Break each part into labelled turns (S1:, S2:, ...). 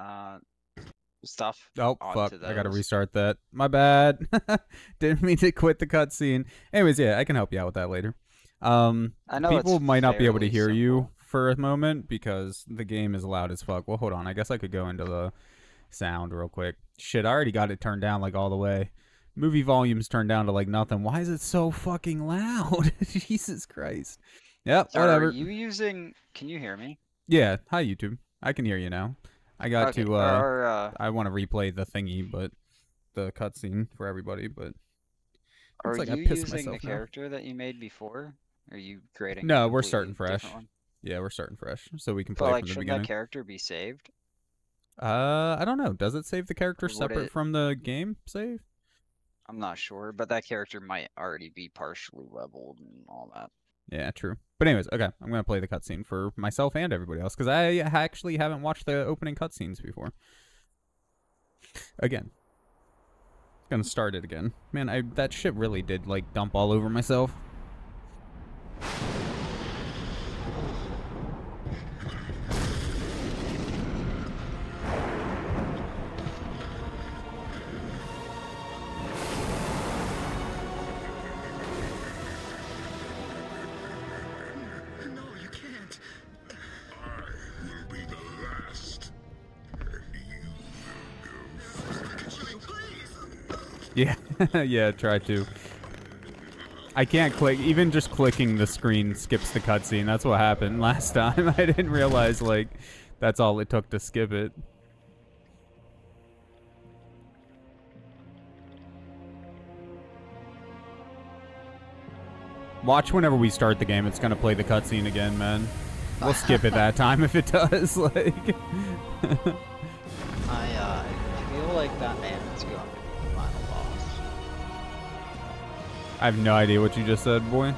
S1: uh, stuff.
S2: Oh fuck! I gotta restart that. My bad. Didn't mean to quit the cutscene. Anyways, yeah, I can help you out with that later. Um,
S1: I know
S2: people might not be able to hear you for a moment because the game is loud as fuck. Well, hold on. I guess I could go into the sound real quick. Shit, I already got it turned down like all the way. Movie volume's turned down to like nothing. Why is it so fucking loud? Jesus Christ. Yep,
S1: Are
S2: whatever.
S1: you using? Can you hear me?
S2: Yeah, hi YouTube. I can hear you now. I got
S1: okay.
S2: to uh
S1: uh,
S2: I want to replay the thingy, but the cutscene for everybody, but
S1: are
S2: like
S1: you using the
S2: now.
S1: character that you made before? Are you creating?
S2: No, we're starting fresh. yeah, we're starting fresh, so we can
S1: But
S2: play
S1: like,
S2: from the
S1: should
S2: beginning.
S1: that character be saved?
S2: Uh, I don't know. Does it save the character
S1: Would
S2: separate
S1: it-
S2: from the game save?
S1: I'm not sure, but that character might already be partially leveled and all that.
S2: Yeah, true. But anyways, okay, I'm gonna play the cutscene for myself and everybody else because I actually haven't watched the opening cutscenes before. Again, gonna start it again. Man, I that shit really did like dump all over myself. Yeah, yeah, try to. I can't click. Even just clicking the screen skips the cutscene. That's what happened last time. I didn't realize like that's all it took to skip it. Watch whenever we start the game. It's gonna play the cutscene again, man. We'll skip it that time if it does. Like,
S1: I uh, I feel like that man
S2: I have no idea what you just said, boy.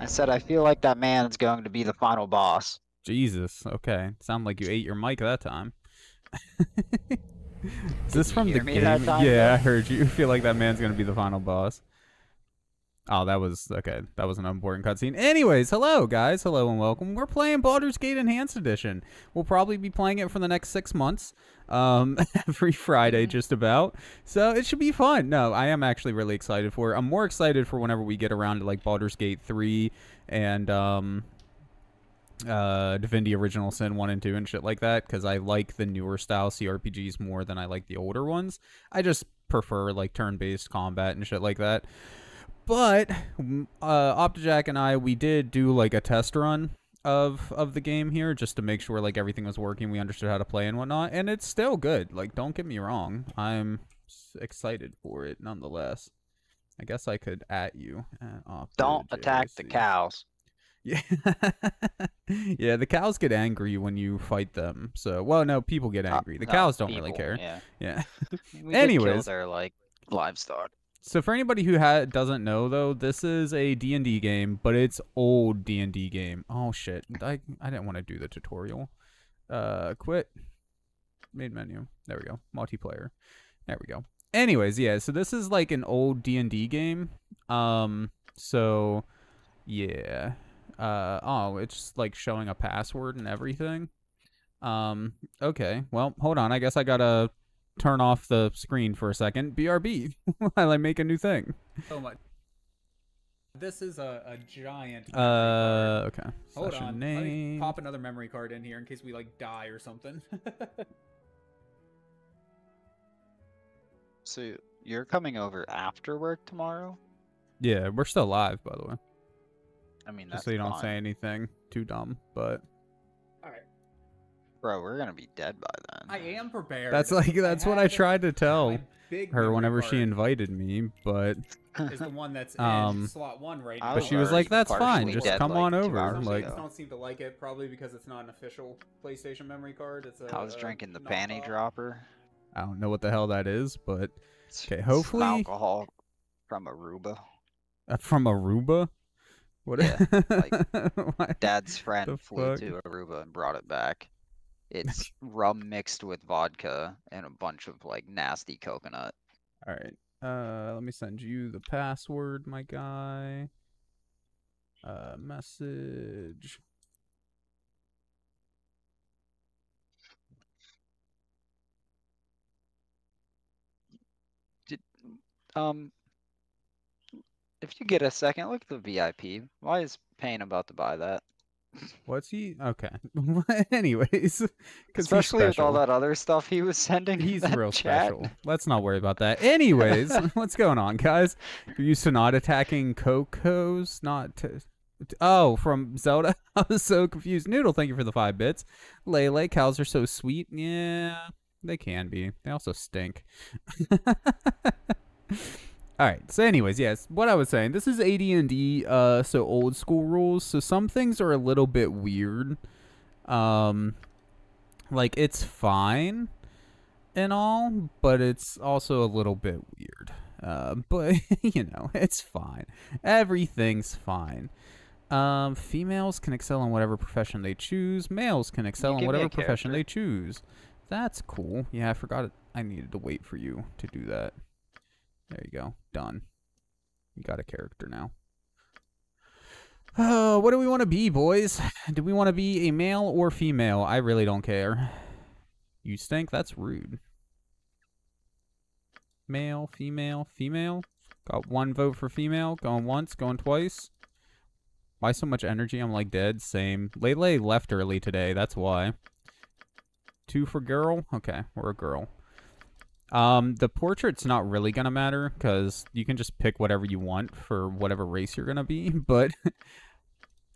S1: I said I feel like that man is going to be the final boss.
S2: Jesus. Okay. Sound like you ate your mic that time. Is this from the game?
S1: time,
S2: yeah,
S1: though?
S2: I heard you. Feel like that man's gonna be the final boss. Oh, that was okay. That was an important cutscene. Anyways, hello guys, hello and welcome. We're playing Baldur's Gate Enhanced Edition. We'll probably be playing it for the next six months, um, every Friday, just about. So it should be fun. No, I am actually really excited for it. I'm more excited for whenever we get around to like Baldur's Gate three and um, uh Divinity Original Sin 1 and 2 and shit like that cuz I like the newer style CRPGs more than I like the older ones. I just prefer like turn-based combat and shit like that. But uh Optejac and I we did do like a test run of of the game here just to make sure like everything was working, we understood how to play and whatnot, and it's still good. Like don't get me wrong. I'm excited for it nonetheless. I guess I could at you.
S1: Don't attack the cows.
S2: Yeah. yeah, the cows get angry when you fight them. So, well, no, people get
S1: Uh,
S2: angry. The
S1: no,
S2: cows don't really care.
S1: Yeah.
S2: Yeah.
S1: We did kill
S2: Anyways.
S1: their like livestock.
S2: So for anybody who ha- doesn't know though, this is a D&D game, but it's old D&D game. Oh shit. I I didn't want to do the tutorial. Uh quit. Main menu. There we go. Multiplayer. There we go. Anyways, yeah, so this is like an old D&D game. Um so yeah. Uh oh, it's like showing a password and everything. Um okay. Well, hold on. I guess I got to turn off the screen for a second. BRB while I make a new thing.
S3: so much. This is a, a giant. memory card.
S2: Uh, okay.
S3: Hold
S2: Session
S3: on. Let me pop another memory card in here in case we like die or something.
S1: So you're coming over after work tomorrow?
S2: Yeah, we're still live, by the way.
S1: I mean,
S2: Just so you don't
S1: fine.
S2: say anything too dumb. But
S3: All right.
S1: Bro, we're gonna be dead by then.
S3: I am prepared.
S2: that's like that's what I tried to tell her whenever she invited me. But
S3: is the one that's in
S2: Um,
S3: slot one right
S1: I
S3: now.
S2: but she was like, "That's fine, just come
S1: like,
S2: on over." Like,
S1: ago.
S3: Don't seem to like it, probably because it's not an official PlayStation memory card. It's a.
S1: I was
S3: a
S1: drinking the
S3: knockoff.
S1: panty dropper.
S2: I don't know what the hell that is, but
S1: It's-
S2: Okay,
S1: it's
S2: hopefully-
S1: alcohol from Aruba.
S2: uh, from Aruba. What?
S1: Yeah,
S2: Why-
S1: Dad's friend
S2: The
S1: flew
S2: fuck?
S1: to Aruba and brought it back. It's rum mixed with vodka and a bunch of like nasty coconut.
S2: All right. Uh, let me send you the password, my guy. Uh, message.
S1: Did, um, if you get a second, look at the VIP. Why is Payne about to buy that?
S2: What's he? Okay. Anyways, because
S1: Especially with all that other stuff he was sending.
S2: He's real
S1: chat.
S2: special. Let's not worry about that. Anyways, what's going on, guys? You're used to not attacking Cuccos, not to. Oh, from Zelda. I was so confused. Noodle, thank you for the five bits. Lele, cows are so sweet. Yeah, they can be. They also stink. All right. So, anyways, yes, what I was saying. This is AD&D, uh, so old school rules. So some things are a little bit weird. Um, like it's fine and all, but it's also a little bit weird. Uh, but you know, it's fine. Everything's fine. Um, females can excel in whatever profession they choose. Males can excel in
S1: give me a
S2: whatever profession they choose. That's cool. Yeah, I forgot it. I needed to wait for you to do that. There you go. Done. You got a character now. Oh, what do we want to be, boys? Do we want to be a male or female? I really don't care. You stink? That's rude. Male, female, female. Got one vote for female. Going once, going twice. Why so much energy? I'm like dead. Same. Lele left early today. That's why. Two for girl? Okay, we're a girl. Um, the portrait's not really gonna matter because you can just pick whatever you want for whatever race you're gonna be. But,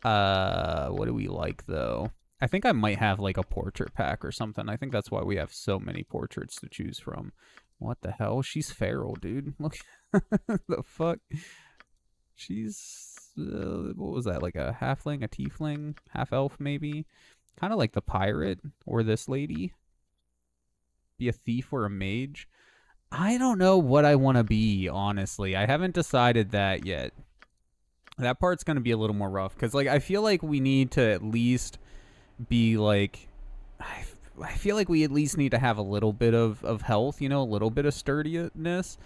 S2: uh, what do we like though? I think I might have like a portrait pack or something. I think that's why we have so many portraits to choose from. What the hell? She's feral, dude. Look, the fuck. She's uh, what was that? Like a halfling, a tiefling, half elf, maybe. Kind of like the pirate or this lady. Be a thief or a mage. I don't know what I want to be, honestly. I haven't decided that yet. That part's going to be a little more rough because, like, I feel like we need to at least be like—I feel like we at least need to have a little bit of, of health, you know, a little bit of sturdiness.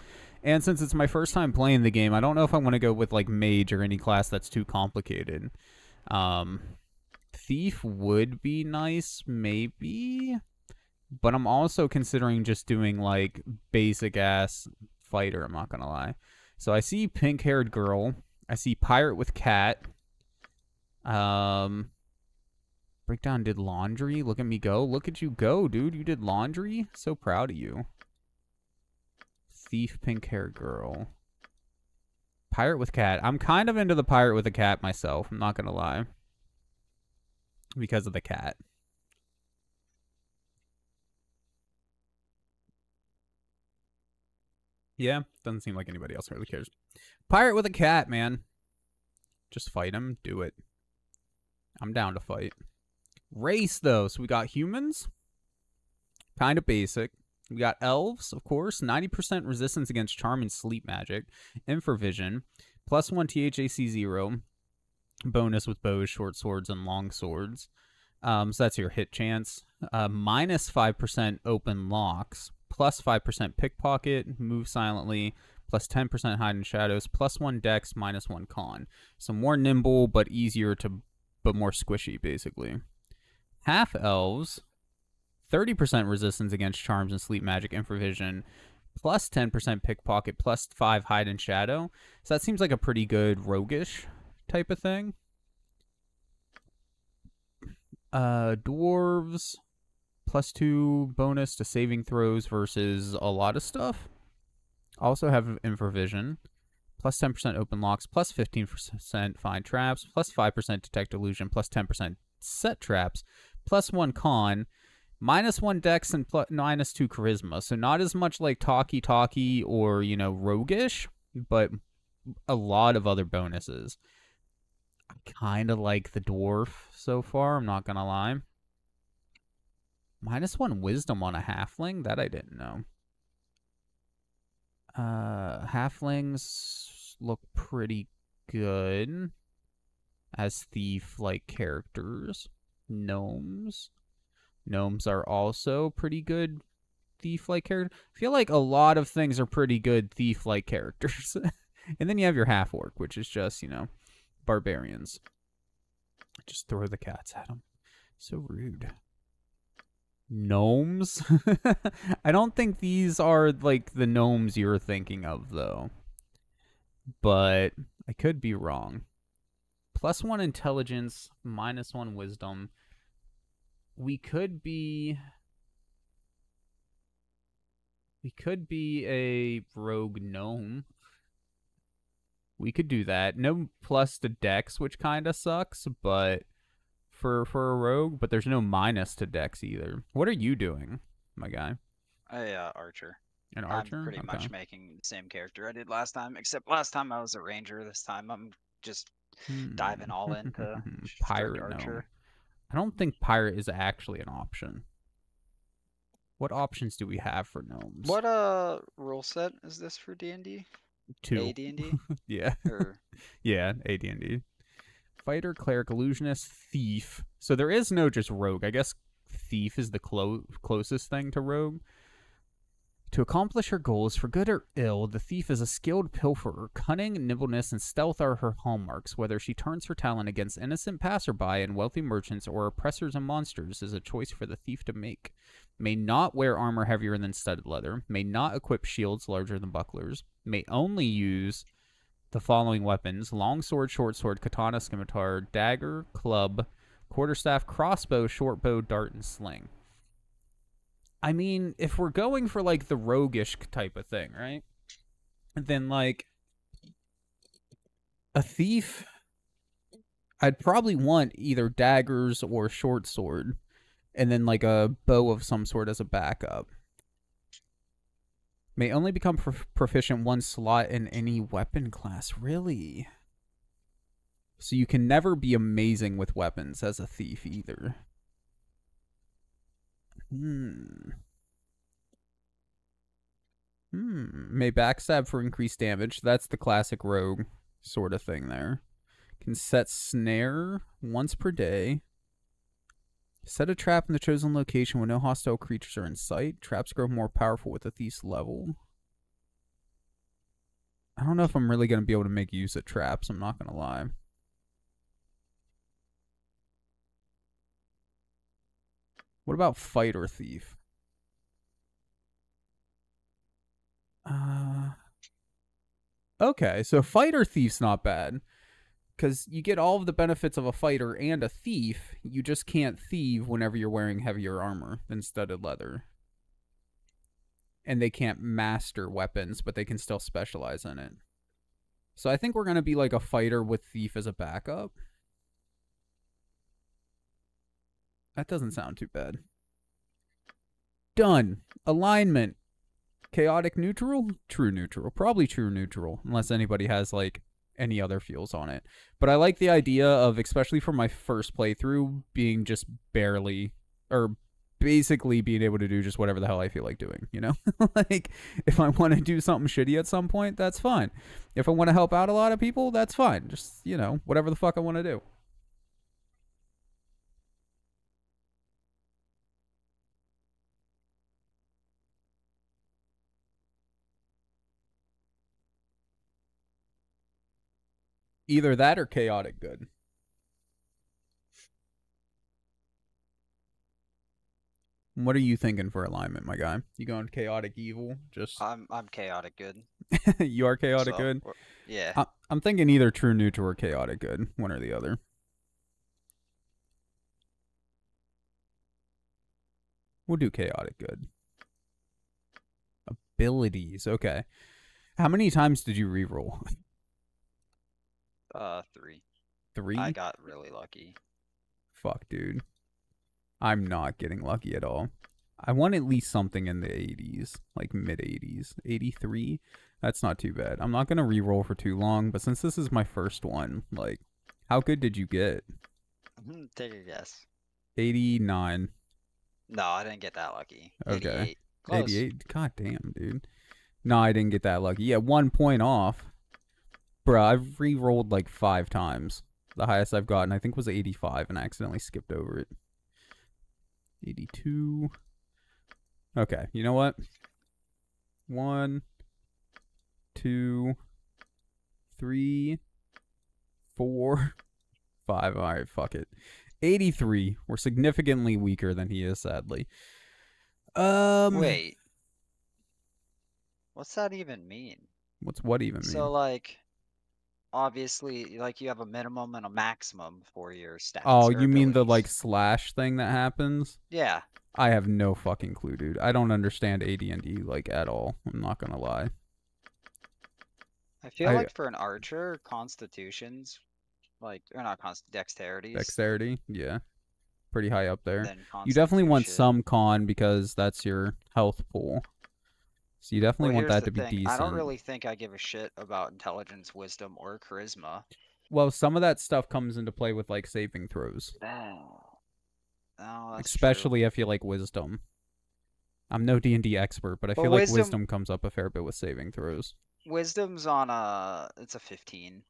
S2: And since it's my first time playing the game, I don't know if I want to go with like mage or any class that's too complicated. Um, thief would be nice, maybe, but I'm also considering just doing like basic ass fighter. I'm not gonna lie. So I see pink haired girl. I see pirate with cat. Um, breakdown did laundry. Look at me go. Look at you go, dude. You did laundry. So proud of you thief pink hair girl. Pirate with cat. I'm kind of into the pirate with a cat myself. I'm not gonna lie. Because of the cat. Yeah, doesn't seem like anybody else really cares. Pirate with a cat, man. Just fight him. Do it. I'm down to fight. Race, though. So we got humans. Kind of basic. We got elves, of course, 90% resistance against charm and sleep magic. Infravision, plus one THAC zero, bonus with bows, short swords, and long swords. Um, so that's your hit chance. Uh, minus 5% open locks, plus 5% pickpocket, move silently, plus 10% hide in shadows, plus one dex, minus one con. So more nimble, but easier to, but more squishy, basically. Half elves, 30% resistance against charms and sleep magic infravision, plus 10% pickpocket, plus 5 hide in shadow. So that seems like a pretty good roguish type of thing. Uh, dwarves, plus 2 bonus to saving throws versus a lot of stuff. Also have infravision, plus 10% open locks, plus 15% find traps, plus 5% detect illusion, plus 10% set traps, plus 1 con, minus one dex and plus minus two charisma. So not as much like talky talky or you know roguish, but a lot of other bonuses. I kind of like the dwarf so far. I'm not gonna lie. Minus one wisdom on a halfling that I didn't know. Uh, halflings look pretty good as thief-like characters. Gnomes. Gnomes are also pretty good thief-like characters. I feel like a lot of things are pretty good thief-like characters. and then you have your half-orc, which is just, you know, barbarians. Just throw the cats at them. So rude. Gnomes? I don't think these are like the gnomes you're thinking of, though. But I could be wrong. Plus one intelligence, minus one wisdom. We could be. We could be a rogue gnome. We could do that. No plus to dex, which kind of sucks, but for for a rogue, but there's no minus to dex either. What are you doing, my guy?
S1: A uh, archer.
S2: An archer?
S1: I'm pretty
S2: Okay.
S1: much making the same character I did last time, except last time I was a ranger. This time I'm just diving
S2: Hmm.
S1: all into
S2: pirate
S1: archer.
S2: gnome. I don't think pirate is actually an option. What options do we have for gnomes?
S1: What uh rule set is this for D and D?
S2: two?
S1: A D and D
S2: yeah,
S1: or
S2: yeah, AD&D. Fighter, cleric, illusionist, thief. So there is no just rogue. I guess thief is the clo- closest thing to rogue. To accomplish her goals, for good or ill, the thief is a skilled pilferer. Cunning, nimbleness, and stealth are her hallmarks. Whether she turns her talent against innocent passerby and wealthy merchants or oppressors and monsters is a choice for the thief to make. May not wear armor heavier than studded leather. May not equip shields larger than bucklers. May only use the following weapons longsword, short sword, katana, scimitar, dagger, club, quarterstaff, crossbow, short bow, dart, and sling. I mean, if we're going for like the roguish type of thing, right? Then like a thief I'd probably want either daggers or short sword and then like a bow of some sort as a backup. May only become prof- proficient one slot in any weapon class. Really? So you can never be amazing with weapons as a thief either. Hmm. Hmm. May backstab for increased damage. That's the classic rogue sort of thing there. Can set snare once per day. Set a trap in the chosen location when no hostile creatures are in sight. Traps grow more powerful with a thief's level. I don't know if I'm really going to be able to make use of traps. I'm not going to lie. What about fighter thief? Uh, okay, so fighter thief's not bad because you get all of the benefits of a fighter and a thief. You just can't thieve whenever you're wearing heavier armor than studded leather. And they can't master weapons, but they can still specialize in it. So I think we're gonna be like a fighter with thief as a backup. That doesn't sound too bad. Done. Alignment. Chaotic neutral? True neutral. Probably true neutral, unless anybody has like any other fuels on it. But I like the idea of, especially for my first playthrough, being just barely or basically being able to do just whatever the hell I feel like doing, you know? like if I want to do something shitty at some point, that's fine. If I want to help out a lot of people, that's fine. Just, you know, whatever the fuck I want to do. Either that or chaotic good. What are you thinking for alignment, my guy? You going chaotic evil? Just
S1: I'm I'm chaotic good.
S2: you are chaotic
S1: so-
S2: good.
S1: yeah.
S2: I, I'm thinking either true neutral or chaotic good, one or the other. We'll do chaotic good. Abilities, okay. How many times did you reroll?
S1: Uh, three.
S2: Three.
S1: I got really lucky.
S2: Fuck, dude. I'm not getting lucky at all. I want at least something in the 80s, like mid 80s. 83? That's not too bad. I'm not going to re-roll for too long, but since this is my first one, like, how good did you get?
S1: Mhm, Take a guess.
S2: 89.
S1: No, I didn't get that lucky.
S2: Okay.
S1: 88. Close.
S2: 88. God damn, dude. No, I didn't get that lucky. Yeah, one point off. Bruh, I've re-rolled like five times. The highest I've gotten, I think, was 85, and I accidentally skipped over it. 82. Okay, you know what? One, two, three, four, five. All right, fuck it. 83. We're significantly weaker than he is, sadly. Um,
S1: Wait. What's that even mean?
S2: What's what even mean?
S1: So like, obviously, like you have a minimum and a maximum for your stats.
S2: oh, you mean the like slash thing that happens?
S1: Yeah.
S2: I have no fucking clue, dude. I don't understand AD&D like at all. I'm not gonna lie.
S1: I feel
S2: I-
S1: like uh for an archer, constitutions, like or not const dexterities.
S2: Dexterity, yeah, pretty high up there. You definitely want some con because that's your health pool. So you definitely
S1: Well,
S2: want that to be
S1: thing,
S2: decent.
S1: I don't really think I give a shit about intelligence, wisdom, or charisma.
S2: Well, some of that stuff comes into play with like saving throws,
S1: Oh, oh true.
S2: especially if you like wisdom. I'm no D and D expert, but I feel like
S1: wisdom-
S2: wisdom comes up a fair bit with saving throws.
S1: Wisdom's on a it's a 15.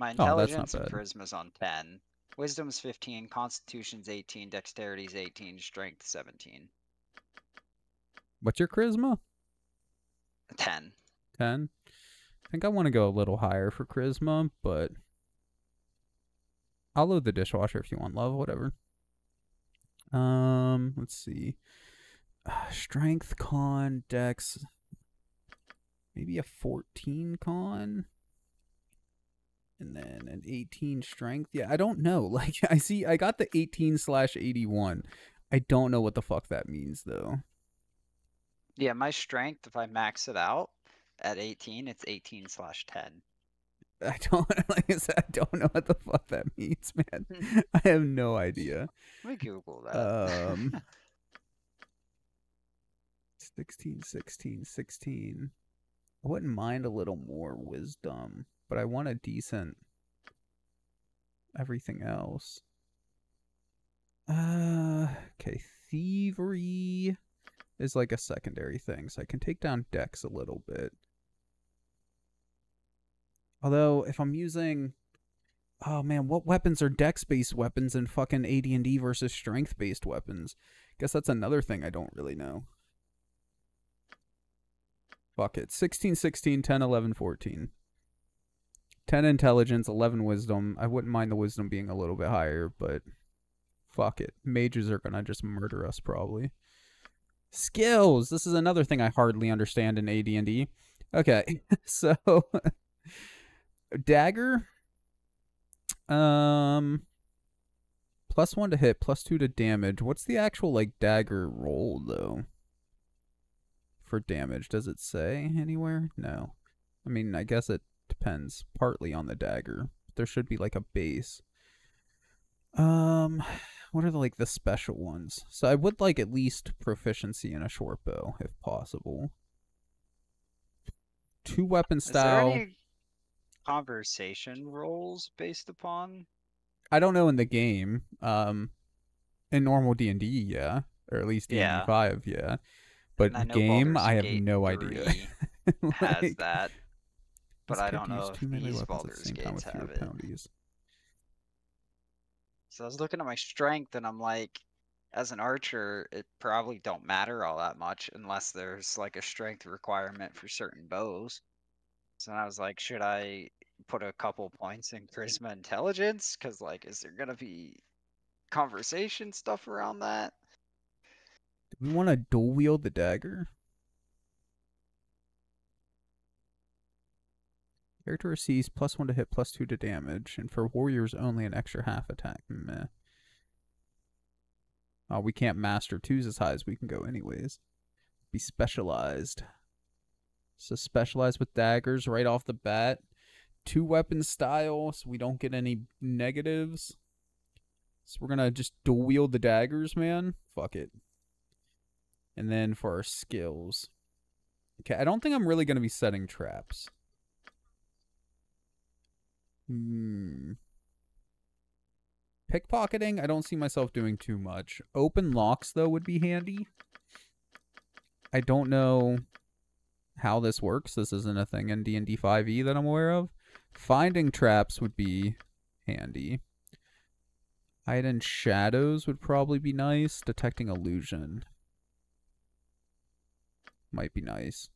S1: My
S2: Oh,
S1: intelligence and
S2: bad.
S1: charisma's on 10. Wisdom's 15, constitution's 18, dexterity's 18, strength 17.
S2: What's your charisma?
S1: 10.
S2: Ten. I think I want to go a little higher for charisma, but I'll load the dishwasher if you want, love. Whatever. Um, let's see. Uh, strength, con, dex. Maybe a fourteen con, and then an eighteen strength. Yeah, I don't know. Like I see, I got the eighteen slash eighty one. I don't know what the fuck that means though.
S1: Yeah, my strength, if I max it out at 18, it's 18 slash 10.
S2: I don't like I said, I don't know what the fuck that means, man. I have no idea.
S1: Let me Google that.
S2: Um 16, 16, 16. I wouldn't mind a little more wisdom, but I want a decent everything else. Uh okay, thievery is like a secondary thing, so I can take down dex a little bit. Although if I'm using Oh man, what weapons are dex-based weapons and fucking AD&D versus strength-based weapons? Guess that's another thing I don't really know. Fuck it. 16, 16, 10, 11, 14. 10 intelligence, 11 wisdom. I wouldn't mind the wisdom being a little bit higher, but fuck it. Mages are gonna just murder us probably. Skills. This is another thing I hardly understand in AD&D. Okay, so dagger. Um, plus one to hit, plus two to damage. What's the actual like dagger roll though? For damage, does it say anywhere? No. I mean, I guess it depends partly on the dagger. There should be like a base. Um, what are the like the special ones? So I would like at least proficiency in a short bow if possible. Two weapon style.
S1: conversation roles based upon?
S2: I don't know in the game. Um, in normal D and D, yeah, or at least D and D five, yeah. But
S1: I
S2: game, I have
S1: Gate
S2: no idea.
S1: 3 has that, but I don't know if these
S2: weapons at the
S1: Baldur's
S2: same time
S1: Gates have it.
S2: penalties.
S1: So I was looking at my strength and I'm like, as an archer, it probably don't matter all that much unless there's like a strength requirement for certain bows. So I was like, should I put a couple points in charisma intelligence? Cause like, is there gonna be conversation stuff around that?
S2: Do we want to dual wield the dagger? Character receives plus one to hit, plus two to damage, and for warriors only an extra half attack. Meh. Oh, we can't master twos as high as we can go anyways. Be specialized. So specialized with daggers right off the bat. Two weapon style, so we don't get any negatives. So we're gonna just dual wield the daggers, man. Fuck it. And then for our skills. Okay, I don't think I'm really gonna be setting traps. Hmm. Pickpocketing, I don't see myself doing too much. Open locks, though, would be handy. I don't know how this works. This isn't a thing in D&D 5e that I'm aware of. Finding traps would be handy. Hide in shadows would probably be nice. Detecting illusion might be nice.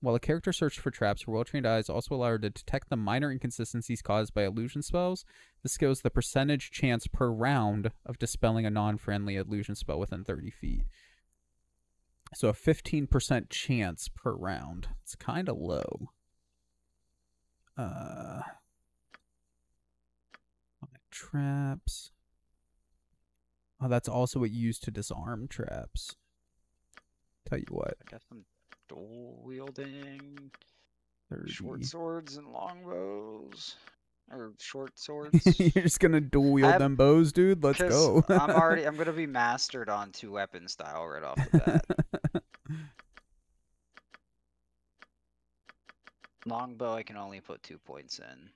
S2: While a character searches for traps, her well-trained eyes also allow her to detect the minor inconsistencies caused by illusion spells. This gives the percentage chance per round of dispelling a non-friendly illusion spell within 30 feet. So a 15% chance per round. It's kind of low. Uh, traps. Oh, that's also what you use to disarm traps. Tell you what,
S1: I got some dual wielding
S2: 30.
S1: short swords and longbows. Or short swords.
S2: You're just gonna dual wield
S1: I-
S2: them bows, dude. Let's go.
S1: I'm already I'm gonna be mastered on two weapon style right off the bat. Longbow I can only put two points in.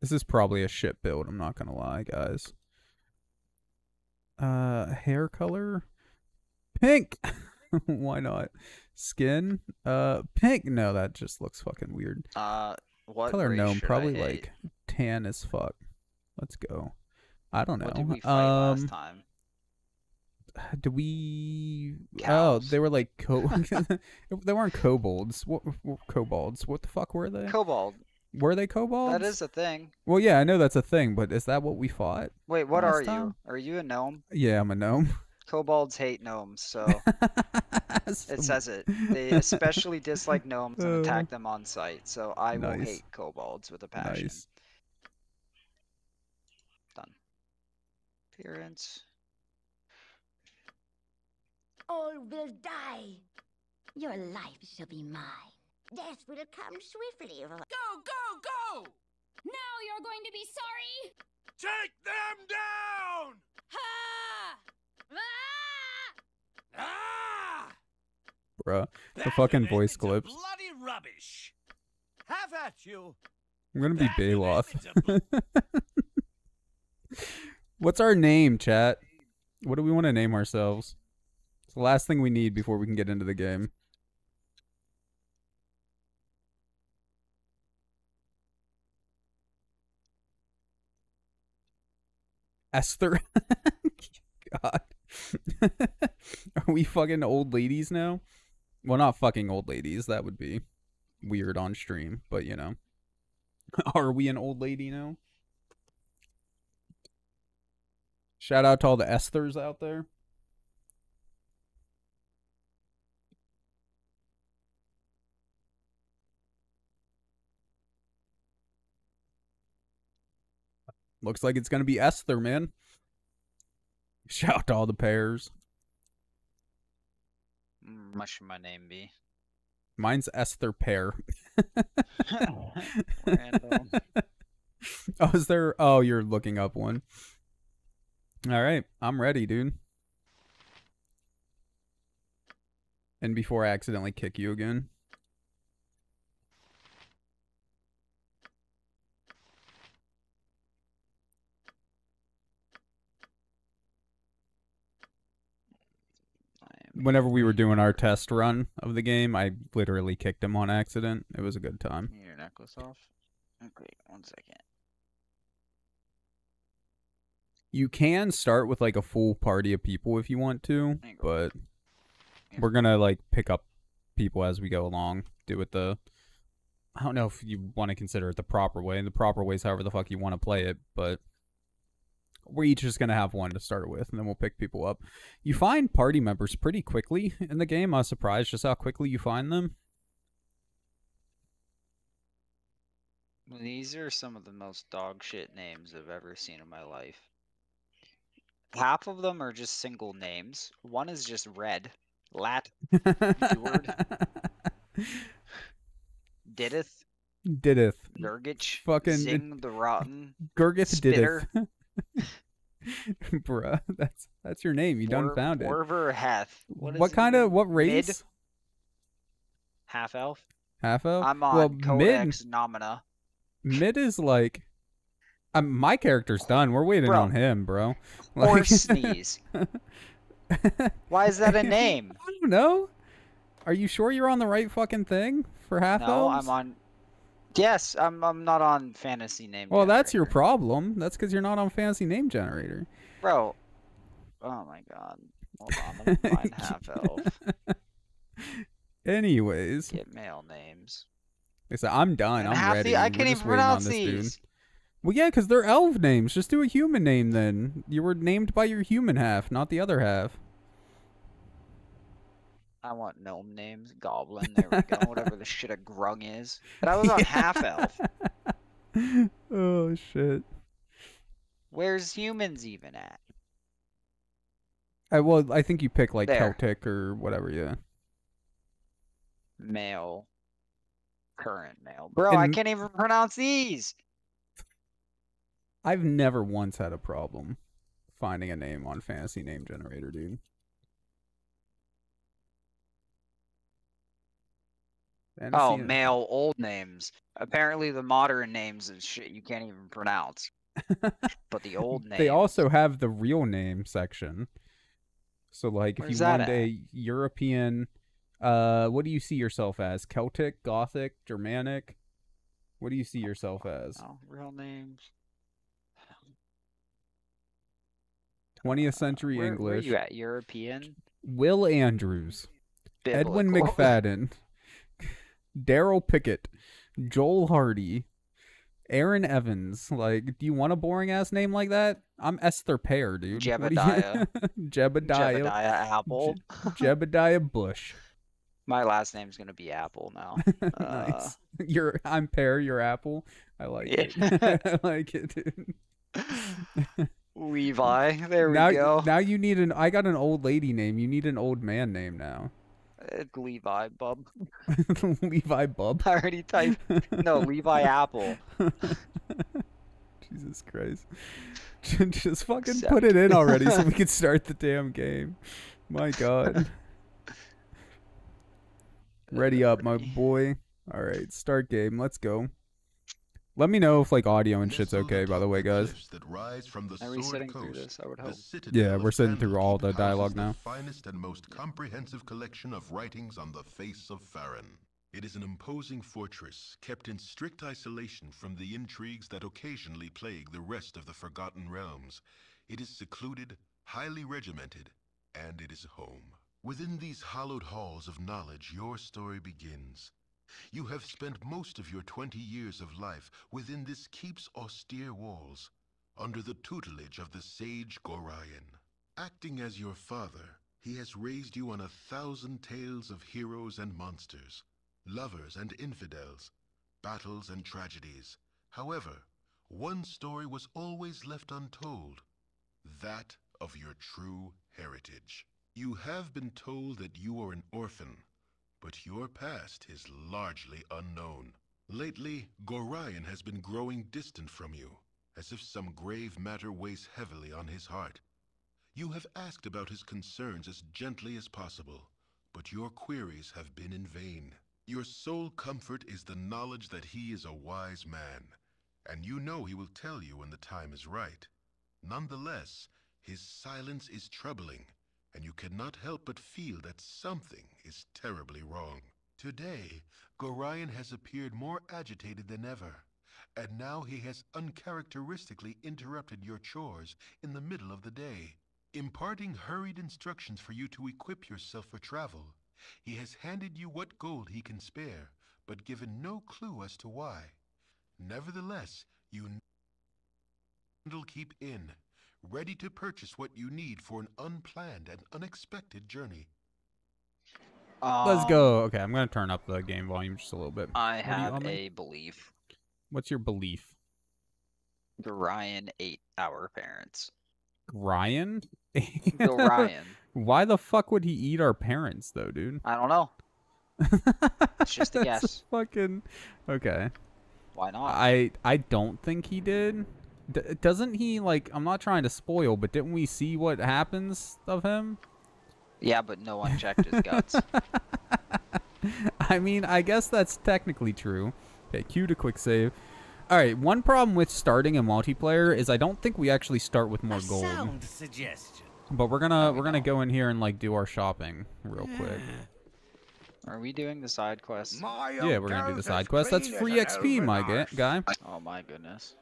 S2: This is probably a shit build, I'm not gonna lie, guys. Uh hair color? Pink! Why not? Skin? Uh pink? No, that just looks fucking weird.
S1: Uh what
S2: color gnome, probably like tan as fuck. Let's go. I don't know.
S1: What did we fight
S2: um
S1: last time?
S2: did we Oh, they were like co they weren't kobolds. What, what kobolds? What the fuck were they?
S1: Kobold.
S2: were they kobolds?
S1: That is a thing.
S2: Well, yeah, I know that's a thing, but is that what we fought?
S1: Wait, what are
S2: time?
S1: you? Are you a gnome?
S2: Yeah, I'm a gnome.
S1: Kobolds hate gnomes, so
S2: So-
S1: it says it. They especially dislike gnomes and attack oh. them on sight. So I will hate kobolds with a passion.
S2: nice.
S1: Done. Appearance.
S4: All will die. Your life shall be mine. Death will come swiftly.
S5: Go, go, go! Now you're going to be sorry!
S6: Take them down!
S5: Ha!
S2: Bruh.
S6: That
S2: fucking voice clips.
S6: Bloody rubbish. Have at you.
S2: I'm gonna be Baloth.
S6: end to bl-
S2: What's our name, chat? What do we want to name ourselves? It's the last thing we need before we can get into the game. Esther. God. Are we fucking old ladies now? Well, not fucking old ladies. That would be weird on stream, but you know. Are we an old lady now? Shout out to all the Esthers out there. Looks like it's gonna be Esther, man. Shout out to all the pairs.
S1: Mm, What should my name be?
S2: Mine's Esther Pear. Oh, is there? Oh, you're looking up one. All right, I'm ready, dude. And before I accidentally kick you again. Whenever we were doing our test run of the game, I literally kicked him on accident. It was a good time.
S1: Your necklace off. Oh, okay, one second.
S2: You can start with like a full party of people if you want to,
S1: There you go.
S2: but we're gonna like pick up people as we go along. Do it the I don't know if you want to consider it the proper way. The proper way is however the fuck you want to play it, but we're each just gonna have one to start with, and then we'll pick people up. You find party members pretty quickly in the game. I was surprised just how quickly you find them.
S1: These are some of the most dog shit names I've ever seen in my life. Half of them are just single names. One is just red. Lat Didith,
S2: Didith.
S1: Gurgich,
S2: Fucking-
S1: Zing the Rotten,
S2: Gurgith
S1: Spitter.
S2: Didith. Bruh, that's that's your name. You done
S1: Or-
S2: found it.
S1: Orver Heth.
S2: What,
S1: it
S2: kind of what
S1: Mid?
S2: race?
S1: Half elf.
S2: Half elf.
S1: I'm on
S2: well, mid
S1: Codex Nomina.
S2: mid is like um, my character's done. We're waiting
S1: Bro.
S2: on him, bro.
S1: Or
S2: Like-
S1: Sneeze. Why is that a name?
S2: I don't know. Are you sure you're on the right fucking thing for half
S1: No,
S2: elves?
S1: I'm on. Yes, I'm. I'm not on fantasy name.
S2: Well, that's your problem. That's because you're not on Fantasy Name Generator.
S1: bro. Oh my god. Hold on, let me find half elf.
S2: Anyways,
S1: Get male names.
S2: I said I'm done.
S1: And
S2: I'm ready.
S1: the, I can't even pronounce
S2: this dude. Well, yeah, because they're elf names. Just do a human name then. You were named by your human half, not the other half.
S1: I want gnome names. Goblin. There we go. Whatever the shit a grung is. But I was on half elf.
S2: oh shit.
S1: Where's humans even at?
S2: I well, I think you pick like
S1: There.
S2: Celtic or whatever. Yeah.
S1: Male. Current male. Bro, I can't even pronounce these.
S2: I've never once had a problem finding a name on Fantasy Name Generator, dude.
S1: Oh, male old names. Apparently the modern names and shit you can't even pronounce. But the old names.
S2: They also have the real name section. So like if you want a European uh what do you see yourself as? Celtic, Gothic, Germanic? What do you see yourself as?
S1: Oh, real names.
S2: 20th century
S1: Where,
S2: English.
S1: Where are you at? European?
S2: Will Andrews, Edwin McFadden, Daryl Pickett, Joel Hardy, Aaron Evans. Like, do you want a boring ass name like that? I'm Esther Pear, dude. Do you-
S1: Jebediah.
S2: Jebediah.
S1: Jebediah Apple.
S2: Jebediah Bush.
S1: My last name's gonna be Apple now. Uh.
S2: You're I'm Pear, you're Apple. I like it. I like it, dude.
S1: Levi. There we
S2: now,
S1: go.
S2: now you need an I got an old lady name. You need an old man name now.
S1: It's Levi, bub.
S2: Levi Bub.
S1: I already typed. No, Levi Apple.
S2: Jesus Christ. Just fucking put it in already so we can start the damn game. My god. Ready up, my boy. Alright, start game. Let's go. Let me know if like audio and shit's okay, by the way, guys.
S7: That rise from the
S1: Are we
S7: Sword
S1: sitting through this? I would hope.
S2: Yeah, we're sitting through all the dialogue now.
S7: The finest and most comprehensive collection of writings on the face of Faerûn. It is an imposing fortress kept in strict isolation from the intrigues that occasionally plague the rest of the Forgotten Realms. It is secluded, highly regimented, and it is home. Within these hallowed halls of knowledge, your story begins. You have spent most of your twenty years of life within this keep's austere walls, under the tutelage of the sage Gorion. Acting as your father, he has raised you on a thousand tales of heroes and monsters, lovers and infidels, battles and tragedies. However, one story was always left untold that of your true heritage. You have been told that you are an orphan, but your past is largely unknown. Lately, Gorion has been growing distant from you, as if some grave matter weighs heavily on his heart. You have asked about his concerns as gently as possible, but your queries have been in vain. Your sole comfort is the knowledge that he is a wise man, and you know he will tell you when the time is right. Nonetheless, his silence is troubling, and you cannot help but feel that something is terribly wrong. Today, Gorion has appeared more agitated than ever, and now he has uncharacteristically interrupted your chores in the middle of the day, imparting hurried instructions for you to equip yourself for travel. He has handed you what gold he can spare, but given no clue as to why. Nevertheless, you keep in, ready to purchase what you need for an unplanned and unexpected journey.
S2: Let's
S1: Um,
S2: go. Okay, I'm gonna turn up the game volume just a little bit.
S1: I
S2: What you
S1: have a belief.
S2: What's your belief?
S1: Ryan ate our parents.
S2: Ryan?
S1: Bill Ryan.
S2: Why the fuck would he eat our parents though, dude?
S1: I don't know. It's just a
S2: That's
S1: guess.
S2: Fucking okay.
S1: Why not?
S2: I I don't think he did. D- doesn't he like? I'm not trying to spoil, but didn't we see what happens of him?
S1: Yeah, but no one checked his guts.
S2: I mean, I guess that's technically true. Okay, cue to quick save. All right, one problem with starting a multiplayer is I don't think we actually start with more
S6: A
S2: gold.
S6: sound suggestion.
S2: But we're gonna
S1: we
S2: we're gonna go in here and like do our shopping real quick.
S1: Are we doing the side quest?
S2: Yeah, we're gonna do the side
S6: as
S2: quest. That's free XP, my
S6: elven
S2: ga-
S6: arse.
S2: guy.
S1: Oh my goodness.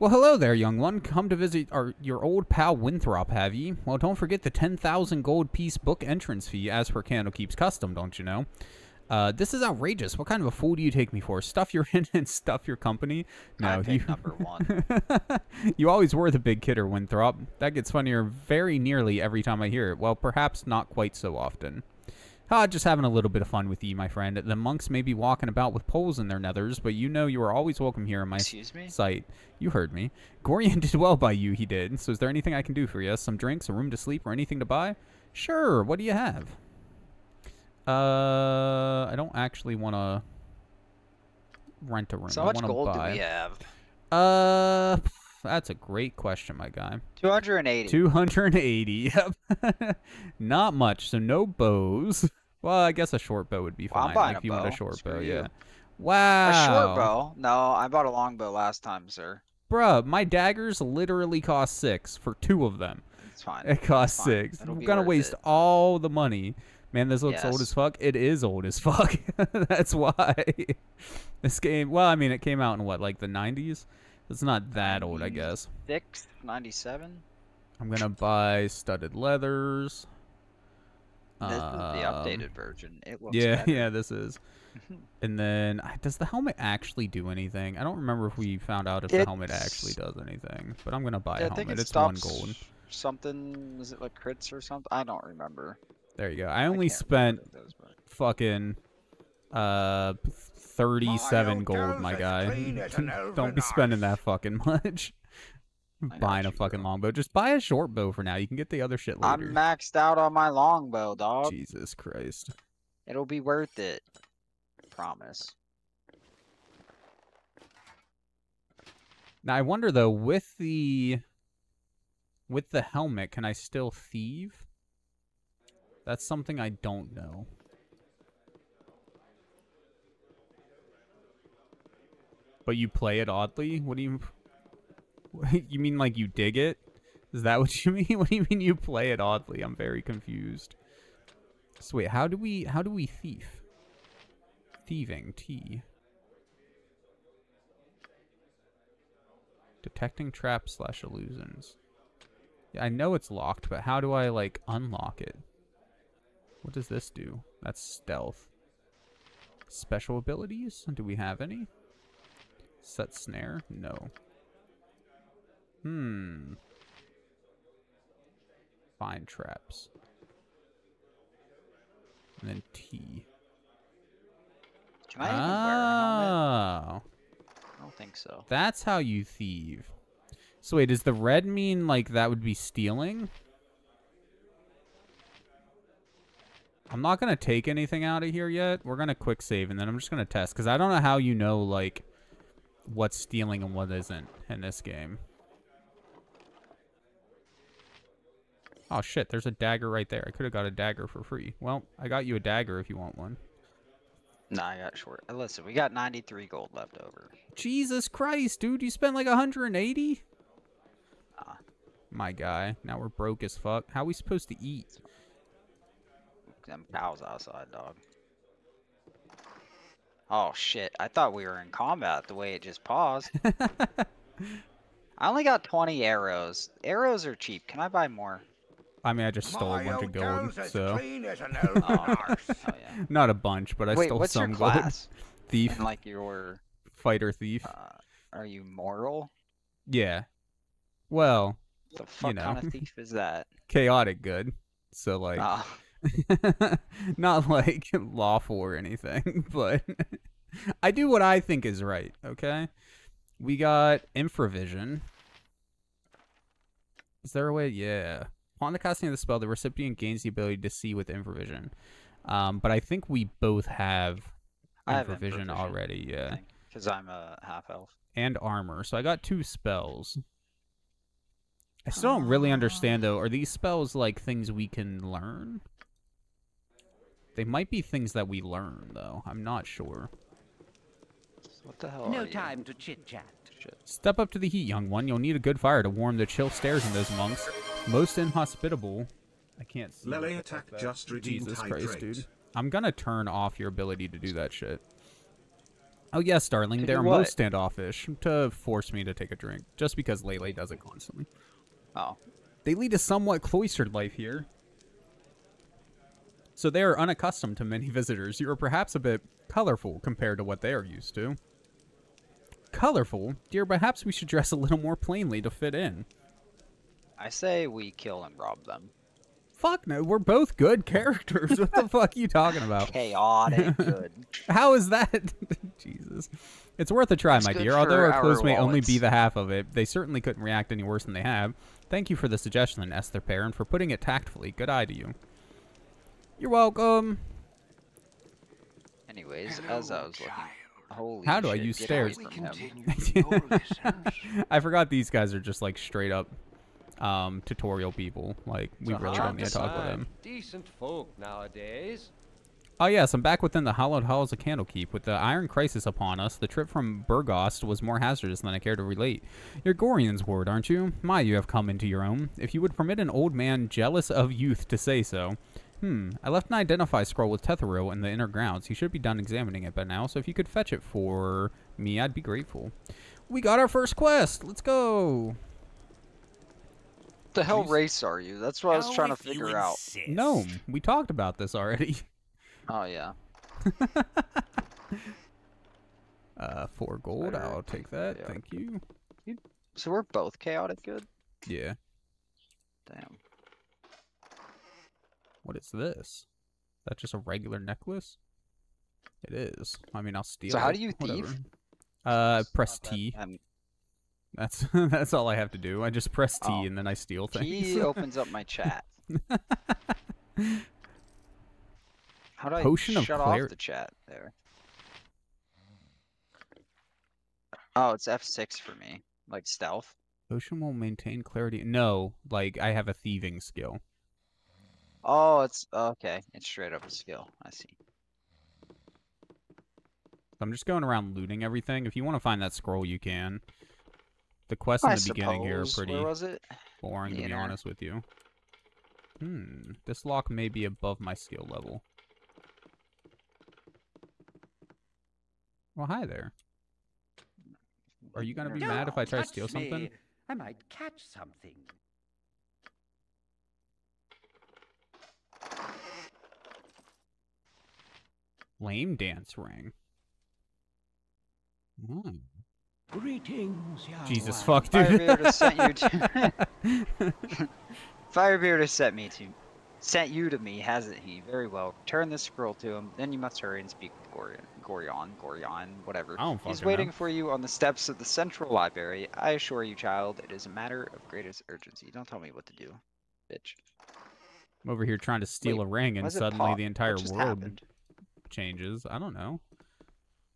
S2: Well, hello there, young one. Come to visit our your old pal Winthrop, have ye? Well, don't forget the 10,000 gold piece book entrance fee as per Candlekeep's custom, don't you know? Uh, this is outrageous. What kind of a fool do you take me for? Stuff your in and stuff your company? No, you
S1: number one.
S2: you always were the big kidder, Winthrop. That gets funnier very nearly every time I hear it. Well, perhaps not quite so often. Ah, just having a little bit of fun with you, my friend. The monks may be walking about with poles in their nethers, but you know you are always welcome here in my
S1: Excuse me?
S2: sight. You heard me. Gorion did well by you, he did. So is there anything I can do for you? Some drinks, a room to sleep, or anything to buy? Sure, what do you have? Uh, I don't actually want to rent a room.
S1: So
S2: I
S1: how much gold
S2: buy.
S1: do we have?
S2: Uh, that's a great question, my guy.
S1: 280.
S2: 280. Yep. Not much. So no bows. Well, I guess a short bow would be
S1: Well, I'm
S2: fine.
S1: buying
S2: if
S1: a
S2: you want a short
S1: Screw
S2: bow,
S1: you.
S2: yeah. Wow.
S1: A short bow? No, I bought a long bow last time, sir.
S2: Bruh, my daggers literally cost six for two of them.
S1: It's fine.
S2: It costs six.
S1: It'll
S2: I'm gonna waste
S1: it.
S2: all the money. Man, this looks old as fuck. It is old as fuck. That's why. this game, well, I mean, it came out in what, like the 90s? It's not that old, I guess.
S1: Six, 97?
S2: I'm gonna buy studded leathers.
S1: This is the
S2: Um,
S1: updated version. It looks
S2: Yeah,
S1: better.
S2: yeah, this is. and then, does the helmet actually do anything? I don't remember if we found out if the helmet actually does anything. But I'm gonna buy
S1: Yeah,
S2: a
S1: I think
S2: helmet.
S1: it
S2: It's one gold.
S1: something. Is it like crits or something? I don't remember.
S2: There you go. I
S1: I
S2: only
S1: can't
S2: spent
S1: remember does, but-
S2: fucking uh 37
S6: old
S2: gold, my guy.
S6: clean as an
S2: Don't be spending that fucking much. Buying a fucking longbow. Just buy a short bow for now. You can get the other shit later.
S1: I'm maxed out on my longbow, dog.
S2: Jesus Christ.
S1: It'll be worth it. Promise.
S2: Now I wonder though, with the with the helmet, can I still thieve? That's something I don't know. But you play it oddly? What do you You mean like you dig it? Is that what you mean? What do you mean you play it oddly? I'm very confused. So wait, how do we how do we thief? Thieving, T. Detecting traps slash illusions. Yeah, I know it's locked, but how do I like unlock it? What does this do? That's stealth. Special abilities? Do we have any? Set snare? No. Hmm. Find traps. And then T.
S1: I even wear a helmet?
S2: Oh.
S1: I don't think so.
S2: That's how you thieve. So wait, does the red mean like that would be stealing? I'm not gonna take anything out of here yet. We're gonna quick save and then I'm just gonna test because I don't know how you know like what's stealing and what isn't in this game. Oh shit, there's a dagger right there. I could have got a dagger for free. Well, I got you a dagger if you want one.
S1: Nah, I got short. uh, Listen, we got 93 gold left over.
S2: Jesus Christ, dude, you spent like 180?
S1: Nah.
S2: My guy, now we're broke as fuck. How we supposed to eat?
S1: Them cows outside, dog. Oh shit! I thought we were in combat the way it just paused. I only got 20 arrows. Arrows are cheap. Can I buy more?
S2: I mean, I just stole a bunch of gold, so
S6: clean as an elven
S1: Oh, oh yeah.
S2: not a bunch, but I
S1: Wait,
S2: stole
S1: what's
S2: some
S1: your
S2: gold. Thief,
S1: And like your,
S2: fighter, thief.
S1: uh, are you moral?
S2: yeah. Well,
S1: The fuck
S2: know.
S1: kind of thief is that?
S2: chaotic good. So like,
S1: Oh,
S2: not like lawful or anything, but I do what I think is right. Okay. We got infravision. Is there a way? Yeah. Upon the casting of the spell, the recipient gains the ability to see with infravision. Um, but I think we both have
S1: I have
S2: infravision
S1: infravision,
S2: already. Yeah.
S1: because I'm a half elf.
S2: and armor. So I got two spells. I still don't really understand though. Are these spells like things we can learn? They might be things that we learn though. I'm not sure.
S1: What the hell? are
S8: No
S1: you?
S8: time to chit chat.
S1: Shit.
S2: Step up to the heat, young one. You'll need a good fire to warm the chill stares in those monks. Most inhospitable. I can't see.
S9: Lele attack
S2: that-
S9: just redeemed
S2: Jesus Christ,
S9: hydrate.
S2: dude. I'm gonna turn off your ability to do that shit. Oh yes, darling. They're most standoffish to force me to take a drink, just because Lele does it constantly.
S1: Oh,
S2: They lead a somewhat cloistered life here. So they are unaccustomed to many visitors. You are perhaps a bit colorful compared to what they are used to. Colorful? Dear, perhaps we should dress a little more plainly to fit in.
S1: I say we kill and rob them.
S2: Fuck no, we're both good characters. What the fuck are you talking about?
S1: Chaotic good.
S2: How is that? Jesus. It's worth a try,
S1: It's
S2: my dear. Although our
S1: our
S2: clothes may only be the half of it, they certainly couldn't react any worse than they have. Thank you for the suggestion, Esther Pear, and for putting it tactfully. Good eye to you. You're welcome.
S1: Anyways, as I was looking, holy
S2: How do I use
S1: get
S2: stairs? I forgot these guys are just like straight up um, tutorial people. Like, we really don't need to talk with them.
S8: Decent folk nowadays.
S2: Oh yes, I'm back within the hallowed halls of Candlekeep. With the Iron Crisis upon us, the trip from Beregost was more hazardous than I care to relate. You're Gorion's ward, aren't you? My, you have come into your own. If you would permit an old man jealous of youth to say so. Hmm, I left an identify scroll with Tethtoril in the inner grounds. He should be done examining it by now, so if you could fetch it for me, I'd be grateful. We got our first quest! Let's go!
S1: What the hell
S2: Jeez.
S1: race are you? That's what I was trying to figure out.
S6: insist.
S2: Gnome! We talked about this already.
S1: Oh yeah.
S2: uh, four gold.
S1: Better
S2: I'll take that.
S1: yeah.
S2: Thank you.
S1: So we're both chaotic good.
S2: Yeah.
S1: Damn.
S2: What is this? Is that just a regular necklace? It is. I mean, I'll steal
S1: So how
S2: it.
S1: do you
S2: Whatever.
S1: thief?
S2: Uh, press
S1: that-
S2: T.
S1: um,
S2: That's that's all I have to do. I just press T
S1: Oh.
S2: and then I steal things.
S1: He opens up my chat. How do I
S2: Potion of
S1: shut
S2: clar-
S1: off the chat there? Oh, it's F6 for me. Like stealth.
S2: Potion will maintain clarity. No, like I have a thieving skill.
S1: Oh, it's okay. It's straight up a skill. I see.
S2: I'm just going around looting everything. If you want to find that scroll, you can. The quests in
S1: I
S2: the beginning here are pretty
S1: Where was it?
S2: boring, to be
S1: Inner.
S2: honest with you. Hmm. This lock may be above my skill level. Well, hi there. Are you gonna be
S6: Don't
S2: mad if I try to
S6: touch
S2: steal something?
S6: I might catch something.
S2: Lame dance ring. Hmm.
S6: Greetings, young
S2: Jesus
S6: one.
S2: fuck, dude.
S1: Firebead has sent you to Firebead has sent me to sent you to me, hasn't he? Very well. Turn this scroll to him, then you must hurry and speak with Gorion. Gorion, Gorion, whatever.
S2: I don't
S1: He's waiting
S2: know.
S1: for you on the steps of the central library. I assure you, child, it is a matter of greatest urgency. Don't tell me what to do, bitch.
S2: I'm over here trying to steal
S1: Wait,
S2: a ring, and suddenly the entire world
S1: happened?
S2: Changes. I don't know.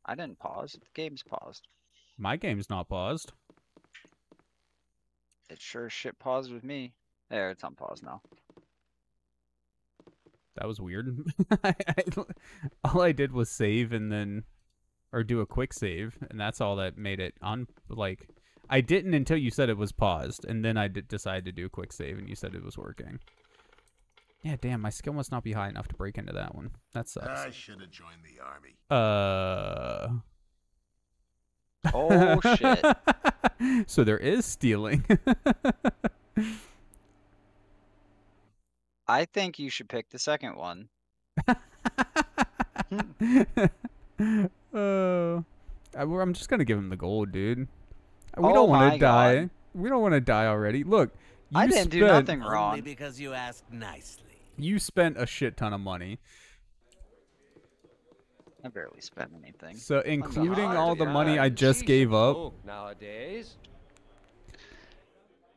S1: I didn't pause. The game's paused.
S2: My game's not paused.
S1: It sure shit paused with me. There, it's on pause now.
S2: That was weird. I, I, all I did was save and then, or do a quick save, and that's all that made it on. Like, I didn't until you said it was paused, and then I decided to do a quick save, and you said it was working. Yeah, damn, my skill must not be high enough to break into that one. That sucks.
S7: I should have joined the army.
S2: Uh.
S1: Oh shit.
S2: so there is stealing.
S1: I think you should pick the second one.
S2: oh, I, well, I'm just gonna give him the gold, dude. We
S1: Oh
S2: don't want to die.
S1: God.
S2: We don't want to die already. Look, you
S1: I didn't do
S2: spent,
S1: nothing
S6: Only
S1: wrong.
S6: because you asked nicely.
S2: You spent a shit ton of money.
S1: I barely spent anything.
S2: So including
S1: hard
S2: all the money I just
S8: decent
S2: gave up.
S8: Nowadays.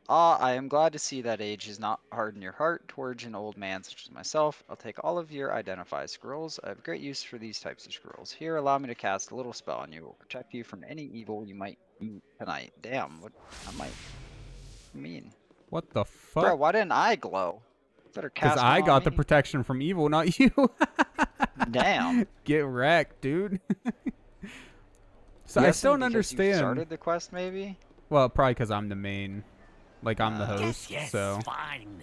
S1: Ah, I am glad to see that age has not hardened your heart towards an old man such as myself. I'll take all of your identify scrolls. I have great use for these types of scrolls. Here, allow me to cast a little spell on you. It will protect you from any evil you might meet tonight. Damn, what I might mean.
S2: What the fuck?
S1: Bro,
S2: fuck?
S1: why didn't I glow? Better cast
S2: Because I
S1: on
S2: got the protection from evil, not you.
S1: Damn.
S2: Get wrecked, dude. so I still don't
S1: understand. you started the quest, maybe?
S2: Well, probably because I'm the main, like I'm the
S1: Uh,
S2: host.
S6: Yes, yes,
S2: So
S6: fine.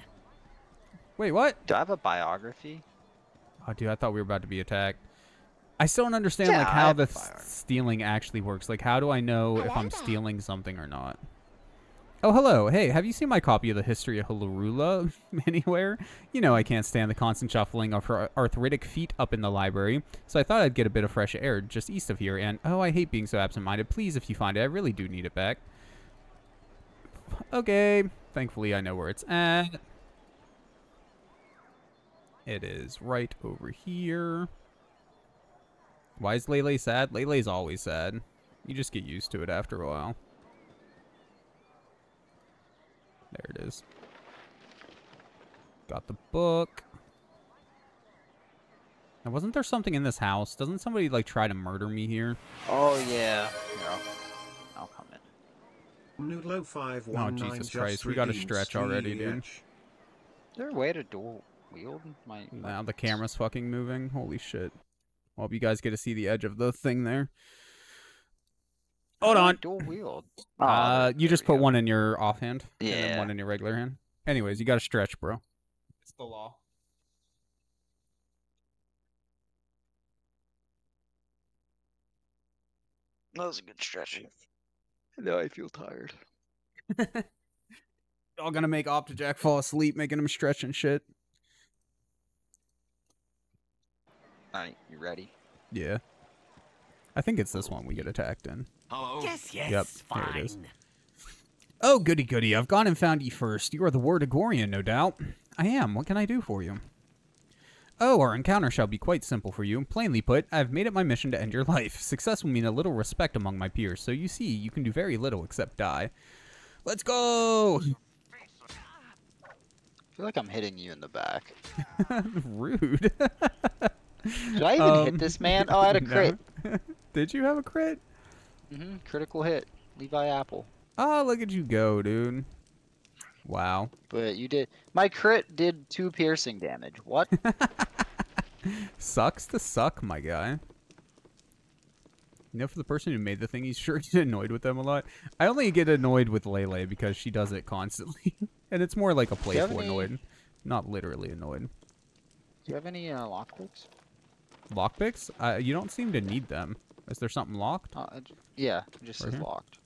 S2: wait, what?
S1: Do I have a biography?
S2: Oh, dude, I thought we were about to be attacked. I still don't understand
S1: Yeah,
S2: like how the
S1: a
S2: s-
S1: firearm.
S2: stealing actually works. Like, how do I know if I'm
S4: there.
S2: stealing something or not? Oh, hello. Hey, have you seen my copy of the History of Hilarula anywhere? You know I can't stand the constant shuffling of her arthritic feet up in the library, so I thought I'd get a bit of fresh air just east of here. And oh, I hate being so absent-minded. Please, if you find it, I really do need it back. Okay. Thankfully, I know where it's at. It is right over here. Why is Lele sad? Lele's always sad. You just get used to it after a while. There it is. Got the book. Now, wasn't there something in this house? Doesn't somebody, like, try to murder me here?
S1: Oh yeah. Here, I'll, I'll come in.
S9: Noodlo five oh, one nine
S2: Oh, Jesus Christ, we got
S9: a
S2: stretch already, dude.
S9: CEH.
S1: Is there a way to dual wield my?
S2: Now the camera's fucking moving. Holy shit. Hope you guys get to see the edge of the thing there. Hold on.
S1: Dual wield.
S2: Uh,
S1: there-
S2: you just put
S1: go.
S2: one in your offhand, and then
S1: Yeah.
S2: one in your regular hand. Anyways, you got to stretch, bro. It's the law.
S1: That was a good stretching. Now I feel tired.
S2: Y'all gonna make Optejac fall asleep, making him stretch and shit.
S1: Alright, you ready?
S2: Yeah. I think it's this one we get attacked in.
S6: Hello? Yes, yes,
S2: Yep,
S6: fine.
S2: there it is. Oh, goody goody. I've gone and found ye first. You are the Wardagorian, no doubt. I am. What can I do for you? Oh, our encounter shall be quite simple for you. Plainly put, I have made it my mission to end your life. Success will mean a little respect among my peers, so you see, you can do very little except die. Let's go!
S1: I feel like I'm hitting you in the back.
S2: Rude.
S1: Did I even
S2: Um,
S1: hit this man? Oh, I had a
S2: no.
S1: crit.
S2: Did you have a crit?
S1: Hmm Critical hit. Levi Apple.
S2: Oh, look at you go, dude. Wow.
S1: But you did. My crit did two piercing damage. What?
S2: Sucks to suck, my guy. You know, for the person who made the thing, he's sure get annoyed with them a lot. I only get annoyed with Lele because she does it constantly. and it's more like a playful
S1: any-
S2: annoyed. Not literally annoyed.
S1: Do you have any uh, lockpicks?
S2: Lockpicks? Uh, you don't seem to need them. Is there something locked?
S1: Uh, yeah, it just
S2: Right
S1: says
S2: here?
S1: locked.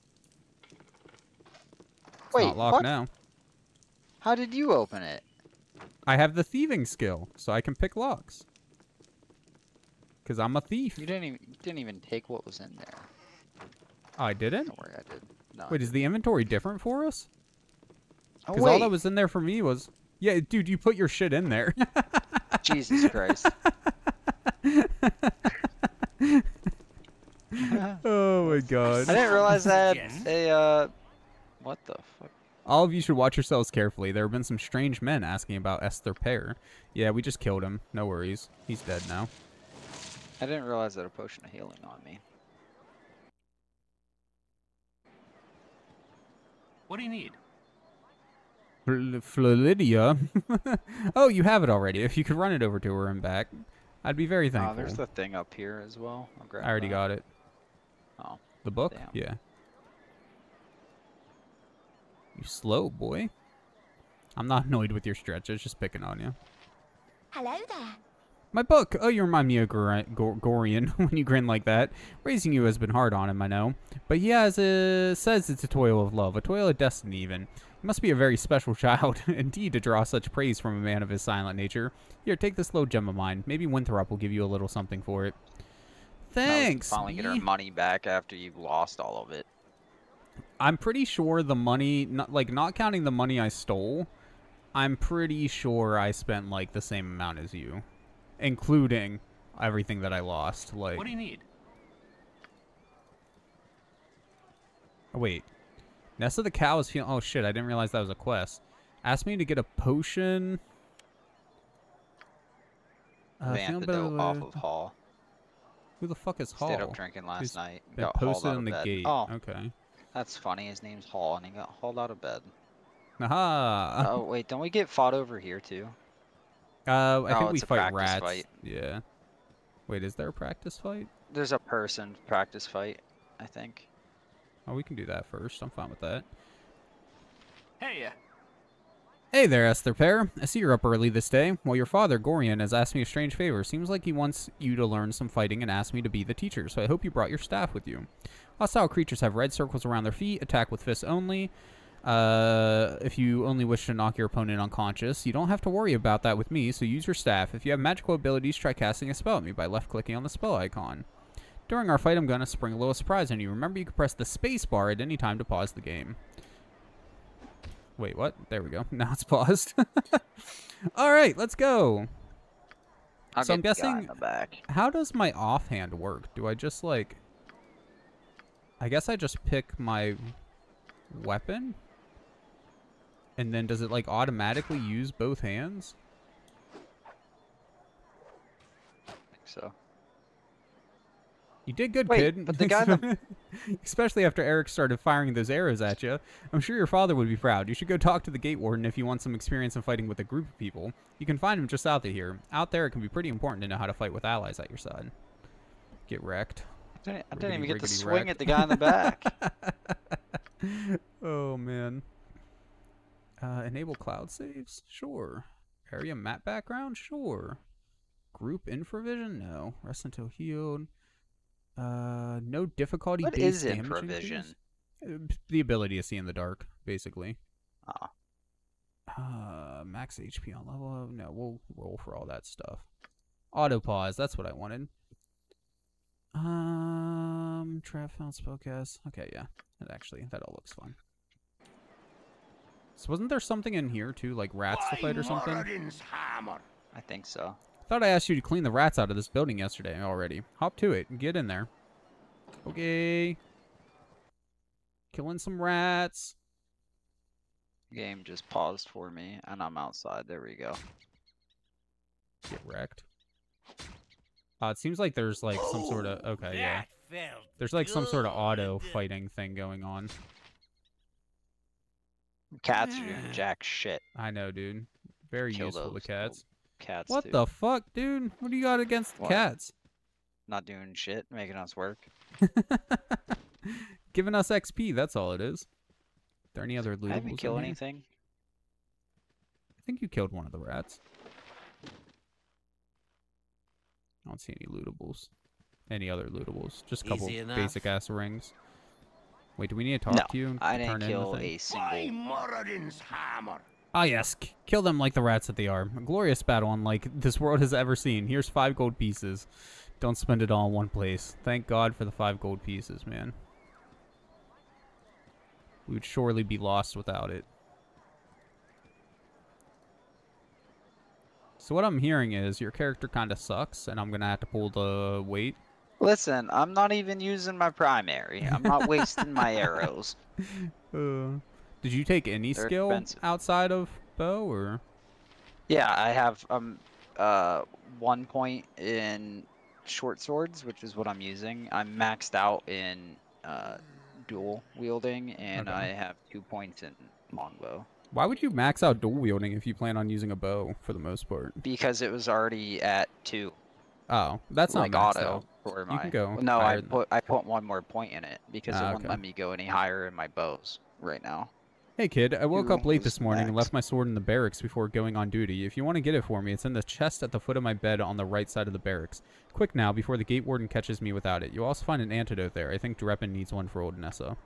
S2: It's
S1: Wait,
S2: not locked
S1: what?
S2: now.
S1: How did you open it?
S2: I have the thieving skill, so I can pick locks. Because I'm a thief.
S1: You didn't even you didn't even take what was in there.
S2: I didn't?
S1: Don't worry, I did. No.
S2: Wait, is the inventory different for us?
S1: Oh,
S2: Because all that was in there for me was... Yeah, dude, you put your shit in there.
S1: Jesus Christ.
S2: oh my god.
S1: I didn't realize that a uh what the fuck?
S2: All of you should watch yourselves carefully. There have been some strange men asking about Esther Pear. Yeah, we just killed him. No worries. He's dead now.
S1: I didn't realize that a potion of healing on me.
S6: What do you need?
S2: Fl- Floridia. oh, you have it already. If you could run it over to her and back, I'd be very
S1: Oh,
S2: thankful.
S1: there's the thing up here as well. I'll grab
S2: I already
S1: that.
S2: got it.
S1: Oh.
S2: The book?
S1: Damn.
S2: Yeah. You slow, boy. I'm not annoyed with your stretch. It's just picking on you.
S4: Hello there.
S2: My book. Oh, you remind me of Gor- Gor- Gorion when you grin like that. Raising you has been hard on him, I know. But he has a, says it's a toil of love, a toil of destiny even. He must be a very special child, indeed, to draw such praise from a man of his silent nature. Here, take this little gem of mine. Maybe Winthrop will give you a little something for it.
S1: Now we can
S2: Thanks.
S1: Finally get our money back after you've lost all of it.
S2: I'm pretty sure the money, not, like not counting the money I stole, I'm pretty sure I spent like the same amount as you, including everything that I lost. Like,
S6: What do you need?
S2: oh, wait, Nessa the cow is feeling. Oh shit! I didn't realize that was a quest. Asked me to get a potion. Uh,
S1: the
S2: feeling better
S1: antidote off
S2: with-
S1: of Hall.
S2: Who the fuck is Hall?
S1: Stayed up drinking last
S2: He's
S1: night. and
S2: Been
S1: Got hauled
S2: posted
S1: out
S2: on
S1: of
S2: the
S1: bed.
S2: gate.
S1: Oh,
S2: Okay.
S1: that's funny. His name's Hall, and he got hauled out of bed.
S2: Aha.
S1: oh wait, don't we get fought over here too?
S2: Uh, I
S1: Oh,
S2: think we fight rats.
S1: fight.
S2: Yeah. Wait, is there a practice fight?
S1: There's a person practice fight, I think.
S2: Oh, we can do that first. I'm fine with that.
S6: Hey, uh,
S2: Hey there, Esther Pear. I see you're up early this day. Well, your father, Gorion, has asked me a strange favor. Seems like he wants you to learn some fighting and asked me to be the teacher, so I hope you brought your staff with you. Hostile creatures have red circles around their feet, attack with fists only. Uh, if you only wish to knock your opponent unconscious, you don't have to worry about that with me, so use your staff. If you have magical abilities, try casting a spell at me by left-clicking on the spell icon. During our fight, I'm going to spring a little surprise on you. Remember, you can press the space bar at any time to pause the game. Wait, what? There we go. Now it's paused. All right, let's go.
S1: I'll
S2: So I'm
S1: get the guy in
S2: guessing-. How does my offhand work? Do I just like I guess I just pick my weapon? And then does it like automatically use both hands?
S1: I think so.
S2: You did good,
S1: Wait,
S2: kid.
S1: but the guy that-
S2: Especially after Eric started firing those arrows at you. I'm sure your father would be proud. You should go talk to the gate warden if you want some experience in fighting with a group of people. You can find him just out of here. Out there, it can be pretty important to know how to fight with allies at your side. Get wrecked.
S1: I didn't, I didn't even get to swing
S2: wreck.
S1: at the guy in the back.
S2: oh man. Uh, enable cloud saves? Sure. Area map background? Sure. Group infravision? No. Rest until healed. Uh, no difficulty
S1: What
S2: based
S1: is
S2: damage
S1: infravision?
S2: increase? Uh, The ability to see in the dark, basically.
S1: Oh.
S2: Uh, max HP on level. of- No, we'll roll for all that stuff. Auto pause. That's what I wanted. Um, trap found spellcast. Okay, yeah. That actually, that all looks fun. So wasn't there something in here too, like rats to fight or something? Hammer.
S1: I think so.
S2: Thought I asked you to clean the rats out of this building yesterday already. Hop to it and get in there. Okay. Killing some rats.
S1: Game just paused for me, and I'm outside. There we go.
S2: Get wrecked. Uh, it seems like there's like some sort of okay, yeah. There's like some sort of auto fighting thing going on.
S1: Cats are doing jack shit.
S2: I know, dude. Very
S1: Kill
S2: useful
S1: those
S2: to cats.
S1: Cats.
S2: What
S1: dude.
S2: the fuck, dude? What do you got against the
S1: What?
S2: cats?
S1: Not doing shit, making us work.
S2: Giving us XP, that's all it is. Are there any other lootables?
S1: I haven't
S2: in
S1: killed anything.
S2: I think you killed one of the rats. I don't see any lootables. Any other lootables. Just a couple basic ass rings. Wait, do we need to talk
S1: No,
S2: to you?
S1: I didn't
S2: kill in the
S1: kill
S2: thing?
S1: a single.
S2: Ah yes, kill them like the rats that they are. A glorious battle unlike this world has ever seen. Here's five gold pieces. Don't spend it all in one place. Thank God for the five gold pieces, man. We would surely be lost without it. So what I'm hearing is your character kind of sucks, and I'm gonna have to pull the weight.
S1: Listen, I'm not even using my primary. I'm not wasting my arrows.
S2: Uh, did you take any
S1: They're
S2: skill
S1: expensive.
S2: outside of bow, or
S1: Yeah, I have um uh one point in short swords, which is what I'm using. I'm maxed out in uh dual wielding, and
S2: Okay.
S1: I have two points in longbow
S2: why would you max out dual wielding if you plan on using a bow for the most part?
S1: because it was already at two.
S2: Oh, that's
S1: like
S2: not maxed
S1: auto for
S2: You
S1: my.
S2: can go
S1: no, I put I put one more point in it because
S2: Ah,
S1: it won't
S2: okay.
S1: let me go any higher in my bows right now.
S2: Hey kid, I woke up late this morning and left my sword in the barracks before going on duty. If you want to get it for me, it's in the chest at the foot of my bed on the right side of the barracks. Quick now, before the gate warden catches me without it. You'll also find an antidote there. I think Dreppin needs one for old Nessa.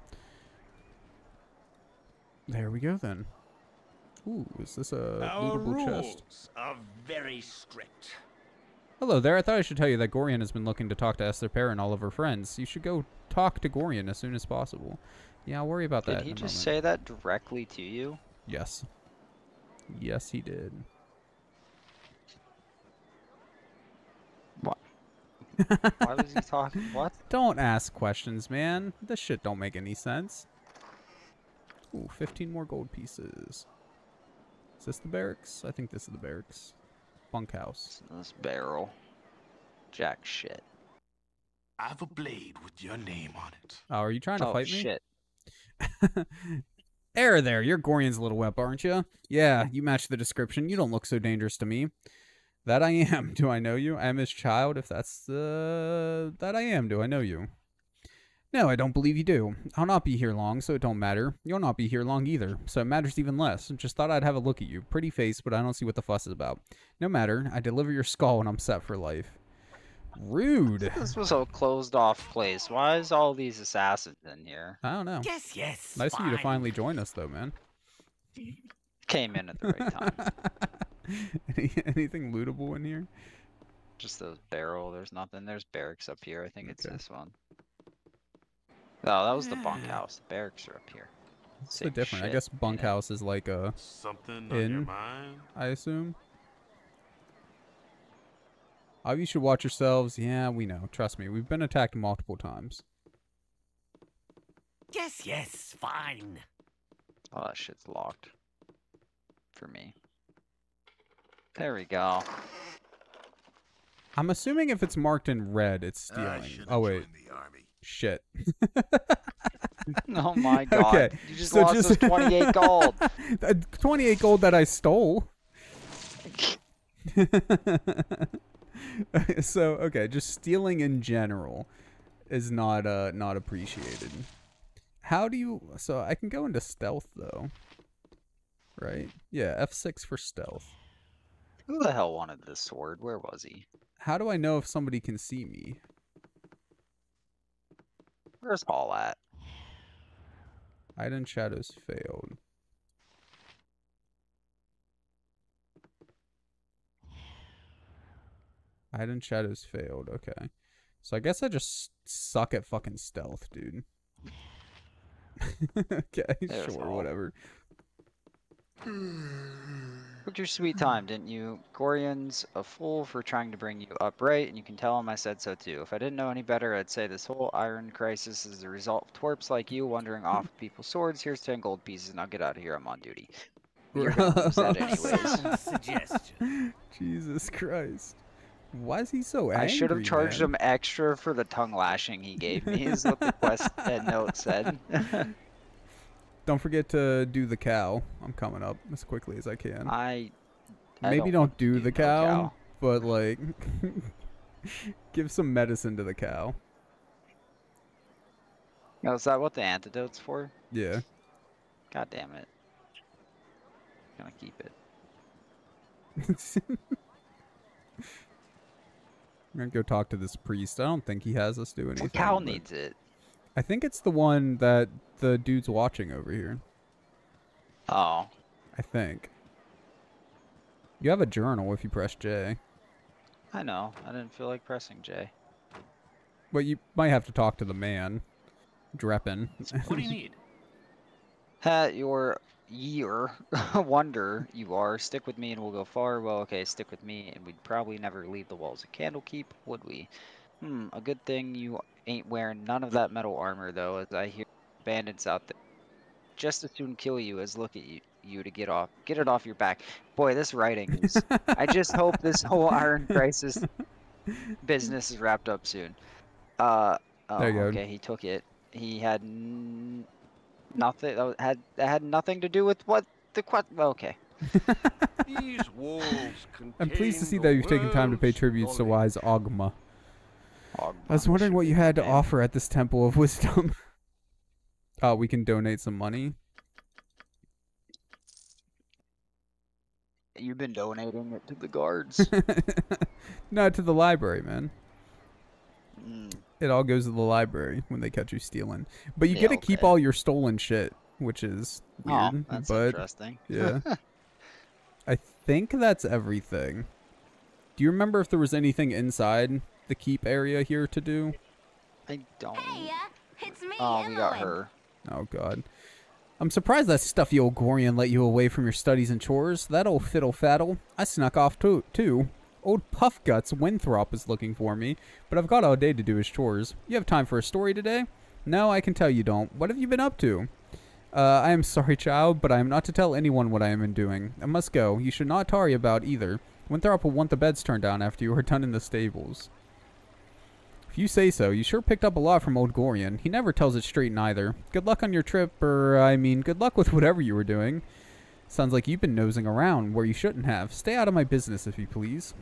S2: There we go then. Ooh, is this a
S9: Our
S2: lootable chest?
S9: rules are very strict.
S2: Hello there. I thought I should tell you that Gorion has been looking to talk to Esther Perrin and all of her friends. You should go talk to Gorion as soon as possible. Yeah, I'll worry about
S1: Did
S2: that Did
S1: he
S2: in
S1: just
S2: moment.
S1: say that directly to you?
S2: Yes. Yes, he did.
S1: What? Why was he talking? What?
S2: Don't ask questions, man. This shit don't make any sense. Ooh, 15 more gold pieces. Is this the barracks? I think this is the barracks. Bunkhouse.
S1: This barrel. Jack shit.
S9: I have a blade with your name on it.
S2: Oh, are you trying to
S1: oh
S2: fight me?
S1: shit.
S2: Error there. You're Gorion's little whip, aren't you? Yeah, you match the description. You don't look so dangerous to me. That I am. Do I know you? I am his child. If that's uh, that I am. Do I know you? No, I don't believe you do. I'll not be here long, so it don't matter. You'll not be here long either, so it matters even less. Just thought I'd have a look at you. Pretty face, but I don't see what the fuss is about. No matter. I deliver your skull and I'm set for life. Rude.
S1: This was a closed off place. Why is all these assassins in here?
S2: I don't know.
S9: Yes, yes.
S2: Nice of you to finally join us, though, man.
S1: Came in at the right time.
S2: Any, anything lootable in here?
S1: Just the barrel. There's nothing. There's barracks up here. I think it's this one. No, that was the ah. bunkhouse. The barracks are up here.
S2: So
S1: Same
S2: different. I
S1: shit,
S2: guess
S1: you know?
S2: bunkhouse is like a,
S9: Something on your
S2: In.
S9: mind?
S2: I assume. Oh, you should watch yourselves. Yeah, we know. Trust me, we've been attacked multiple times.
S9: Yes, yes, fine.
S1: Oh, that shit's locked. For me. There we go.
S2: I'm assuming if it's marked in red, it's
S7: I
S2: stealing. oh wait,
S7: the army.
S2: shit.
S1: Oh my god.
S2: Okay,
S1: You just
S2: so
S1: lost
S2: just-
S1: 28 gold.
S2: Uh, 28 gold that I stole. so okay, just stealing in general is not uh not appreciated. How do you? So I can go into stealth though, right? Yeah, F6 for stealth.
S1: Who the hell wanted this sword? Where was he?
S2: How do I know if somebody can see me?
S1: Where's Paul at?
S2: Hide in shadows failed. Hide in shadows failed. Okay. So I guess I just suck at fucking stealth, dude. okay,
S1: There's
S2: sure,
S1: all.
S2: whatever.
S1: Took your sweet time, didn't you? Gorion's a fool for trying to bring you upright, and you can tell him I said so too. If I didn't know any better, I'd say this whole iron crisis is the result of twerps like you wandering off with people's swords. Here's 10 gold pieces, now get out of here, I'm on duty. You're gonna lose that anyways.
S9: Suggestion.
S2: Jesus Christ. Why is he so angry?
S1: I should have charged
S2: man?
S1: him extra for the tongue lashing he gave me, is what the quest note said.
S2: Don't forget to do the cow. I'm coming up as quickly as I can.
S1: I, I
S2: Maybe
S1: don't
S2: don't, do
S1: do
S2: the
S1: no
S2: cow,
S1: cow.
S2: but like give some medicine to the cow.
S1: Oh, is that what the antidote's for?
S2: Yeah.
S1: God damn it. Gonna keep it.
S2: I'm gonna go talk to this priest. I don't think he has us do anything.
S1: What cow needs it?
S2: I think it's the one that the dude's watching over here.
S1: Oh,
S2: I think. You have a journal if you press J.
S1: I know. I didn't feel like pressing J.
S2: But you might have to talk to the man. Dreppin.
S6: What do you need?
S1: At your year wonder you are. Stick with me and we'll go far. Well, okay, stick with me and we'd probably never leave the walls of Candlekeep, would we? Hmm, a good thing you ain't wearing none of that metal armor, though, as I hear bandits out there just as soon kill you as look at you, you to get off, get it off your back. Boy, this writing is. I just hope this whole Iron Crisis business is wrapped up soon. Uh, oh,
S2: There you go.
S1: okay, he took it. He had nothing. That had that had nothing to do with what the quest. Okay.
S8: These walls
S2: I'm pleased to see that you've taken time to pay
S8: tribute
S2: tributes to wise Ogma.
S1: Ogma
S2: I was wondering what you had to offer at this Temple of Wisdom. Oh, we can donate some money.
S1: You've been donating it to the guards.
S2: no, to the library, man.
S1: Mm,
S2: It all goes to the library when they catch you stealing. But you
S1: Yeah,
S2: get to keep
S1: okay.
S2: all your stolen shit, which is
S1: oh,
S2: weird.
S1: that's
S2: but
S1: interesting.
S2: yeah. I think that's everything. Do you remember if there was anything inside the keep area here to do?
S1: I don't.
S4: Hey, uh, it's me,
S1: Oh, we got her.
S2: Oh god. I'm surprised that stuffy old Gorion let you away from your studies and chores. That old fiddle faddle. I snuck off too, too. Old Puff Guts Winthrop is looking for me, but I've got all day to do his chores. You have time for a story today? No, I can tell you don't. What have you been up to? Uh, I am sorry, child, but I am not to tell anyone what I am in doing. I must go. You should not tarry about either. Winthrop will want the beds turned down after you are done in the stables. If you say so, you sure picked up a lot from old Gorion. He never tells it straight neither. Good luck on your trip, or, I mean, good luck with whatever you were doing. Sounds like you've been nosing around where you shouldn't have. Stay out of my business, if you please.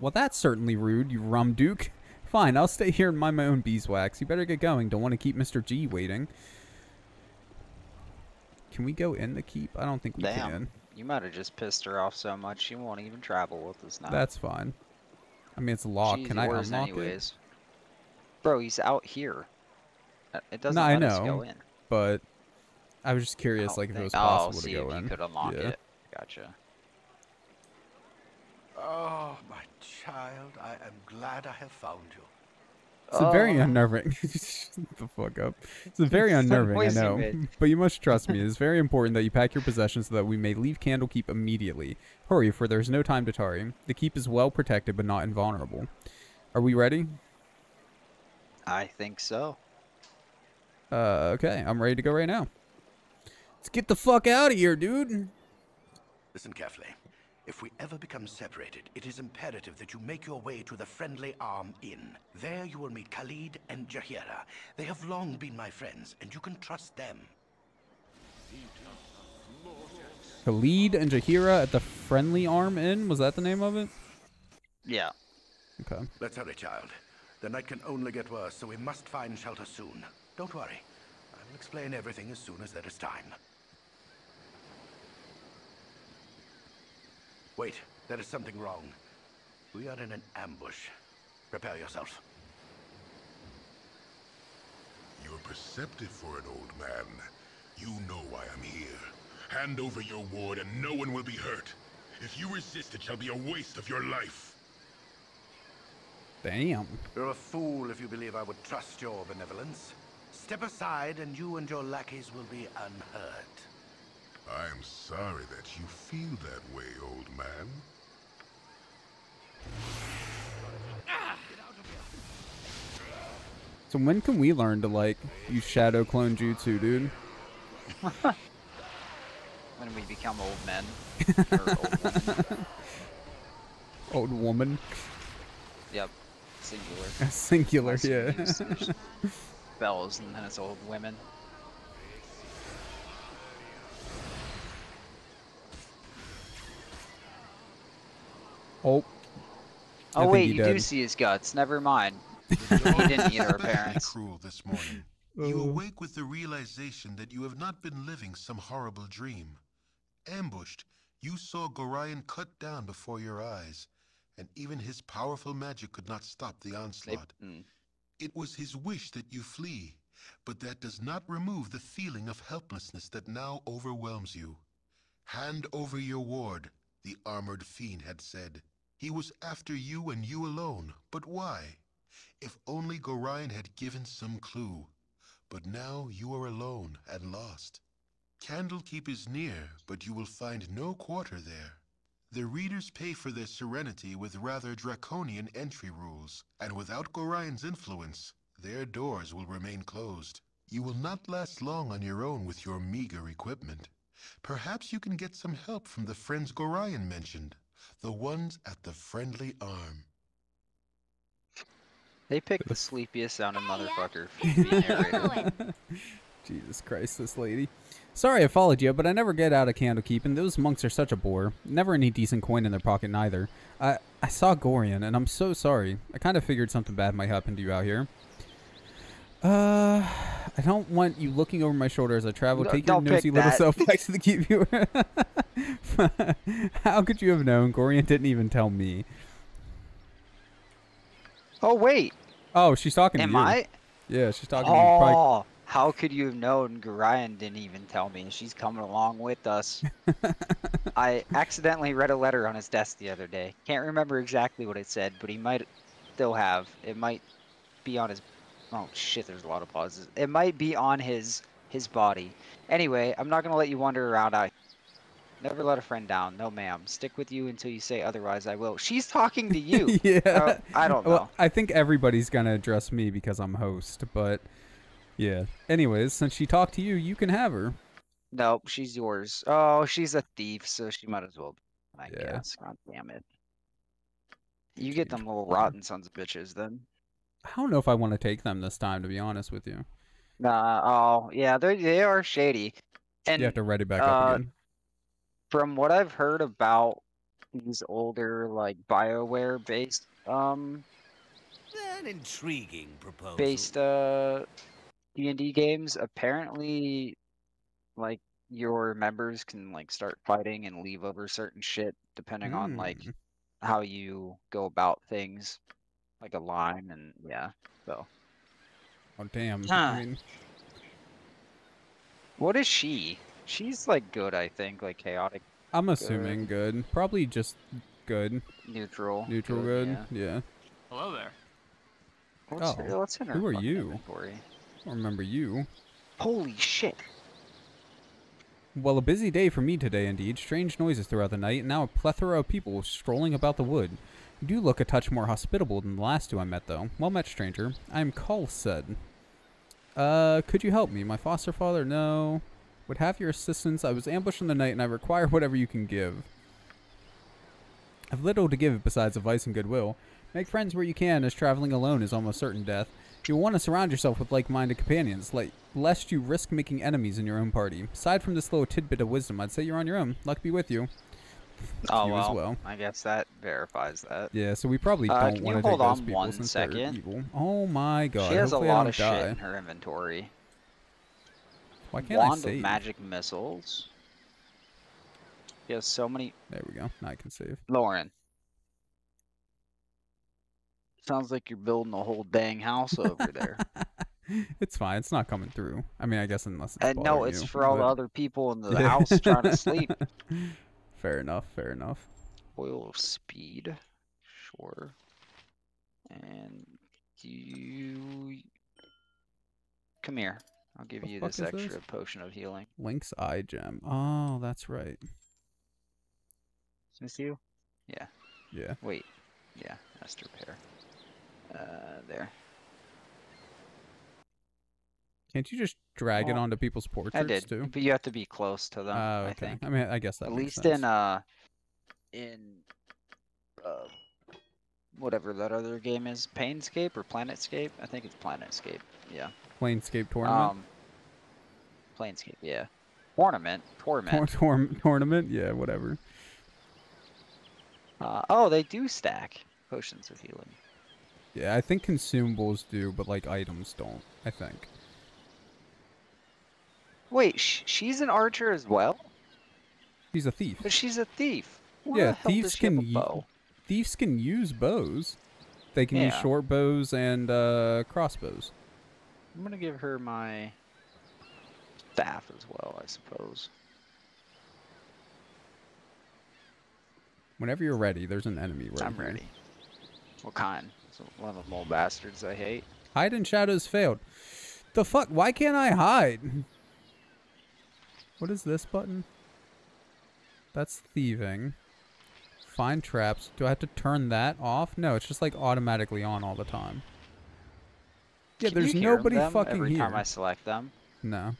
S2: Well, that's certainly rude, you rum duke. Fine, I'll stay here and mind my own beeswax. You better get going. Don't want to keep Mr. G waiting. Can we go in the keep? I don't think we
S1: Damn.
S2: can.
S1: You might have just pissed her off so much she won't even travel with us now.
S2: That's fine. I mean, it's locked.
S1: She's
S2: Can I unlock it?
S1: Bro, he's out here. Uh, It doesn't
S2: No, I
S1: let us go
S2: know.
S1: in.
S2: But I was just curious, like, if it was
S1: oh,
S2: possible
S1: see
S2: to go
S1: if
S2: in.
S1: you could unlock
S2: yeah.
S1: it. Gotcha.
S9: Oh, my child, I am glad I have found you.
S2: It's a very
S1: Oh.
S2: unnerving. Shut the fuck up. It's a very
S1: It's
S2: unnerving, I know.
S1: it.
S2: But you must trust me. It is very important that you pack your possessions so that we may leave Candlekeep immediately. Hurry, for there is no time to tarry. The keep is well protected, but not invulnerable. Are we ready?
S1: I think so.
S2: Uh, okay. I'm ready to go right now. Let's get the fuck out of here, dude.
S9: Listen carefully. If we ever become separated, it is imperative that you make your way to the Friendly Arm Inn. There you will meet Khalid and Jaheira. They have long been my friends, and you can trust them.
S2: Khalid and Jaheira at the Friendly Arm Inn. Was that the name of it?
S1: Yeah.
S2: Okay.
S9: Let's hurry, child. The night can only get worse, so we must find shelter soon. Don't worry. I will explain everything as soon as there is time. Wait, there is something wrong. We are in an ambush. Prepare yourself.
S7: You're perceptive for an old man. You know why I'm here. Hand over your ward and no one will be hurt. If you resist, it shall be a waste of your life.
S2: Damn.
S9: You're a fool if you believe I would trust your benevolence. Step aside and you and your lackeys will be unhurt.
S7: I'm sorry that you feel that way, old man.
S2: So when can we learn to like use shadow clone jutsu, dude?
S1: When we become old men. or old women.
S2: Old woman.
S1: Yep. Singular.
S2: Singular, yeah.
S1: Bells and then it's old women.
S2: Oh.
S1: Oh
S2: think
S1: wait,
S2: he
S1: you do see his guts. Never mind. he didn't eat our
S7: Especially
S1: parents.
S7: cruel this morning. You awake with the realization that you have not been living some horrible dream. Ambushed, you saw Gorion cut down before your eyes, and even his powerful magic could not stop the
S1: They-
S7: onslaught.
S1: mm.
S7: It was his wish that you flee, but that does not remove the feeling of helplessness that now overwhelms you. Hand over your ward, the armored fiend had said. He was after you and you alone, but why? If only Gorion had given some clue. But now you are alone and lost. Candlekeep is near, but you will find no quarter there. The readers pay for their serenity with rather draconian entry rules, and without Gorion's influence, their doors will remain closed. You will not last long on your own with your meager equipment. Perhaps you can get some help from the friends Gorion mentioned, the ones at the Friendly Arm.
S1: They picked the sleepiest sounding
S4: Hey, uh,
S1: motherfucker for being.
S2: Jesus Christ, this lady. Sorry I followed you, but I never get out of candle keeping. those monks are such a bore. Never any decent coin in their pocket neither. I I saw Gorion, and I'm so sorry. I kind of figured something bad might happen to you out here. Uh, I don't want you looking over my shoulder as I travel.
S1: No,
S2: Take your nosy little self back to the keep viewer. How could you have known? Gorion didn't even tell me.
S1: Oh wait,
S2: Oh, she's talking
S1: am
S2: to you.
S1: Am I?
S2: Yeah, she's talking to you. Probably-
S1: Oh, how could you have known? Gorion didn't even tell me. She's coming along with us. I accidentally read a letter on his desk the other day. Can't remember exactly what it said, but he might still have. It might be on his. Oh shit! There's a lot of pauses. It might be on his his body. Anyway, I'm not gonna let you wander around out. Never let a friend down. No, ma'am. Stick with you until you say otherwise. I will. She's talking to you.
S2: yeah.
S1: I don't know.
S2: Well, I think everybody's gonna address me because I'm host, but yeah. Anyways, since she talked to you, you can have her.
S1: Nope, she's yours. Oh, she's a thief, so she might as well. be, I
S2: Yeah.
S1: guess. God damn it. You get them little rotten sons of bitches then.
S2: I don't know if I want to take them this time, to be honest with you.
S1: Nah. Oh, yeah, they they are shady. And
S2: you have to ready back
S1: uh,
S2: up again.
S1: from what I've heard about these older like Bioware based um
S8: An intriguing proposal.
S1: based uh D and D games, apparently like your members can like start fighting and leave over certain shit depending on like
S2: Mm.
S1: how you go about things, like a line, and yeah. So,
S2: Oh damn.
S1: Huh.
S2: I mean,
S1: what is she? She's like good, I think, like chaotic,
S2: I'm assuming good. Probably just good.
S1: neutral,
S2: Neutral good.
S1: yeah.
S2: Yeah.
S6: Hello there.
S1: Let's,
S2: Oh,
S1: let's enter
S2: who are you?
S1: Inventory.
S2: I don't remember you.
S1: Holy shit!
S2: Well, a busy day for me today indeed. Strange noises throughout the night, and now a plethora of people strolling about the wood. Do look a touch more hospitable than the last two I met, though. Well met, stranger. I'm Cul Said. Uh, could you help me? My foster father, no. Would have your assistance. I was ambushed in the night, and I require whatever you can give. I've little to give besides advice and goodwill. Make friends where you can, as traveling alone is almost certain death. You'll want to surround yourself with like-minded companions, like, lest you risk making enemies in your own party. Aside from this little tidbit of wisdom, I'd say you're on your own. Luck be with you.
S1: Oh
S2: you
S1: well,
S2: as well.
S1: I guess that verifies that.
S2: Yeah, so we probably
S1: Uh,
S2: don't want to take
S1: hold
S2: those
S1: on
S2: people
S1: one
S2: since they're
S1: second?
S2: evil. Oh my god!
S1: she has a
S2: hopefully I
S1: lot of
S2: die.
S1: shit in her inventory.
S2: Why can't I
S1: Wand
S2: save?
S1: of magic missiles. She has so many.
S2: There we go. Now I can save.
S1: Lauren. Sounds like you're building a whole dang house over there.
S2: it's fine. It's not coming through. I mean, I guess unless it's
S1: and no, it's
S2: you,
S1: for all the other people in the house trying to sleep.
S2: Fair enough. Fair enough.
S1: Oil of speed. Sure. And you come here. I'll give
S2: The
S1: you this extra
S2: this?
S1: potion of healing.
S2: Lynx eye gem. Oh, that's right.
S1: Is this you? Yeah.
S2: Yeah.
S1: Wait. Yeah, Esther Pear. Uh, there.
S2: Can't you just drag it onto people's portraits
S1: I did,
S2: too?
S1: but you have to be close to them.
S2: Oh,
S1: I think.
S2: I mean, I guess that
S1: At least
S2: sense.
S1: in uh, in uh, whatever that other game is, Painscape or Planetscape. I think it's Planetscape. Yeah.
S2: Planescape tournament.
S1: Um, Planescape. Yeah. tournament,
S2: Tor- tor- tournament. Yeah, whatever.
S1: Uh, oh, they do stack potions of healing.
S2: Yeah, I think consumables do, but like items don't. I think.
S1: Wait, sh- she's an archer as well,
S2: She's a thief.
S1: but she's a thief. Why
S2: yeah, thieves
S1: does she have
S2: can
S1: a
S2: u-
S1: bow?
S2: thieves can use bows. They can use short bows and uh, crossbows.
S1: I'm gonna give her my staff as well, I suppose.
S2: Whenever you're ready, there's an enemy right
S1: I'm
S2: here.
S1: ready. What kind? One of the mole bastards I hate.
S2: Hide in shadows failed. The fuck? Why can't I hide? What is this button? That's thieving. Find traps. Do I have to turn that off? No, it's just like automatically on all the time. Yeah,
S1: Can
S2: there's
S1: you hear
S2: nobody
S1: them
S2: fucking
S1: every
S2: here.
S1: time I select them.
S2: No.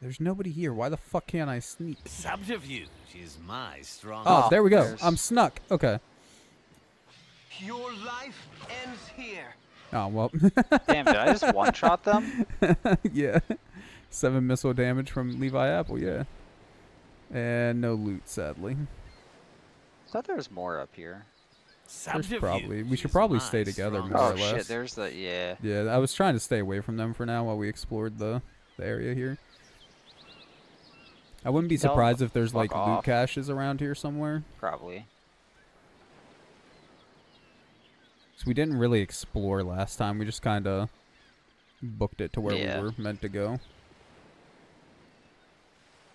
S2: There's nobody here. Why the fuck can't I sneak?
S8: Subterfuge is my strong.
S2: Oh,
S1: Oh,
S2: there we go.
S1: Oh, there's-
S2: I'm snuck. Okay.
S10: Your life ends here.
S2: Oh, well.
S1: Damn, did I just one shot them?
S2: yeah. Seven missile damage from Levi Apple, yeah. And no loot, sadly.
S1: I thought there was more up here.
S2: There's
S8: Subterfuge
S2: probably we should probably
S8: my
S2: stay together
S8: strong
S2: more
S1: Oh
S2: or less.
S1: shit, there's the yeah.
S2: Yeah, I was trying to stay away from them for now while we explored the, the area here. I wouldn't be
S1: Tell them
S2: surprised
S1: to
S2: if there's
S1: fuck
S2: like loot caches around here somewhere.
S1: Probably.
S2: So we didn't really explore last time. We just kind of booked it to where
S1: Yeah.
S2: we were meant to go.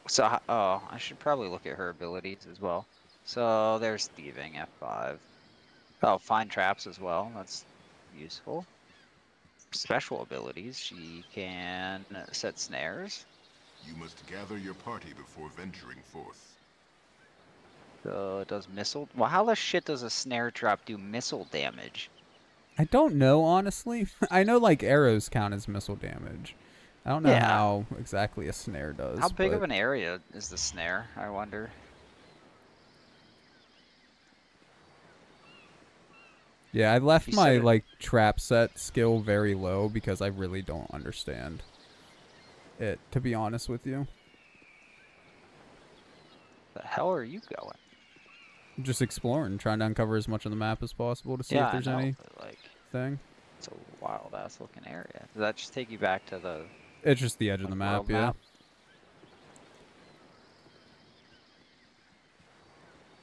S1: So oh, I should probably look at her abilities as well. So there's thieving F5. Oh, find traps as well. That's useful. Special abilities. She can set snares.
S7: You must gather your party before venturing forth.
S1: So it does missile. Well, how the shit does a snare trap do missile damage?
S2: I don't know honestly. I know like arrows count as missile damage. I don't know
S1: Yeah.
S2: how exactly a snare does.
S1: How big of an area is the snare? I wonder.
S2: Yeah, I left
S1: You
S2: my
S1: said
S2: like trap set skill very low because I really don't understand it. To be honest with you,
S1: The hell are you going?
S2: Just exploring, trying to uncover as much of the map as possible to see
S1: yeah,
S2: if there's
S1: I know,
S2: anything.
S1: but, like it's a wild ass looking area. Does that just take you back to the
S2: It's just the edge of the
S1: like,
S2: map, yeah.
S1: map?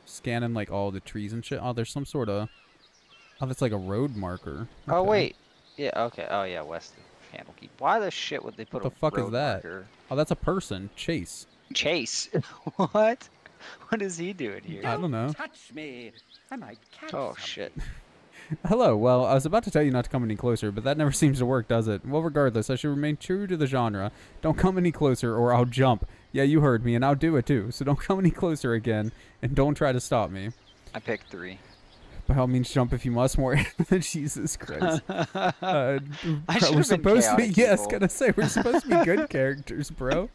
S2: Scanning like all the trees and shit. Oh, there's some sort of. Oh, that's like a road marker.
S1: Oh wait. Yeah, okay. Oh yeah, west of Candlekeep. Why the shit would they put
S2: What the
S1: a
S2: fuck is
S1: road
S2: that?
S1: marker?
S2: Oh, that's a person. Chase.
S1: Chase. what? What is he doing here?
S2: I don't know.
S10: Touch me. I might catch
S1: Oh
S10: something.
S1: shit.
S2: Hello. Well, I was about to tell you not to come any closer, but that never seems to work, does it? Well, regardless, I should remain true to the genre. Don't come any closer, or I'll jump. Yeah, you heard me, and I'll do it too. So don't come any closer again, and don't try to stop me.
S1: I picked three.
S2: By all means, jump if you must. More. Jesus Christ. Uh,
S1: I
S2: we're supposed to be. Yes, gonna say we're supposed to be good characters, bro.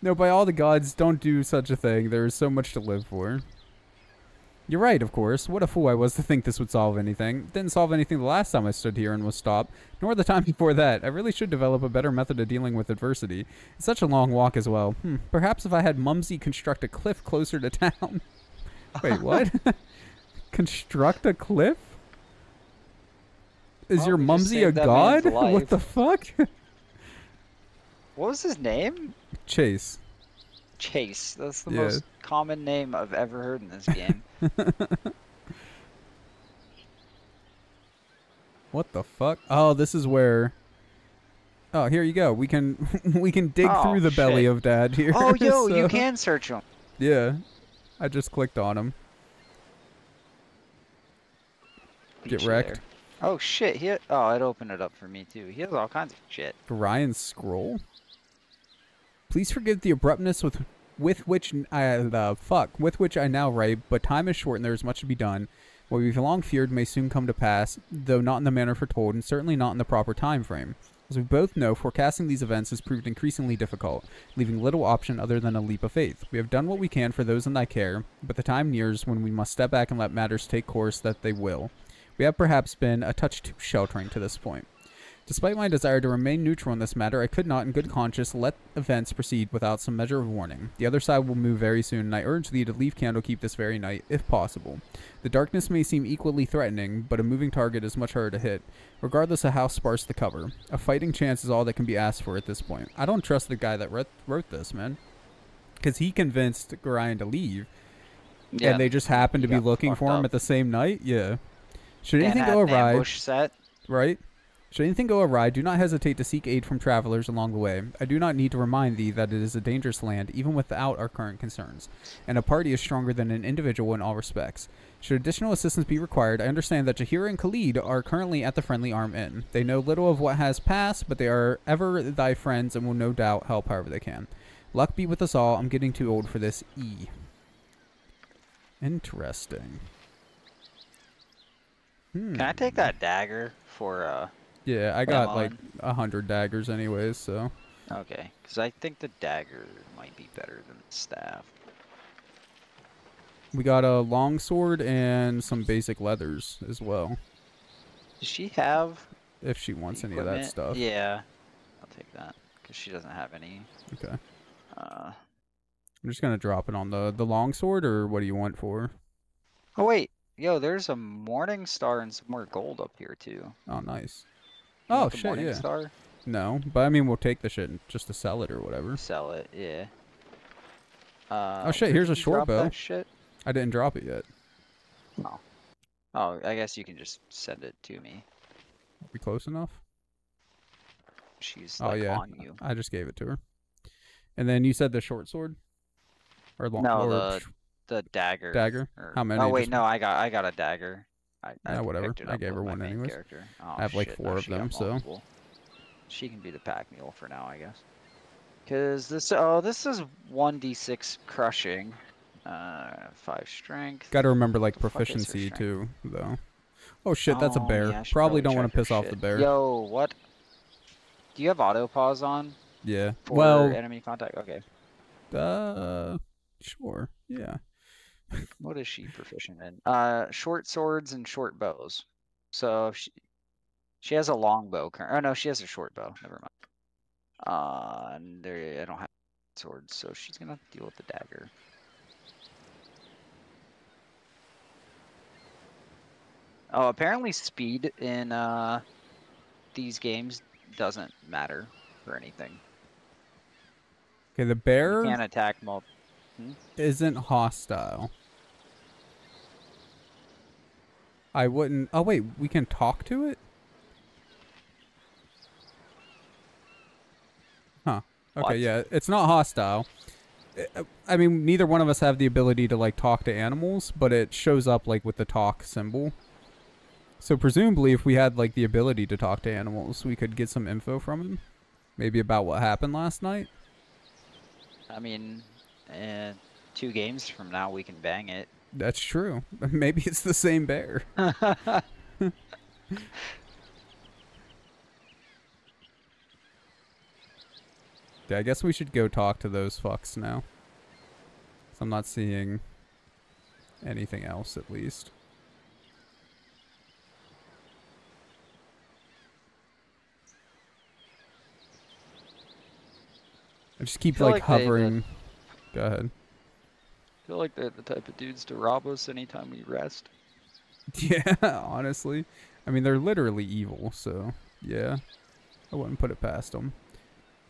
S2: No, by all the gods, don't do such a thing. There is so much to live for. You're right, of course. What a fool I was to think this would solve anything. Didn't solve anything the last time I stood here and was stopped, nor the time before that. I really should develop a better method of dealing with adversity. It's such a long walk as well. Hmm. Perhaps if I had Mumsy construct a cliff closer to town. Wait, what? construct a cliff? Is
S1: Well,
S2: your Mumsy a
S1: saved that man's
S2: god? What the fuck?
S1: What was his name?
S2: Chase.
S1: Chase. That's the
S2: Yeah.
S1: most common name I've ever heard in this game.
S2: What the fuck? Oh, this is where. Oh, here you go. We can we can dig
S1: Oh,
S2: through the belly of Dad here.
S1: oh, yo, you can search him.
S2: Yeah, I just clicked on him. Get wrecked.
S1: there. Oh shit! He oh, it opened it up for me too. He has all kinds of shit.
S2: Ryan scroll. Please forgive the abruptness with with which I uh, fuck with which I now write, but time is short and there is much to be done. What we've long feared may soon come to pass, though not in the manner foretold, and certainly not in the proper time frame. As we both know, forecasting these events has proved increasingly difficult, leaving little option other than a leap of faith. We have done what we can for those in thy care, but the time nears when we must step back and let matters take course that they will. We have perhaps been a touch too sheltering to this point. Despite my desire to remain neutral in this matter, I could not, in good conscience, let events proceed without some measure of warning. The other side will move very soon, and I urge thee to leave Candlekeep this very night, if possible. The darkness may seem equally threatening, but a moving target is much harder to hit, regardless of how sparse the cover. A fighting chance is all that can be asked for at this point. I don't trust the guy that wrote, wrote this, man. Because he convinced Gorion to leave,
S1: Yeah.
S2: and they just happened to
S1: He
S2: be looking for him
S1: up.
S2: at the same night. Yeah. Should anything go awry, right? Should anything go awry, do not hesitate to seek aid from travelers along the way. I do not need to remind thee that it is a dangerous land, even without our current concerns, and a party is stronger than an individual in all respects. Should additional assistance be required, I understand that Jaheira and Khalid are currently at the Friendly Arm Inn. They know little of what has passed, but they are ever thy friends and will no doubt help however they can. Luck be with us all. I'm getting too old for this E. Interesting. Hmm.
S1: Can I take that dagger for uh?
S2: Yeah, I got like a hundred daggers anyways, so.
S1: Okay, because I think the dagger might be better than the staff.
S2: We got a longsword and some basic leathers as well,
S1: Does she have
S2: if she wants any of that stuff.
S1: Yeah, I'll take that because she doesn't have any.
S2: Okay.
S1: Uh,
S2: I'm just gonna drop it on the the long sword, or what do you want for?
S1: oh wait, yo, there's a morning star and some more gold up here too.
S2: Oh, nice. Oh shit,
S1: morning
S2: yeah.
S1: Star?
S2: No, but I mean we'll take the shit and- just to sell it or whatever.
S1: Sell it, yeah. Uh,
S2: Oh shit, here's a short bow.
S1: Shit.
S2: I didn't drop it yet.
S1: Oh. Oh, I guess you can just send it to me.
S2: Are We close enough?
S1: She's
S2: oh
S1: like
S2: yeah,
S1: on you.
S2: I just gave it to her. And then you said the short sword, or long
S1: No,
S2: or
S1: the the dagger.
S2: dagger.
S1: or-
S2: How many?
S1: Oh wait, no, I got I got a dagger. I, I
S2: Yeah, whatever. I gave her one
S1: main
S2: anyways.
S1: Character. Oh,
S2: I have, like,
S1: shit,
S2: four
S1: now
S2: of them, so-
S1: She can be the pack mule for now, I guess. Cause this oh this is one d six crushing, uh five strength.
S2: Got to remember like
S1: The fuck is her
S2: proficiency too, though. Oh shit, that's a
S1: Oh,
S2: bear.
S1: yeah, should
S2: probably don't want to piss off the bear.
S1: Yo, what? Do you have auto pause on
S2: Yeah. well,
S1: enemy contact? Okay.
S2: uh, sure. Yeah.
S1: What is she proficient in? Uh, short swords and short bows. So she she has a long bow. Oh no, she has a short bow. Never mind. Uh, and there I don't have swords, so she's gonna deal with the dagger. Oh, apparently speed in uh these games doesn't matter for anything.
S2: Okay, the
S1: You
S2: bear
S1: can't attack multiple.
S2: isn't hostile. I wouldn't. Oh wait, we can talk to it. Huh. Okay,
S1: What?
S2: yeah, it's not hostile. I- I mean, neither one of us have the ability to like talk to animals, but it shows up like with the talk symbol. So presumably, if we had like the ability to talk to animals, we could get some info from him, maybe about what happened last night.
S1: I mean, eh, two games from now we can bang it.
S2: That's true. Maybe it's the same bear. Yeah, I guess we should go talk to those fucks now. I'm not seeing anything else, at least. I just keep
S1: feel
S2: like,
S1: like
S2: hovering. Go ahead.
S1: I feel like they're the type of dudes to rob us anytime we rest.
S2: Yeah, honestly. I mean, they're literally evil, so yeah. I wouldn't put it past them.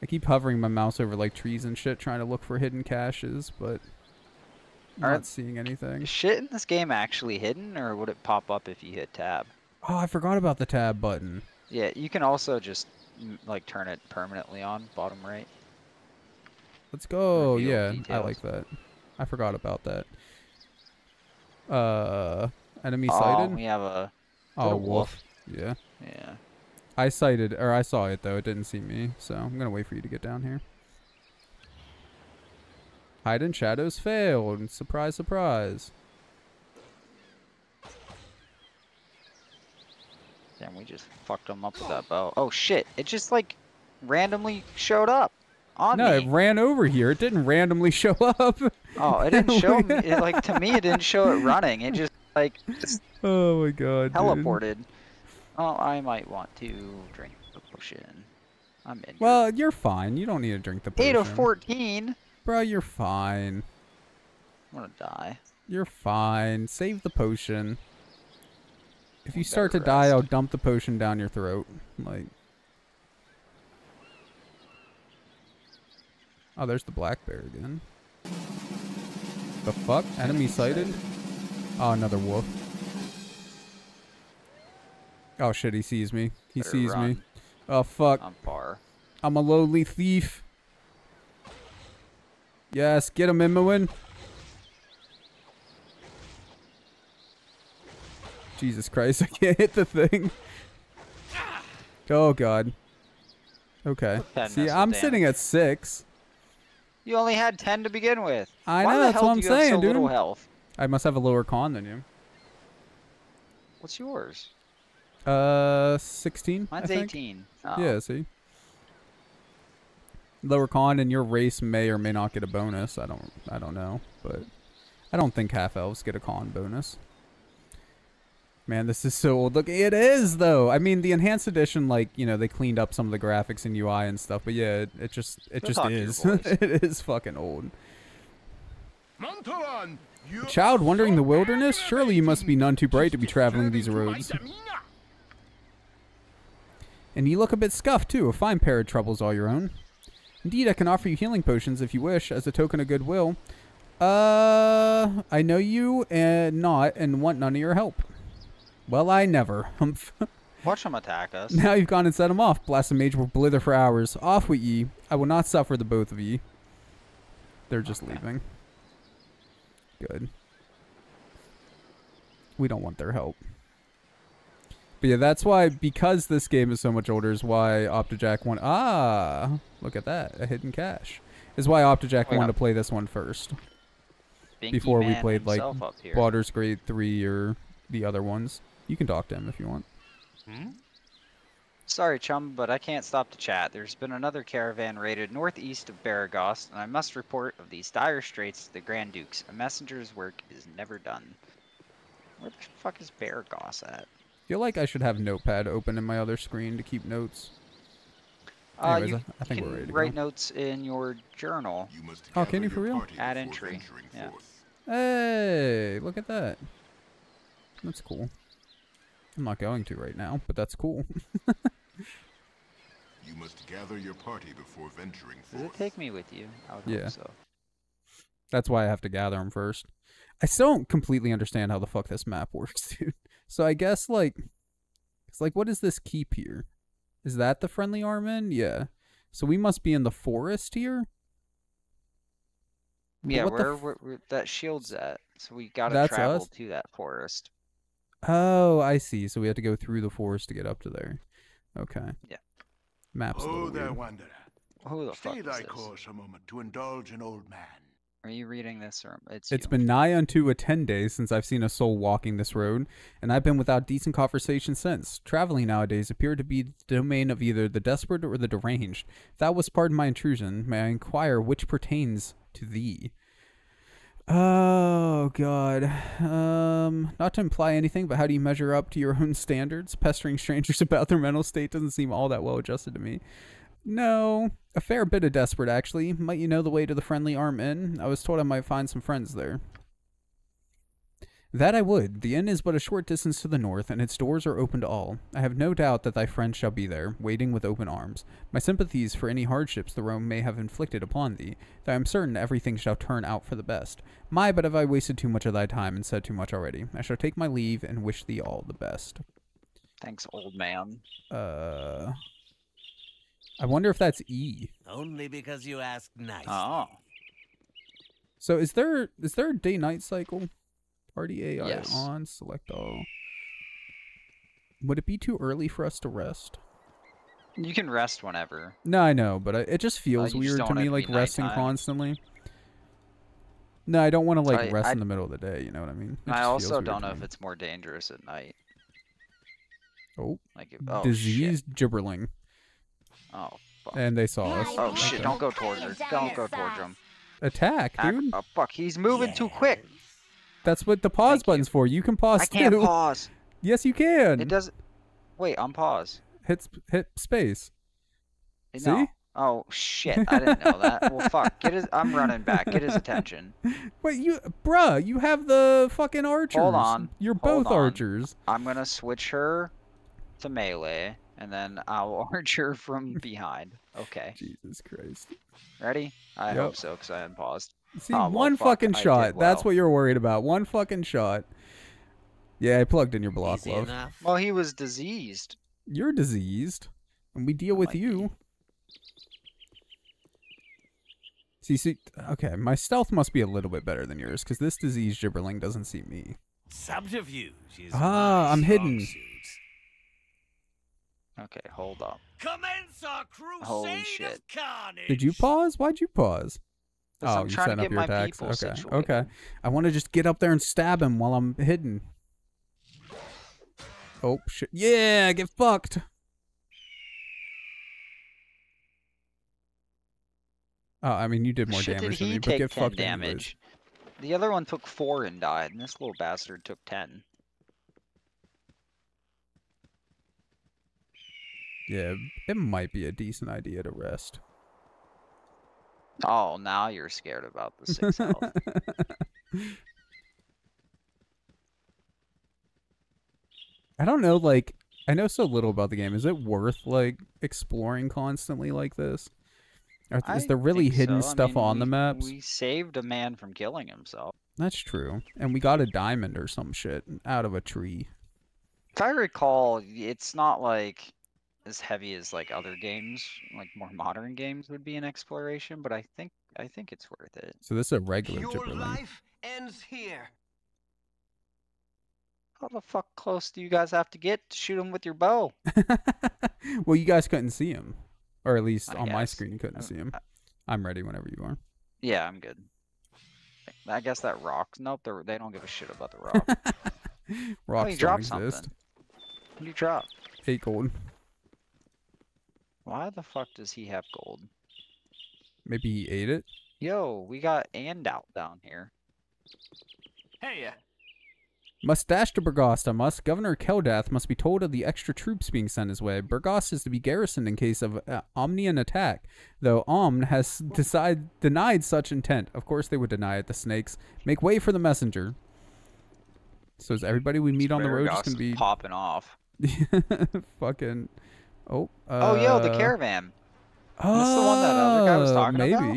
S2: I keep hovering my mouse over like trees and shit trying to look for hidden caches, but I'm
S1: Are-
S2: not seeing anything.
S1: Is shit in this game actually hidden, or would it pop up if you hit tab?
S2: Oh, I forgot about the tab button.
S1: Yeah, you can also just like turn it permanently on bottom right.
S2: Let's go.
S1: Reveal
S2: Yeah, I like that. I forgot about that. Uh, enemy
S1: Oh,
S2: sighted?
S1: we have a
S2: Oh,
S1: a
S2: wolf. Yeah.
S1: yeah.
S2: I sighted, or I saw it though. It didn't see me, so I'm gonna wait for you to get down here. Hide in shadows failed. Surprise, surprise.
S1: Damn, we just fucked them up with that bow. Oh shit! It just like randomly showed up on
S2: no,
S1: me.
S2: it ran over here. It didn't randomly show up.
S1: Oh, it didn't show me. It, like to me, it didn't show it running. It just like just
S2: oh my god. dude.
S1: teleported. Oh, I might want to drink the potion. I'm in.
S2: Well, you're fine. You don't need to drink the potion.
S1: eight of fourteen.
S2: Bro, you're fine.
S1: I'm gonna die.
S2: You're fine. Save the potion. If you start to
S1: better
S2: die, I'll dump the potion down your throat. Like. Oh, there's the black bear again. The fuck? Enemy sighted? Oh, another wolf. Oh shit, he sees me. He
S1: Better
S2: sees me. Oh fuck.
S1: I'm far.
S2: I'm a lowly thief. Yes, get him, Imoen. Jesus Christ, I can't hit the thing. Oh god. Okay. See, I'm sitting at six.
S1: You only had ten to begin with.
S2: I
S1: Why
S2: know, that's what I'm saying,
S1: so little
S2: dude.
S1: health?
S2: I must have a lower con than you.
S1: What's yours?
S2: Uh, 16. I
S1: Mine's
S2: think.
S1: 18. Oh.
S2: Yeah, see. Lower con and your race may or may not get a bonus. I don't I don't know, but I don't think half elves get a con bonus. Man, this is so old. Look, it is though. I mean, the enhanced edition, like you know, they cleaned up some of the graphics and UI and stuff. But yeah, it, it just it
S1: Go
S2: just
S1: talk to your
S2: is. it is fucking old.
S7: Montaron,
S2: A child wandering the wilderness? Surely you must be none too bright to be traveling these roads. And you look a bit scuffed, too. A fine pair of troubles all your own. Indeed, I can offer you healing potions if you wish, as a token of goodwill. Uh, I know you and not, and want none of your help. Well, I never.
S1: Watch them attack us.
S2: now you've gone and set him off. Blast the mage will blither for hours. Off with ye. I will not suffer the both of ye. They're just leaving. Good. We don't want their help. But yeah, that's why, because this game is so much older, is why Optejac won. Ah, look at that, a hidden cache. Is why Optejac
S1: Oh, yeah.
S2: wanted to play this one first
S1: Binky
S2: before we played like
S1: himself up here.
S2: Baldur's Gate three or the other ones. You can talk to him if you want.
S1: Sorry, chum, but I can't stop to chat. There's been another caravan raided northeast of Beregost, and I must report of these dire straits to the Grand Dukes. A messenger's work is never done. Where the fuck is Beregost at?
S2: feel like I should have Notepad open in my other screen to keep notes.
S1: Uh, you,
S2: I- I think
S1: you
S2: we're
S1: can
S2: ready to
S1: write
S2: go.
S1: notes in your journal.
S7: You must
S2: Oh, can you for real?
S7: party
S1: Add
S7: before
S1: entry, yeah.
S2: Hey, look at that. That's cool. I'm not going to right now, but that's cool.
S7: You must gather your party before venturing
S1: Does it take me with you? I would
S2: Yeah.
S1: so.
S2: That's why I have to gather them first. I still don't completely understand how the fuck this map works, dude. So I guess like, it's like, what is this keep here? Is that the friendly Arm Inn? Yeah. So we must be in the forest here.
S1: Yeah, where, where, where that shield's at. So we gotta
S2: That's
S1: travel
S2: us?
S1: to that forest.
S2: Oh, I see. So we have to go through the forest to get up to there. Okay.
S1: Yeah.
S2: Maps. a
S11: Oh,
S2: little
S11: there,
S2: weird.
S11: wanderer.
S1: Who the fuck
S11: Stay
S1: is
S11: thy
S1: this?
S11: course a moment to indulge an old man.
S1: Are you reading this or it's
S2: It's
S1: you?
S2: been nigh unto a ten days since I've seen a soul walking this road, and I've been without decent conversation since. Traveling nowadays appeared to be the domain of either the desperate or the deranged. If thou wouldst pardon my intrusion, may I inquire which pertains to thee? Oh God. Um, not to imply anything, but how do you measure up to your own standards? Pestering strangers about their mental state doesn't seem all that well adjusted to me. No, a fair bit of desperate actually. Might you know the way to the Friendly Arm Inn? I was told I might find some friends there. That I would. The inn is but a short distance to the north, and its doors are open to all. I have no doubt that thy friends shall be there, waiting with open arms. My sympathies for any hardships the Rome may have inflicted upon thee, though I am certain everything shall turn out for the best. My, but have I wasted too much of thy time and said too much already? I shall take my leave and wish thee all the best.
S1: Thanks, old man.
S2: Uh, I wonder if that's E.
S8: Only because you asked nice.
S1: Oh.
S2: So is there is there a day night cycle? Party AI
S1: Yes.
S2: on, select all. Would it be too early for us to rest?
S1: You can rest whenever.
S2: No, I know, but I, it just feels
S1: Uh, you just
S2: weird to me, like
S1: be
S2: resting
S1: nighttime.
S2: constantly. No, I don't want to like
S1: I-
S2: rest
S1: I-
S2: in the middle of the day. You know what I mean? It
S1: I
S2: just feels
S1: also
S2: weird
S1: don't know if it's more dangerous at night.
S2: oh,
S1: Like, if, oh
S2: diseased gibberling.
S1: Oh, fuck.
S2: and they saw us.
S1: Oh shit!
S2: Okay.
S1: Don't go towards her. Don't go towards him.
S2: Attack,
S1: Ac-
S2: dude.
S1: Oh fuck! He's moving too quick.
S2: That's what the pause
S1: Thank you.
S2: button's for. You can pause
S1: I can't
S2: too.
S1: pause.
S2: Yes, you can.
S1: It doesn't. Wait, unpause.
S2: Hit sp- hit space.
S1: Eh, no.
S2: See?
S1: Oh shit! I didn't know that. Well, fuck. Get his. I'm running back. Get his attention.
S2: Wait, you, bruh, you have the fucking archers.
S1: Hold on.
S2: You're
S1: hold
S2: both
S1: on.
S2: archers.
S1: I'm gonna switch her to melee, and then I'll archer from behind. Okay.
S2: Jesus Christ.
S1: Ready? I
S2: Yep.
S1: hope so, because I unpaused.
S2: See,
S1: Oh, well,
S2: one
S1: fuck,
S2: fucking
S1: I did
S2: shot. That's what you're worried about. One fucking shot. Yeah, I plugged in your block,
S8: Easy
S2: love.
S8: enough.
S1: Well, he was diseased.
S2: You're diseased, and we deal with
S1: Might
S2: you. See, see, okay, my stealth must be a little bit better than yours, because this disease gibberling doesn't see me.
S8: Subterfuge is
S2: Ah, I'm hidden.
S8: suit.
S1: Okay, hold up.
S8: Commence our crusade
S1: Holy
S8: of
S1: shit.
S8: carnage.
S2: Did you pause? Why'd you pause? Oh,
S1: I'm
S2: you
S1: trying
S2: set
S1: to
S2: up
S1: get
S2: your
S1: my
S2: attacks.
S1: people
S2: Okay,
S1: situated.
S2: okay. I want to just get up there and stab him while I'm hidden. Oh shit! Yeah, get fucked. Oh, I mean, you did more
S1: Shit,
S2: damage
S1: did
S2: than me, but get
S1: 10
S2: fucked
S1: damage? The other one took four and died, and this little bastard took ten.
S2: Yeah, it might be a decent idea to rest.
S1: Oh, now you're scared about the six health.
S2: I don't know, like, I know so little about the game. Is it worth, like, exploring constantly like this? Th- is there really hidden
S1: so. I
S2: stuff
S1: mean,
S2: on the
S1: we-
S2: maps?
S1: We saved a man from killing himself.
S2: That's true. And we got a diamond or some shit out of a tree.
S1: If I recall, it's not like as heavy as like other games, like more modern games would be in exploration, but I think I think it's worth it.
S2: So this is a regular
S10: Your
S2: Gibberling.
S10: life ends here.
S1: How the fuck close do you guys have to get to shoot him with your bow?
S2: well, you guys couldn't see him. Or at least
S1: I
S2: on my screen you couldn't
S1: Uh,
S2: see him.
S1: uh,
S2: I'm ready whenever you are.
S1: Yeah, I'm good. I guess that rocks. Nope, they're, don't give a shit about the rock.
S2: Rocks
S1: oh,
S2: don't
S1: you dropped
S2: exist.
S1: something. What did you drop?
S2: Eight gold.
S1: Why the fuck does he have gold?
S2: Maybe he ate it.
S1: Yo, we got and out down here.
S6: Hey, uh,
S2: Mustache to Burgosta must. Governor Kelddath must be told of the extra troops being sent his way. Beregost is to be garrisoned in case of uh, Amnian attack, though Amn has decide, denied such intent. Of course, they would deny it. The snakes make way for the messenger. So is everybody we meet on the road just gonna be
S1: popping off?
S2: fucking? Oh. Uh,
S1: oh, yo, the caravan. This the one that other guy was
S2: oh,
S1: talking
S2: maybe.
S1: about?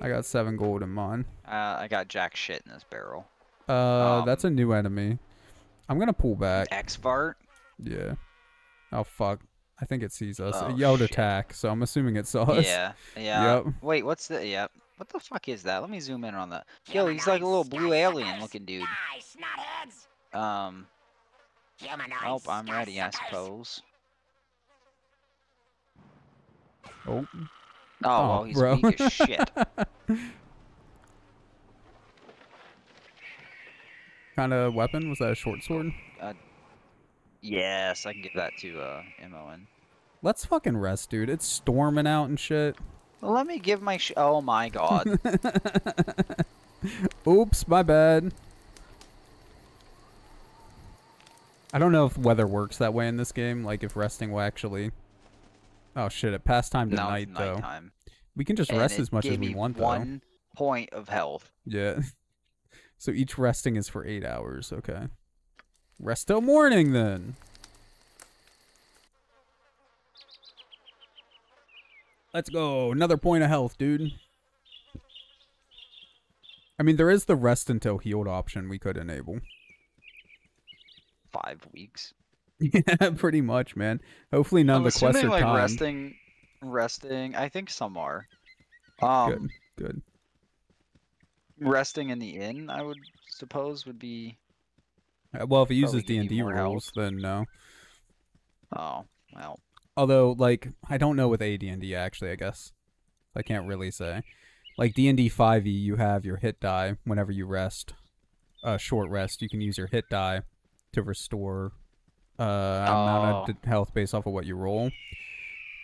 S2: I got seven gold in mine.
S1: Uh, I got jack shit in this barrel.
S2: Uh,
S1: Um,
S2: that's a new enemy. I'm gonna pull back.
S1: Xvart.
S2: Yeah. Oh fuck. I think it sees us.
S1: Oh,
S2: it yelled
S1: shit.
S2: attack, so I'm assuming it saw us.
S1: Yeah, yeah.
S2: Yep.
S1: Wait, what's the? Yep. What the fuck is that? Let me zoom in on that. Yo, he's like a little blue alien looking dude. Um,
S4: Humanoid
S1: oh, I'm ready, I suppose.
S2: Oh.
S1: Oh, well, he's
S2: bro.
S1: weak as shit.
S2: kind of weapon was that? A short sword?
S1: Yes, I can give that to uh, MON.
S2: Let's fucking rest, dude. It's storming out and shit.
S1: Let me give my sh- Oh my god.
S2: Oops, my bad. I don't know if weather works that way in this game. Like if resting will actually. Oh shit! It passed time to
S1: no,
S2: night
S1: it's
S2: though.
S1: nighttime.
S2: We can just
S1: And
S2: rest as much as we want though.
S1: one point of health.
S2: Yeah. So each resting is for eight hours. Okay. Rest till morning then. Let's go. Another point of health, dude. I mean, there is the rest until healed option we could enable.
S1: Five weeks.
S2: yeah, pretty much, man. Hopefully none
S1: I'm
S2: of the quests are
S1: like
S2: timed.
S1: resting, resting. I think some are. Um,
S2: Good, good.
S1: resting in the inn, I would suppose, would be.
S2: Uh, Well, if it uses D and D
S1: health.
S2: rules, then no.
S1: Oh well.
S2: Although, like, I don't know with AD&D actually. I guess I can't really say. Like D and D five E, you have your hit die whenever you rest. A short rest, you can use your hit die to restore uh amount
S1: Oh.
S2: of health based off of what you roll.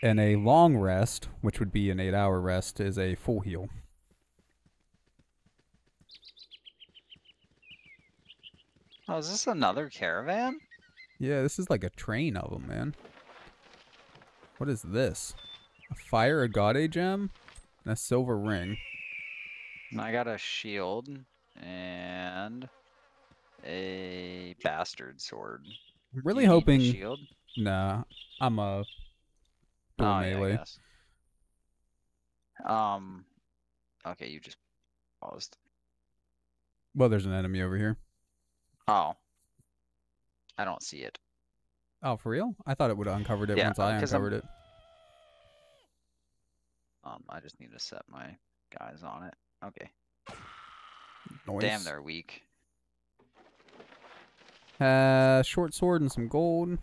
S2: And a long rest, which would be an eight hour rest, is a full heal.
S1: Oh, is this another caravan?
S2: Yeah, this is like a train of them, man. What is this? A fire agate gem and a silver ring.
S1: And I got a shield and a bastard sword.
S2: I'm really
S1: you need the
S2: hoping.
S1: shield.
S2: Nah, I'm a
S1: Oh,
S2: melee.
S1: guess. Um. Okay, you just paused.
S2: well, there's an enemy over here.
S1: Oh. I don't see it.
S2: Oh, for real? I thought it would have uncovered it
S1: Yeah,
S2: once I
S1: 'cause I'm-
S2: uncovered it.
S1: Um, I just need to set my guys on it. Okay.
S2: Noise.
S1: Damn, they're weak.
S2: Uh, short sword and some gold.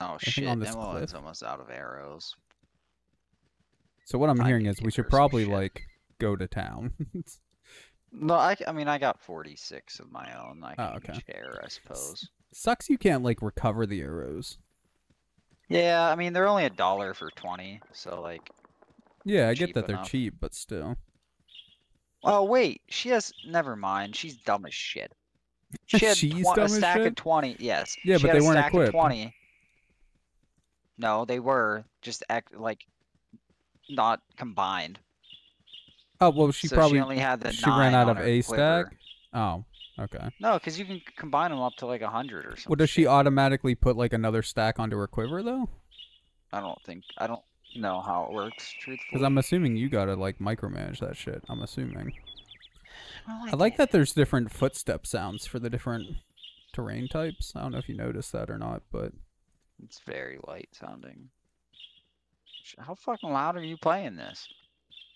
S1: Oh shit,
S2: on this
S1: almost out of arrows.
S2: So what I'm hearing is we should probably like go to town.
S1: No, I, I mean I got 46 of my own. I
S2: Oh, okay.
S1: share, I suppose.
S2: Sucks you can't like recover the arrows.
S1: Yeah, I mean they're only a dollar for 20, so like.
S2: Yeah, I get that they're cheap, but still.
S1: Oh wait, she has. Never mind. She's dumb as shit. She had
S2: She's dumb
S1: a stack
S2: shit?
S1: of 20. Yes.
S2: Yeah,
S1: she
S2: but they weren't equipped.
S1: 20. No, they were just act like not combined.
S2: Oh well, she
S1: So she
S2: probably
S1: only had the
S2: she ran out of a
S1: quiver.
S2: stack. Oh, okay.
S1: No, because you can combine them up to like a hundred or something.
S2: Well, does she automatically put like another stack onto her quiver though?
S1: I don't think. I don't know how it works. Truthfully.
S2: Because I'm assuming you gotta like micromanage that shit. I'm assuming.
S1: Well,
S2: I like that there's different footstep sounds for the different terrain types. I don't know if you noticed that or not, but
S1: It's very light sounding. How fucking loud are you playing this?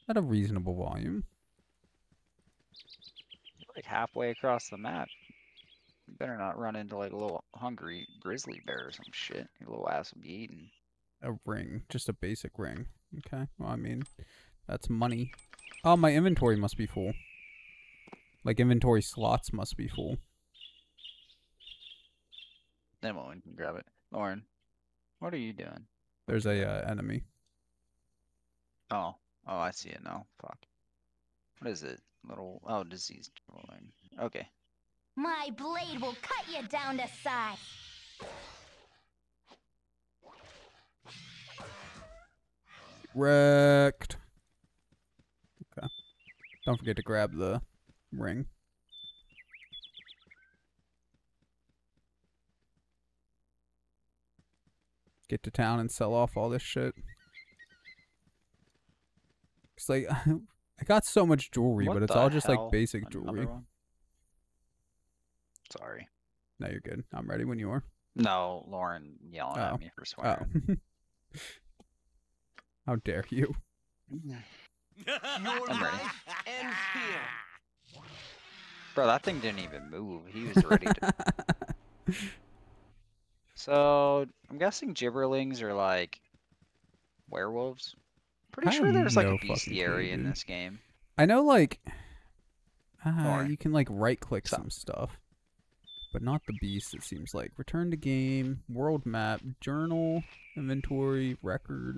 S2: at a reasonable volume.
S1: You're like halfway across the map. You better not run into like a little hungry grizzly bear or some shit. Your little ass will be eaten.
S2: A ring, just a basic ring. Okay. Well, I mean, that's money. Oh, my inventory must be full. Like inventory slots must be full.
S1: Then one can grab it. Lauren, what are you doing?
S2: There's a uh, enemy.
S1: Oh, oh, I see it now. Fuck. What is it? Little oh, disease trolling. Okay.
S4: My blade will cut you down to size.
S2: Wrecked. Okay. Don't forget to grab the ring. Get to town and sell off all this shit. It's like I got so much jewelry,
S1: What
S2: but it's all just
S1: hell?
S2: like basic jewelry.
S1: Sorry.
S2: No, you're good. I'm ready when you are.
S1: No, Lauren yelling
S2: Oh.
S1: at me for swearing.
S2: Oh. How dare you?
S10: Your life ends here.
S1: Bro, that thing didn't even move. He was ready to. so I'm guessing gibberlings are like werewolves. Pretty
S2: I
S1: sure
S2: have
S1: there's like
S2: no
S1: a
S2: fucking
S1: bestiary
S2: clue,
S1: in this game.
S2: I know, like, uh, you can like right click some stuff, but not the beast. It seems like return to game, world map, journal, inventory, record,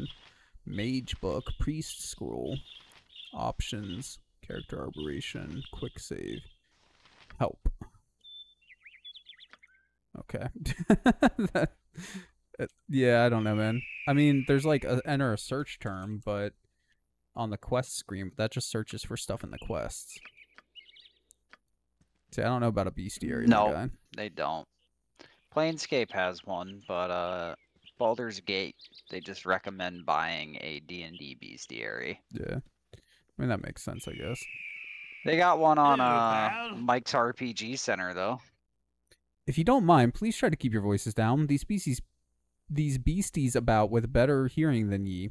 S2: mage book, priest scroll, options, character arbitration, quick save, help. Okay. That- uh, yeah, I don't know, man. I mean, there's like a, enter a search term, but on the quest screen, but that just searches for stuff in the quests. See, I don't know about a bestiary.
S1: No.
S2: guy.
S1: They don't. Planescape has one, but uh, Baldur's Gate they just recommend buying a D&D bestiary.
S2: Yeah. I mean, that makes sense, I guess.
S1: They got one on
S8: Hello,
S1: uh. Mike's RPG Center though.
S2: If you don't mind, please try to keep your voices down. These species, these beasties about with better hearing than ye.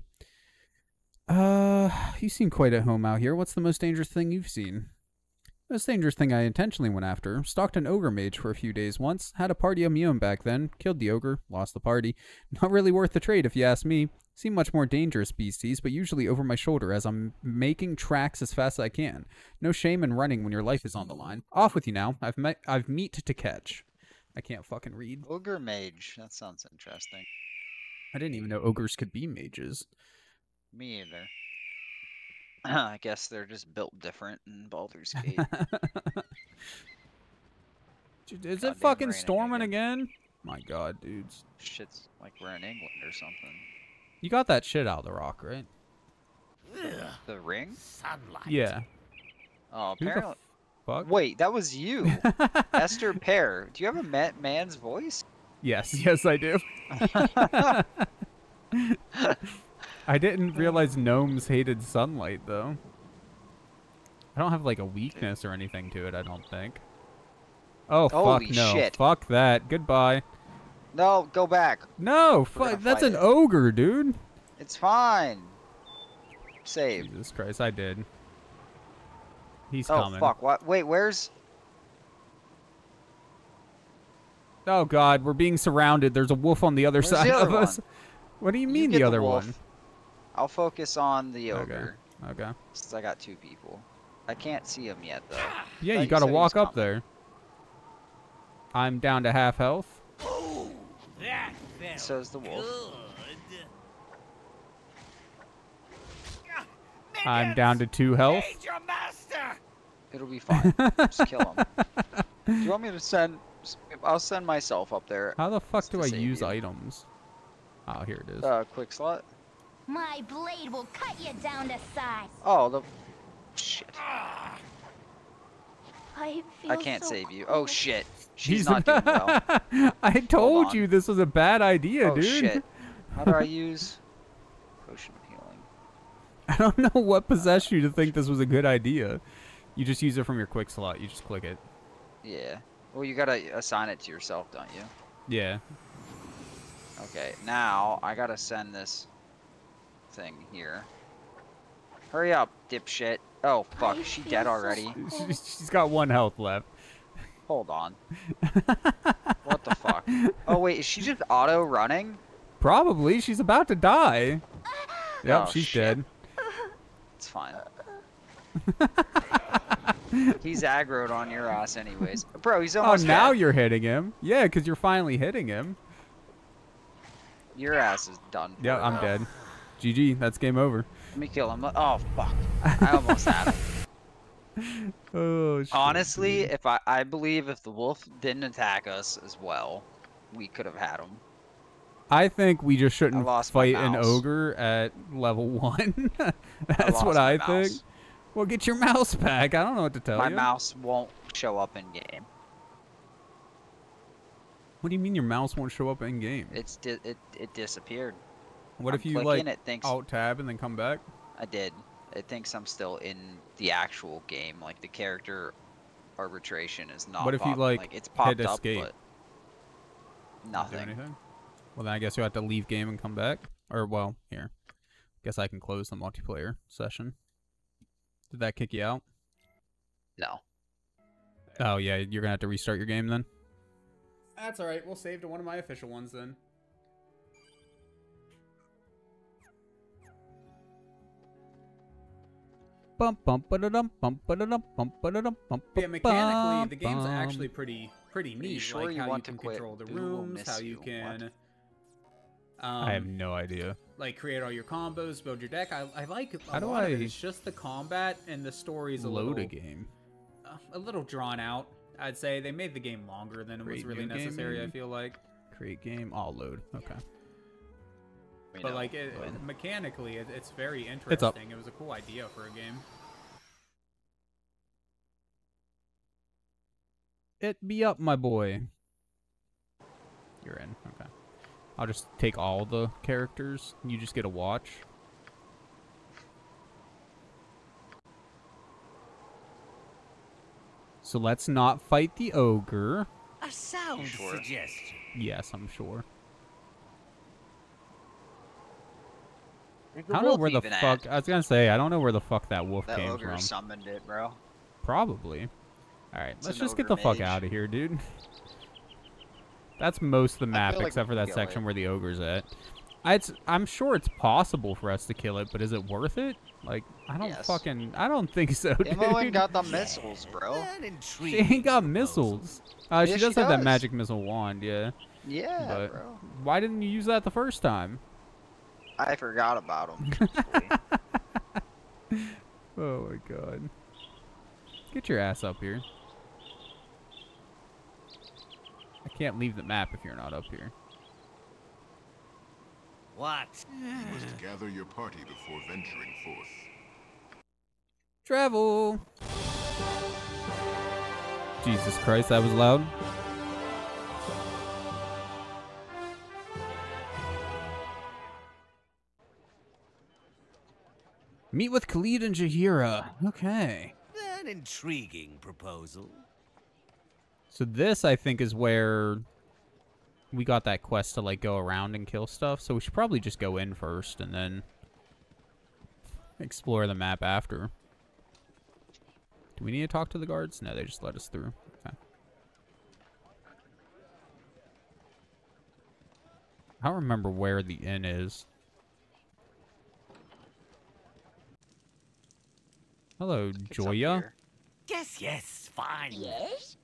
S2: Uh, you seem quite at home out here. What's the most dangerous thing you've seen? Most dangerous thing I intentionally went after. Stalked an ogre mage for a few days once. Had a party of my own back then. Killed the ogre. Lost the party. Not really worth the trade if you ask me. Seem much more dangerous beasties, but usually over my shoulder as I'm making tracks as fast as I can. No shame in running when your life is on the line. Off with you now. I've met I've meat to catch. I can't fucking read.
S1: Ogre Mage. That sounds interesting.
S2: I didn't even know ogres could be mages.
S1: Me either. I guess they're just built different in Baldur's Gate.
S2: Dude, Is
S1: Goddamn
S2: it fucking storming again? My god, dudes.
S1: Shit's like we're in England or something.
S2: You got that shit out of the rock, right?
S1: The ring?
S8: Sunlight.
S2: Yeah.
S1: Oh,
S2: Who
S1: apparently.
S2: Fuck.
S1: Wait, that was you, Esther Pear. Do you have a ma- man's voice?
S2: Yes, yes, I do. I didn't realize gnomes hated sunlight, though. I don't have like a weakness or anything to it. I don't think. Oh
S1: Holy
S2: fuck no!
S1: shit.
S2: Fuck that! Goodbye.
S1: No, go back.
S2: No, fuck. That's an
S1: it.
S2: ogre, dude.
S1: It's fine. Save.
S2: Jesus Christ! I did. He's
S1: oh
S2: coming.
S1: fuck! What? Wait, where's?
S2: Oh god, we're being surrounded. There's a wolf on the other
S1: Where's
S2: side
S1: the
S2: of
S1: other
S2: us. What do you
S1: You
S2: mean
S1: get
S2: the other
S1: wolf.
S2: one?
S1: I'll focus on the
S2: Okay.
S1: ogre.
S2: Okay.
S1: Since I got two people. I can't see him yet though.
S2: Yeah,
S1: Thought
S2: you gotta
S1: said
S2: walk up there. I'm down to half health.
S8: That felt
S1: So's the wolf.
S8: good.
S2: I'm down to two health.
S8: Your master!
S1: It'll be fine. Just kill him. Do you want me to send? I'll send myself up there.
S2: How the fuck do I use
S1: you.
S2: items? Oh, here it is.
S1: Uh, quick slot.
S4: My blade will cut you down to size.
S1: Oh, the shit.
S4: I feel
S1: I can't
S4: so
S1: save you. Oh shit. She's
S2: He's-
S1: not doing well.
S2: I told you this was a bad idea, dude.
S1: oh
S2: dude.
S1: shit. How do I use potion of healing?
S2: I don't know what possessed you to think this was a good idea. You just use it from your quick slot. You just click it.
S1: Yeah. Well, you gotta assign it to yourself, don't you?
S2: Yeah.
S1: Okay. Now I gotta send this thing here. Hurry up, dipshit. Oh fuck,
S4: I
S1: is she dead already?
S2: She's got one health left.
S1: Hold on. what the fuck? Oh wait, is she just auto running?
S2: Probably. She's about to die. Yep,
S1: Oh,
S2: she's
S1: shit.
S2: dead.
S1: It's fine. he's aggroed on your ass anyways. Bro, he's
S2: oh,
S1: almost Oh,
S2: now
S1: dead.
S2: you're hitting him. Yeah, because you're finally hitting him.
S1: Your ass is done.
S2: Yeah, I'm dead. GG. That's game over.
S1: Let me kill him. Oh fuck. I almost had him.
S2: Oh, shit,
S1: Honestly,
S2: dude.
S1: if I I believe if the wolf didn't attack us as well, we could have had him.
S2: I think we just shouldn't
S1: lost
S2: fight an ogre at level one. That's
S1: lost
S2: what I
S1: mouse.
S2: think. Well, get your mouse back. I don't know what to tell
S1: My
S2: you.
S1: My mouse won't show up in game.
S2: What do you mean your mouse won't show up in game?
S1: It's di- it it disappeared.
S2: What
S1: I'm
S2: if you like
S1: it thinks
S2: alt tab and then come back?
S1: I did. It thinks I'm still in the actual game. Like the character arbitration is not.
S2: What if you,
S1: popping.
S2: like,
S1: it's
S2: hit
S1: popped up,
S2: escape?
S1: but
S2: Doesn't do
S1: nothing.
S2: anything? Well, then I guess you have to leave game and come back. Or well, here. Guess I can close the multiplayer session. Did that kick you out?
S1: No.
S2: Oh yeah, you're gonna have to restart your game then.
S3: That's all right. We'll save to one of my official ones then.
S2: Bum bum ba-da-dum, bum ba-da-dum, bum ba-da-dum, bum
S3: Yeah, mechanically, the game's actually pretty pretty neat.
S1: sure
S3: like how
S1: want
S3: you can control the rooms, how you
S1: you.
S3: Can. Um,
S2: I have no idea.
S3: like create all your combos, build your deck. I, I like a
S2: How do
S3: lot of it. It's just the combat and the story's a
S2: Load a game.
S3: uh, a little drawn out. I'd say they made the game longer than it was really
S2: new game,
S3: necessary. I feel like,
S2: Create game. I'll load. Okay.
S1: We
S3: but
S1: know
S3: like it, mechanically, it, it's very interesting.
S2: up.
S3: It was a cool idea for a game.
S2: It be up, my boy. You're in. Okay. I'll just take all the characters. You just get a watch. So let's not fight the ogre.
S8: A sound
S1: Sure.
S8: suggestion.
S2: Yes, I'm sure. I don't know where the
S1: even at?
S2: fuck. I was gonna say I don't know where the fuck that wolf
S1: That
S2: came
S1: ogre
S2: from.
S1: summoned it, bro.
S2: Probably. All right, let's just get the
S1: ogre
S2: fuck out of here, dude. That's most of the map
S1: like
S2: except for that section
S1: it.
S2: where the ogre's at. I, it's, I'm sure it's possible for us to kill it, but is it worth it? Like, I don't
S1: Yes.
S2: fucking, I don't think so, dude.
S1: Demo ain't got the missiles, bro.
S8: An
S2: she ain't got
S8: proposal.
S2: missiles. Uh, she does
S1: she
S2: have that magic missile wand, yeah.
S1: Yeah,
S2: but
S1: bro.
S2: why didn't you use that the first time?
S1: I forgot about him.
S2: Oh my god. Get your ass up here. I can't leave the map if you're not up here.
S8: What?
S7: You must gather your party before venturing forth.
S2: Travel. Jesus Christ, that was loud. Meet with Khalid and Jaheira. Okay.
S8: An intriguing proposal.
S2: So this, I think, is where we got that quest to like go around and kill stuff. So we should probably just go in first and then explore the map after. Do we need to talk to the guards? No, they just let us through. Okay. I don't remember where the inn is. Hello,
S1: It's Joia.
S8: Yes, yes, fine.
S4: Yes?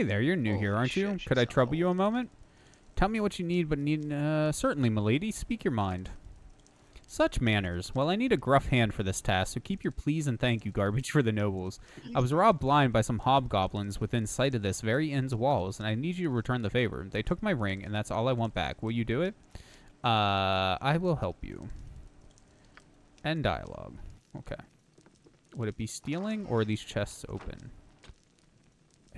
S2: Hey there, you're new here, aren't you?
S1: shit, she's
S2: Could I trouble you a moment? Tell me what you need, but need uh, certainly, milady. Speak your mind. Such manners. Well, I need a gruff hand for this task, so keep your please and thank you garbage for the nobles. I was robbed blind by some hobgoblins within sight of this very inn's walls, and I need you to return the favor. They took my ring, and that's all I want back. Will you do it? Uh, I will help you. End dialogue. Okay. Would it be stealing, or are these chests open?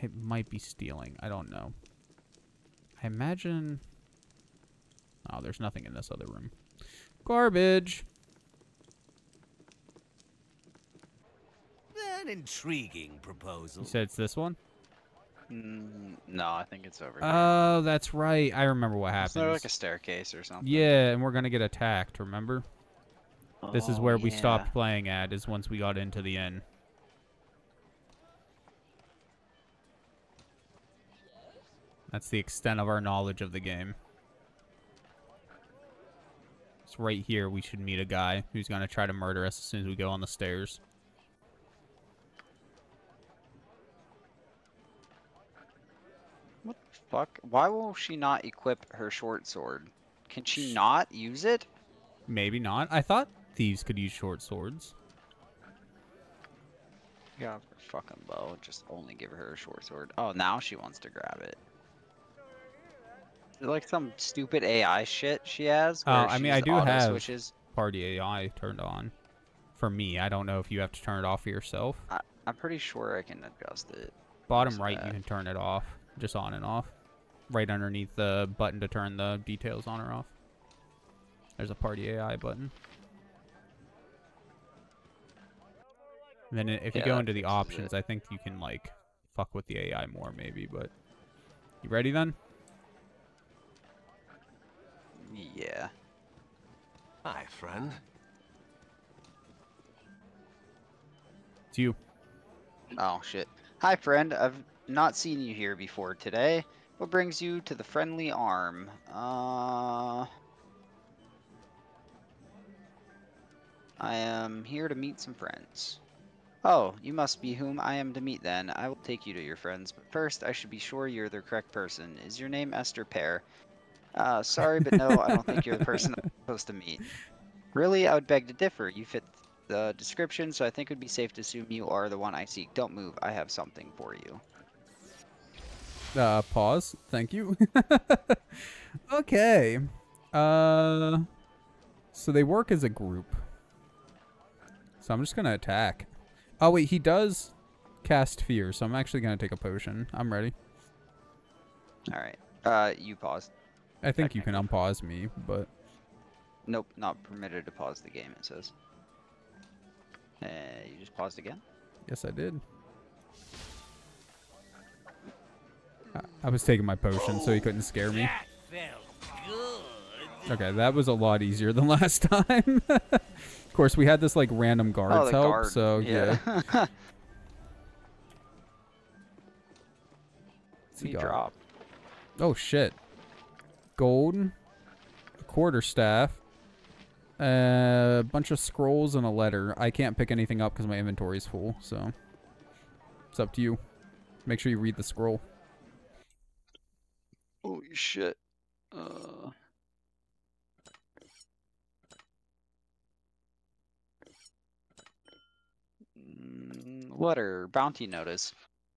S2: It might be stealing. I don't know. I imagine... Oh, there's nothing in this other room. Garbage!
S8: An intriguing proposal.
S2: You said it's this one?
S1: Mm, no, I think it's over here.
S2: Oh, that's right. I remember what
S1: Isn't there like a staircase or something?
S2: Yeah, and we're gonna get attacked, remember? This is
S1: Oh,
S2: where we stopped playing at, is once we got into the inn. That's the extent of our knowledge of the game. It's right here we should meet a guy who's gonna try to murder us as soon as we go on the stairs.
S1: What the fuck? Why will she not equip her short sword? Can she not use it?
S2: Maybe not. I thought thieves could use short swords.
S1: Yeah, her fucking bow. Just only give her a short sword. Oh, now she wants to grab it. Like some stupid AI shit she has?
S2: Oh, I mean, I do have
S1: Switches?
S2: party AI turned on. For me, I don't know if you have to turn it off for yourself.
S1: I, I'm pretty sure I can adjust it.
S2: Bottom right, you can turn it off, just on and off. Right underneath the button to turn the details on or off. There's a party AI button. And then if you
S1: Yeah,
S2: go into the options,
S1: it.
S2: I think you can like fuck with the AI more maybe, but you ready then?
S1: Yeah.
S11: Hi, friend.
S2: It's you.
S1: Oh, shit. Hi, friend. I've not seen you here before today. What brings you to the friendly arm? Uh... I am here to meet some friends. Oh, you must be whom I am to meet then. I will take you to your friends, but first I should be sure you're the correct person. Is your name Esther Pear? Uh, sorry, but no, I don't think you're the person I'm supposed to meet. Really, I would beg to differ. You fit the description, so I think it would be safe to assume you are the one I seek. Don't move. I have something for you.
S2: Uh, pause. Thank you. okay. Uh, so they work as a group. So I'm just gonna attack. Oh wait, he does cast fear, so I'm actually gonna take a potion. I'm ready.
S1: All right. Uh, you pause.
S2: I think you can unpause me, but
S1: Nope, not permitted to pause the game. It says. Uh, you just paused again.
S2: yes, I did. I, I was taking my potion, so he couldn't scare me.
S8: That felt good.
S2: Okay, that was a lot easier than last time. of course, we had this like random guards
S1: oh, the
S2: help,
S1: guard.
S2: so yeah.
S1: yeah.
S2: He
S1: he
S2: got?
S1: drop.
S2: Oh shit. Gold, a quarter staff, a bunch of scrolls, and a letter. I can't pick anything up because my inventory's full, so it's up to you. Make sure you read the scroll.
S1: Holy shit. Uh. Mm, Letter, bounty notice.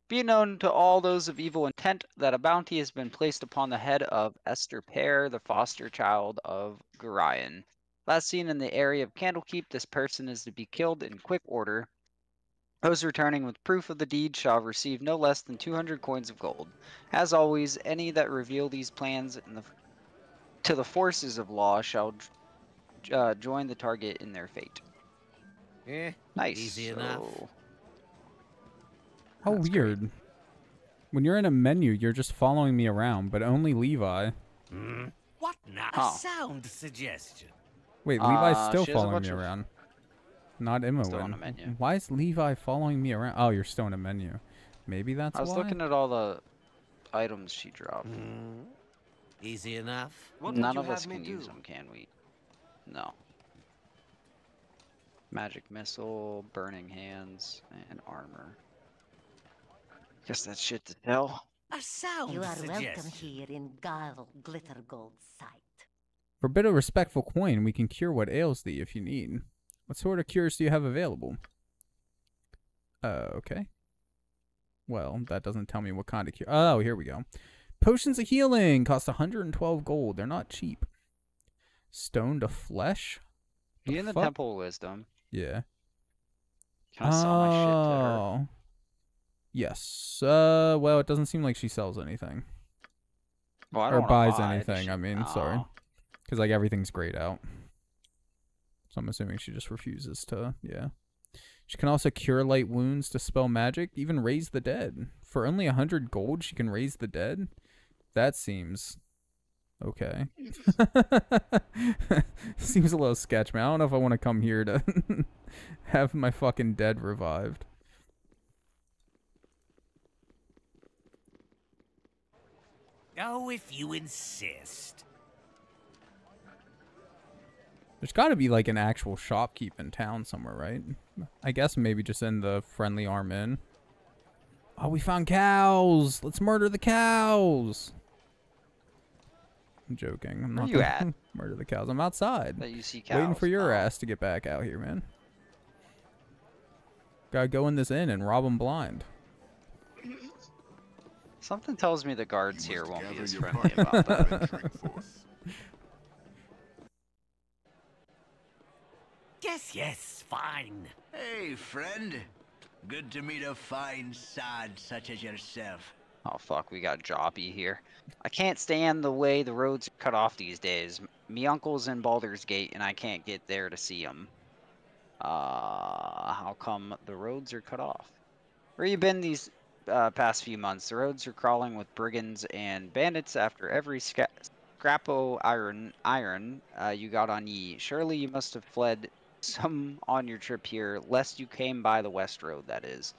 S1: Be known to all those of evil intent that a bounty has been placed upon the head of Esther Pear, the foster child of Gorion. Last seen in the area of Candlekeep, this person is to be killed in quick order. Those returning with proof of the deed shall receive no less than 200 coins of gold. As always, any that reveal these plans in the, to the forces of law shall uh, join the target in their fate.
S8: Eh,
S1: Nice.
S8: Easy enough.
S1: So-
S2: How
S1: That's great.
S2: weird. When you're in a menu, you're just following me around, but only Levi.
S8: Hmm? What not
S1: Huh.
S8: a sound suggestion.
S2: Wait, Levi's
S1: Uh,
S2: still
S1: she has a
S2: following me
S1: of-
S2: around. Not
S1: Still on
S2: Imoen.
S1: the menu.
S2: Why is Levi following me around? Oh, you're still in a menu. Maybe that's
S1: I was
S2: why.
S1: looking at all the items she dropped.
S8: Hmm? Easy enough.
S10: What
S1: None of us
S10: have me
S1: can use them, can we? No. Magic missile, burning hands, and armor. Guess that's shit to tell.
S8: A sound
S4: You are welcome here in Garl Glittergold's sight.
S2: For a bit of respectful coin, we can cure what ails thee if you need. What sort of cures do you have available? Uh, okay. Well, that doesn't tell me what kind of cure. Oh, here we go. Potions of healing cost 112 gold. They're not cheap. Stone to flesh?
S1: Be in the
S2: fuck?
S1: Temple of Wisdom.
S2: Yeah.
S1: Can I sell my shit to her?
S2: Oh. Yes. Uh, well, it doesn't seem like she sells anything.
S1: Well, I
S2: or buys
S1: buy
S2: anything, I mean, sorry.
S1: Oh.
S2: Because, like, everything's grayed out. So I'm assuming she just refuses to, yeah. She can also cure light wounds, dispel magic, even raise the dead. For only a 100 gold, she can raise the dead? That seems okay. seems a little sketch, man. I don't know if I want to come here to have my fucking dead revived.
S8: Oh, if you insist.
S2: There's got to be like an actual shopkeep in town somewhere, right? I guess maybe just in the friendly arm inn. Oh, we found cows. Let's murder the cows. I'm joking. I'm
S1: Where
S2: not
S1: you
S2: gonna
S1: at?
S2: murder the cows. I'm outside,
S1: That you see cows.
S2: waiting for your
S1: Oh.
S2: ass to get back out here, man. Gotta go in this inn and rob 'em blind.
S1: Something tells me the guards here won't be as
S7: your
S1: friendly
S7: party
S1: about that.
S7: and venturing forth.
S8: Yes, yes, fine.
S10: Hey, friend. Good to meet a fine sod such as yourself.
S1: Oh fuck, we got Joppy here. I can't stand the way the roads are cut off these days. Me uncle's in Baldur's Gate and I can't get there to see him. Uh, how come the roads are cut off? Where you been these uh, past few months? The roads are crawling with brigands and bandits after every sca- scrap o' iron iron uh, you got on ye. Surely you must have fled some on your trip here, lest you came by the west road. That is.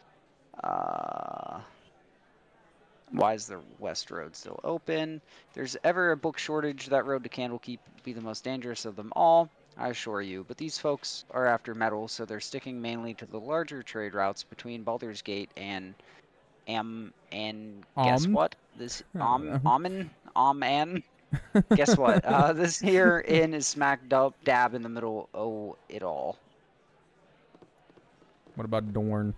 S1: Uh, why is the west road still open? There's ever a book shortage, that road to Candlekeep will be the most dangerous of them all. I assure you. But these folks are after metal, so they're sticking mainly to the larger trade routes between Baldur's Gate and Amn and guess
S2: Om?
S1: what? This Om
S2: Uh,
S1: Amen Amen. guess what? Uh, this here inn is smack dab dab in the middle. Oh, it all.
S2: What about Dorn?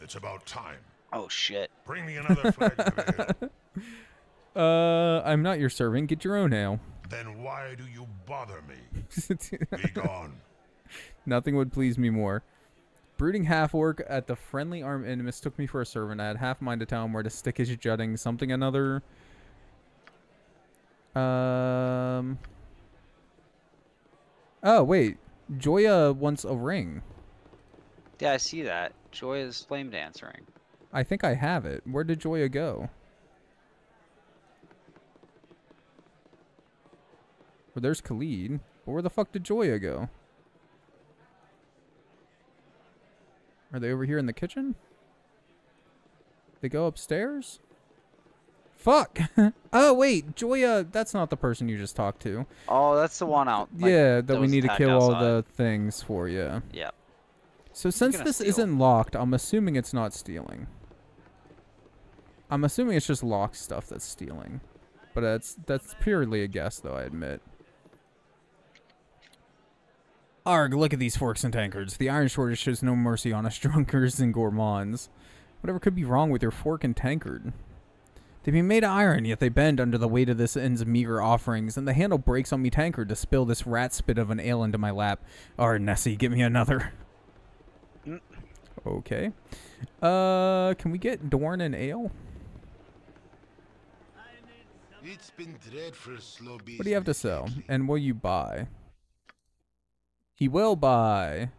S7: It's about time.
S1: Oh shit.
S7: Bring me another flag of ale.
S2: Uh, I'm not your servant. Get your own ale.
S7: Then why do you bother me? Be gone.
S2: Nothing would please me more. Brooding half orc at the friendly arm and mistook me for a servant. I had half mind to tell him where to stick his jutting something another. Um. Oh wait, Joia wants a ring.
S1: Yeah, I see that. Joy is flame dancing.
S2: I think I have it. Where did Joia go? Well, there's Khalid. But where the fuck did Joia go? Are they over here in the kitchen? They go upstairs? Fuck! oh, wait. Joia, that's not the person you just talked to.
S1: Oh, that's the one out. like,
S2: yeah, that, we need to kill all the things for, yeah.
S1: Yep.
S2: So since this
S1: steal.
S2: isn't locked, I'm assuming it's not stealing. I'm assuming it's just locked stuff that's stealing. But that's that's purely a guess though, I admit. Arg, look at these forks and tankards. The iron shortage shows no mercy on us drunkards and gourmands. Whatever could be wrong with your fork and tankard? They be made of iron, yet they bend under the weight of this inn's meager offerings, and the handle breaks on me tankard to spill this rat spit of an ale into my lap. Ar, Nessie, give me another. Okay. Uh, can we get Dorn and ale?
S7: It's been dreadful slow business.
S2: What do you have to sell? And will you buy? He will buy.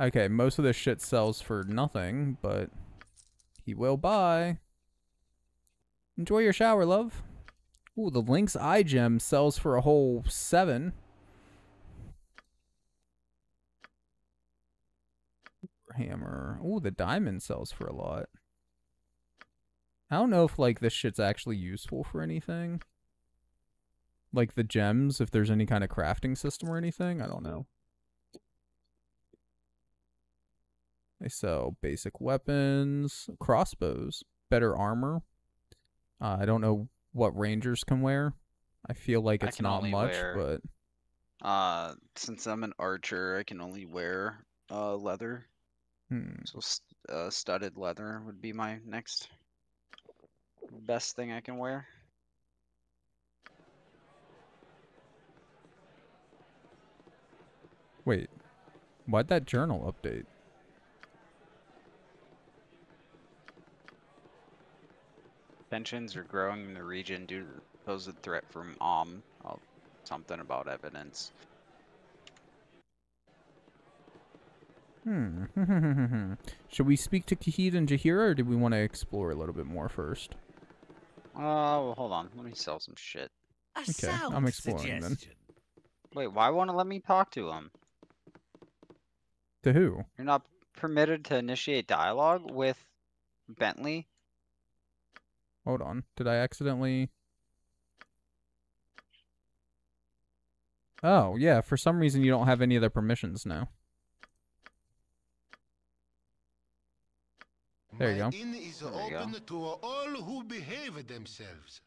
S2: Okay, most of this shit sells for nothing, but he will buy. Enjoy your shower, love. Ooh, the Lynx Eye Gem sells for a whole seven. Hammer. Ooh, the diamond sells for a lot. I don't know if like this shit's actually useful for anything. Like the gems, if there's any kind of crafting system or anything, I don't know. They sell basic weapons, crossbows, better armor. Uh, I don't know what rangers can wear. I feel like it's not much,
S1: wear-
S2: but
S1: Uh, since I'm an archer, I can only wear uh leather.
S2: hmm.
S1: So st- uh, studded leather would be my next best thing I can wear.
S2: wait. Why'd that journal update?
S1: Tensions are growing in the region due to the supposed threat from Amn. Oh, something about evidence.
S2: Hmm. Should we speak to Khalid and Jaheira, or do we want to explore a little bit more first?
S1: Oh, well, hold on. Let me sell some shit.
S8: A
S2: Okay,
S8: sound
S2: I'm exploring then.
S1: Wait, why won't it let me talk to him?
S2: To who?
S1: You're not permitted to initiate dialogue with Bentley?
S2: Hold on. Did I accidentally? Oh, yeah. For some reason, you don't have any of the permissions now. There you
S7: My
S2: go.
S7: inn is
S1: There you go.
S7: open to all who behave themselves.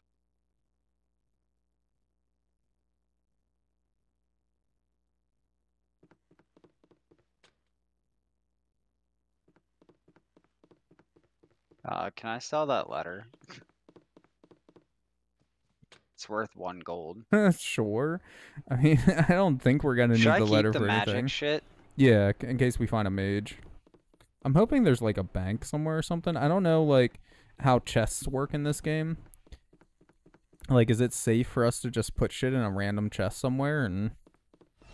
S1: Uh, can I sell that letter? it's worth one gold.
S2: sure. I mean, I don't think we're gonna
S1: Should
S2: need
S1: I
S2: the
S1: keep
S2: letter
S1: the
S2: for
S1: magic
S2: anything.
S1: shit?
S2: Yeah, in case we find a mage. I'm hoping there's like a bank somewhere or something. I don't know like how chests work in this game. Like, is it safe for us to just put shit in a random chest somewhere and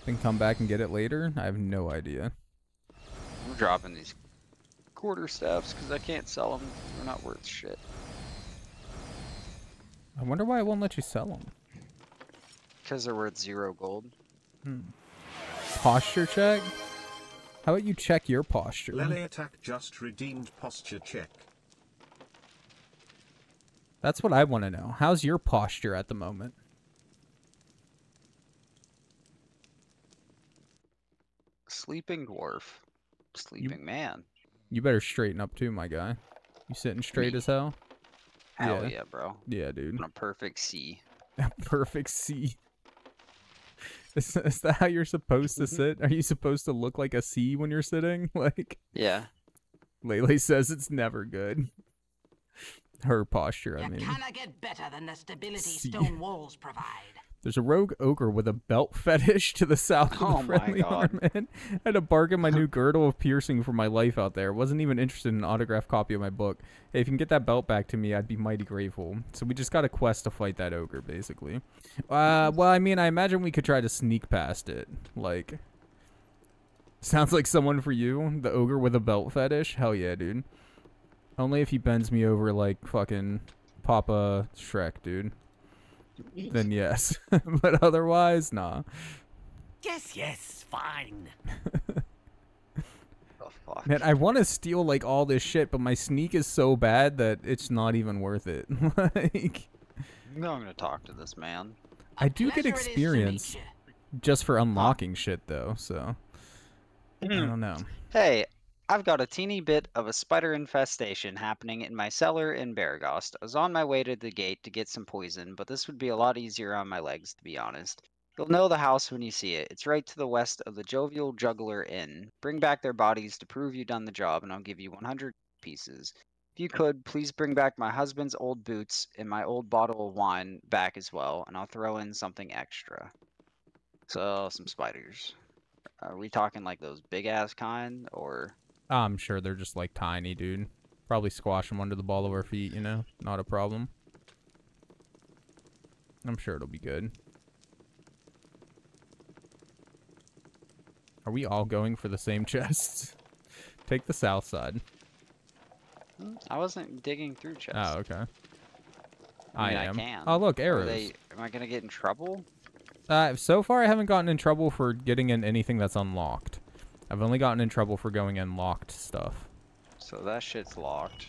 S2: then come back and get it later? I have no idea.
S1: I'm dropping these quarter staffs because I can't sell them. They're not worth shit.
S2: I wonder why it won't let you sell them.
S1: Because they're worth zero gold.
S2: Hmm. posture check? How about you check your posture?
S12: Lele attack just redeemed posture check.
S2: That's what I want to know. How's your posture at the moment?
S1: Sleeping dwarf. Sleeping man.
S2: You better straighten up too, my guy. You sitting straight
S1: Me?
S2: as hell?
S1: Hell yeah, bro.
S2: Yeah, dude.
S1: On a perfect C.
S2: Perfect C. Is, is that how you're supposed to sit? Are you supposed to look like a C when you're sitting? Like,
S1: Yeah.
S2: Lele says it's never good. Her posture, I mean.
S13: You
S2: mean.
S13: cannot get better than the stability
S2: See.
S13: stone walls provide.
S2: There's a rogue ogre with a belt fetish to the south of
S1: Oh
S2: the friendly
S1: God.
S2: armament. I had to bargain my new girdle of piercing for my life out there. Wasn't even interested in an autographed copy of my book. Hey, if you can get that belt back to me, I'd be mighty grateful. So we just got a quest to fight that ogre, basically. Uh, well, I mean, I imagine we could try to sneak past it. Like, sounds like someone for you, the ogre with a belt fetish. Hell yeah, dude. Only if he bends me over like fucking Papa Shrek, dude. Then yes, but otherwise, nah.
S8: Yes, yes, fine.
S1: Oh, fuck.
S2: Man, I want to steal like all this shit, but my sneak is so bad that it's not even worth it. like,
S1: No, I'm gonna talk to this man.
S2: I do get
S13: Pleasure it is to meet
S2: experience just for unlocking shit, though. So I don't know.
S1: Hey, I've got a teeny bit of a spider infestation happening in my cellar in Beregost. I was on my way to the gate to get some poison, but this would be a lot easier on my legs, to be honest. You'll know the house when you see it. It's right to the west of the Jovial Juggler Inn. Bring back their bodies to prove you done the job, and I'll give you 100 pieces. If you could, please bring back my husband's old boots and my old bottle of wine back as well, and I'll throw in something extra. So, some spiders. Are we talking like those big ass kind, or
S2: I'm sure they're just like tiny, dude. Probably squash them under the ball of our feet, you know? Not a problem. I'm sure it'll be good. Are we all going for the same chests? Take the south side.
S1: I wasn't digging through chests.
S2: Oh, okay.
S1: I, mean,
S2: am.
S1: I can.
S2: Oh, look, arrows.
S1: they- am I gonna get in trouble?
S2: Uh, so far, I haven't gotten in trouble for getting in anything that's unlocked. I've only gotten in trouble for going in locked stuff.
S1: So that shit's locked.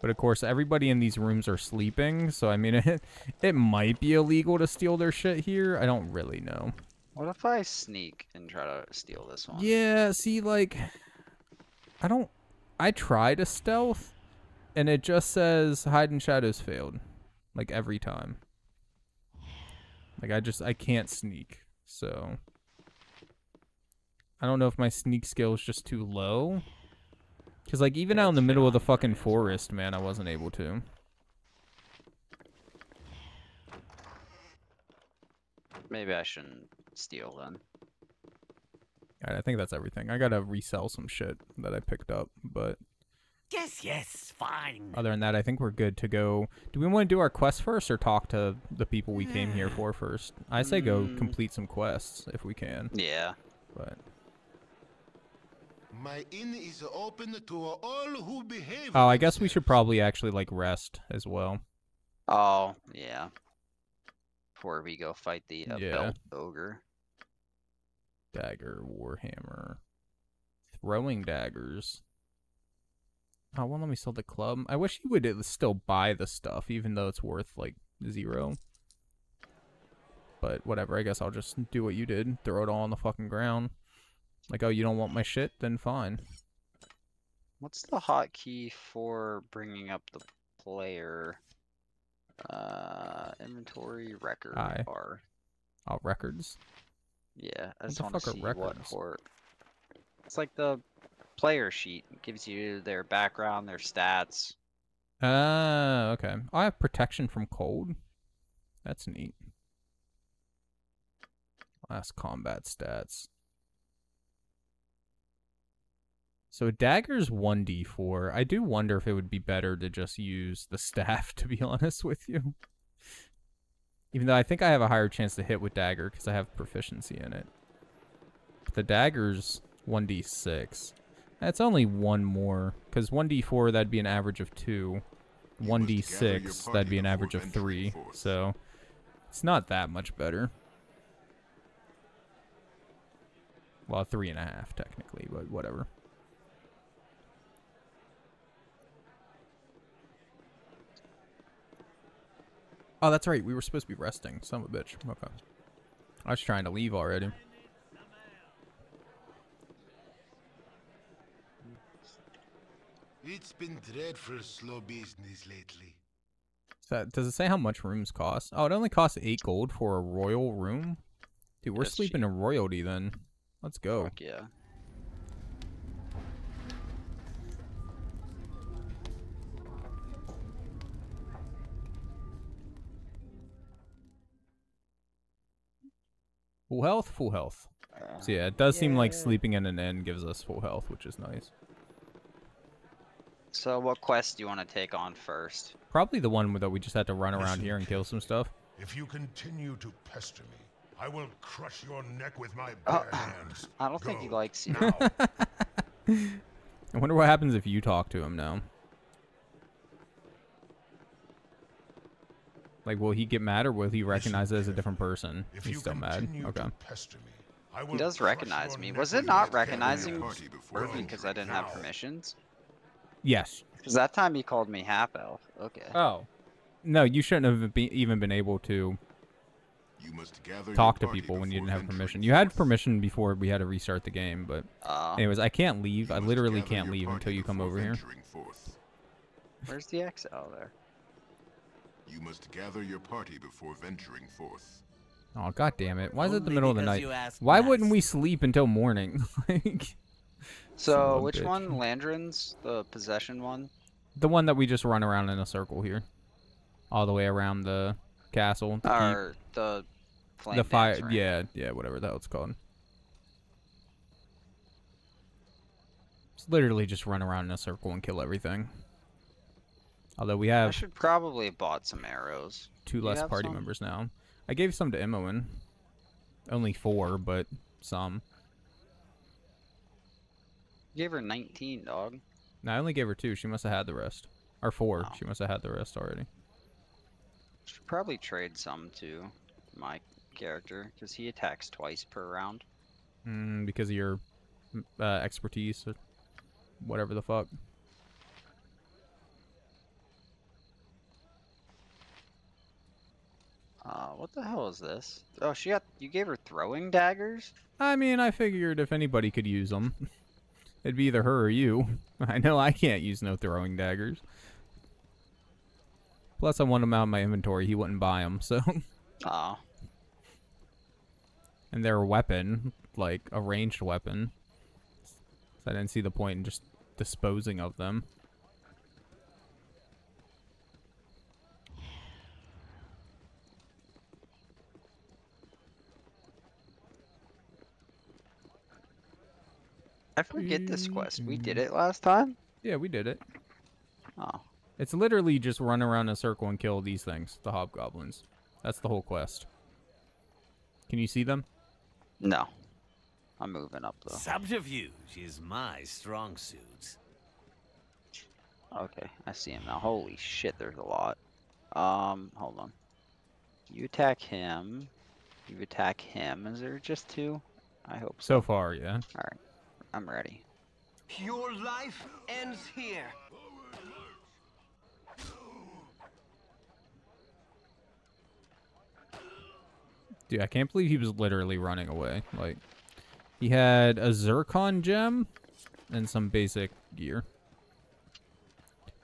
S2: But of course, everybody in these rooms are sleeping, so I mean, it, it might be illegal to steal their shit here. I don't really know.
S1: What if I sneak and try to steal this one?
S2: Yeah, see, like, I don't. I try to stealth, and it just says hide and shadows failed, like every time. Like I just I can't sneak, so I don't know if my sneak skill is just too low. Cause like even out in the middle of the fucking forest, man, I wasn't able to.
S1: Maybe I shouldn't steal then.
S2: Alright, I think that's everything. I gotta resell some shit that I picked up, but
S8: Yes, yes, fine.
S2: other than that, I think we're good to go. Do we want to do our quest first or talk to the people we came here for first? I say go
S1: Mm.
S2: complete some quests if we can.
S1: Yeah.
S2: But
S7: My inn is open to all who behave.
S2: oh, I guess we should probably actually like rest as well.
S1: Oh, yeah. Before we go fight the uh,
S2: Yeah.
S1: belt ogre.
S2: Dagger, warhammer, throwing daggers. Oh, well, let me sell the club. I wish you would uh, still buy the stuff, even though it's worth like zero. But whatever. I guess I'll just do what you did. Throw it all on the fucking ground. Like, oh, you don't want my shit? Then fine.
S1: What's the hotkey for bringing up the player? Uh, inventory record
S2: Aye.
S1: bar.
S2: Oh, records.
S1: Yeah, I
S2: What
S1: just want to see what. It's like the player sheet. It gives you their background, their stats.
S2: Ah, okay. I have protection from cold. That's neat. Last combat stats. So dagger's 1d4. I do wonder if it would be better to just use the staff, to be honest with you. Even though I think I have a higher chance to hit with dagger because I have proficiency in it. But the dagger's 1d6. That's only one more, because 1d4, that'd be an average of 2. 1d6, that'd be an average of 3, so it's not that much better. Well, three and a half, technically, but whatever. Oh, that's right. We were supposed to be resting. son of a bitch. Okay. I was trying to leave already.
S7: It's been dreadful slow business lately.
S2: Is that, does it say how much rooms cost? Oh, it only costs eight gold for a royal room. Dude, we're
S1: That's
S2: sleeping in royalty then. Let's go.
S1: Fuck yeah.
S2: Full health, full health. So yeah, it does seem like sleeping in an inn gives us full health, which is nice.
S1: So what quest do you want to take on first?
S2: Probably the one that we just had to run around
S11: Listen,
S2: here and kill some stuff.
S11: If you continue to pester me, I will crush your neck with my
S1: Oh,
S11: bare hands.
S1: I don't think he likes you.
S11: now.
S2: I wonder what happens if you talk to him now. Like, will he get mad or will he recognize it as a different person?
S11: If
S2: He's
S11: you
S2: still mad. Okay.
S11: pester me, I
S1: He does recognize me. Was it not recognizing
S11: hands.
S1: me because I didn't have permissions?
S2: Yes.
S1: Because that time he called me half elf. Okay.
S2: Oh. No, you shouldn't have be, even been able to
S7: You must gather
S2: talk to people when you didn't have permission. You had permission before we had to restart the game, but
S1: Oh.
S2: anyways, I can't leave. I literally can't leave until you come over here.
S7: forth.
S1: Where's the exit? Oh, there.
S7: You must gather your party before venturing forth.
S2: Oh god damn it! Why is it the middle of the night?
S8: you asked
S2: Why wouldn't we sleep until morning? like Son
S1: So which
S2: bitch.
S1: one? Landrin's the possession one.
S2: the one that we just run around in a circle here, all the way around the castle. to keep-
S1: Or the flame
S2: the fire.
S1: ring?
S2: Yeah, yeah, whatever the hell it's called. It's literally just run around in a circle and kill everything. Although we have.
S1: I should probably have bought some arrows.
S2: two less party
S1: some?
S2: members now. I gave some to Imoen. Only four, but some.
S1: You gave her 19, dog.
S2: No, I only gave her two. She must have had the rest. Or four.
S1: Oh.
S2: She must have had the rest already.
S1: Should probably trade some to my character because he attacks twice per round.
S2: Mm, because of your uh, expertise or whatever the fuck.
S1: Uh, what the hell is this? Oh, she got. You gave her throwing daggers.
S2: I mean, I figured if anybody could use them, it'd be either her or you. I know I can't use no throwing daggers. Plus, I want them out of my inventory. He wouldn't buy them, so.
S1: Oh,
S2: and they're a weapon, like a ranged weapon. So I didn't see the point in just disposing of them.
S1: I forget this quest. We did it last time.
S2: Yeah, we did it.
S1: Oh,
S2: It's literally just run around a circle and kill these things, the hobgoblins. That's the whole quest. Can you see them?
S1: no. I'm moving up though.
S8: Subterfuge is my strong suit.
S1: Okay, I see him now. Holy shit, there's a lot. Um, hold on. You attack him. You attack him. Is there just two? I hope so.
S2: So far, yeah.
S1: Alright, I'm ready.
S10: Your life ends here.
S2: Dude, I can't believe he was literally running away. Like, he had a zircon gem and some basic gear.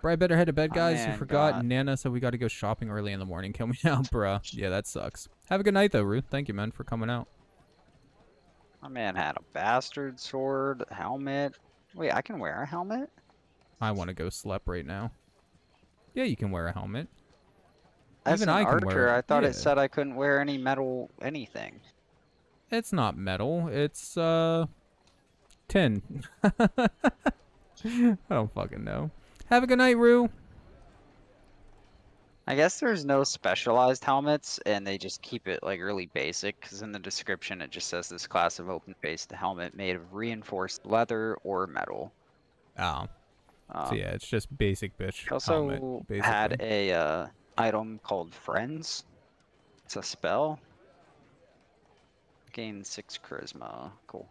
S2: Bro, I better head to bed,
S1: oh,
S2: guys. You
S1: man
S2: forgot
S1: got-
S2: Nana said we got to go shopping early in the morning. Kill me now, bruh. Yeah, that sucks. Have a good night, though, Ruth. Thank you, man, for coming out.
S1: My man had a bastard sword, helmet. Wait, I can wear a helmet?
S2: I want to go sleep right now. Yeah, you can wear a helmet.
S1: As
S2: Even
S1: an
S2: I can
S1: archer,
S2: wear it.
S1: I thought
S2: Yeah.
S1: it said I couldn't wear any metal anything.
S2: It's not metal. It's, uh, tin. I don't fucking know. Have a good night, Rue.
S1: I guess there's no specialized helmets, and they just keep it like really basic. Because in the description, it just says this class of open-faced helmet made of reinforced leather or metal.
S2: Oh.
S1: Um,
S2: so yeah, it's just basic bitch
S1: also
S2: helmet,
S1: had a uh, item called Friends. It's a spell. Gain six charisma. Cool.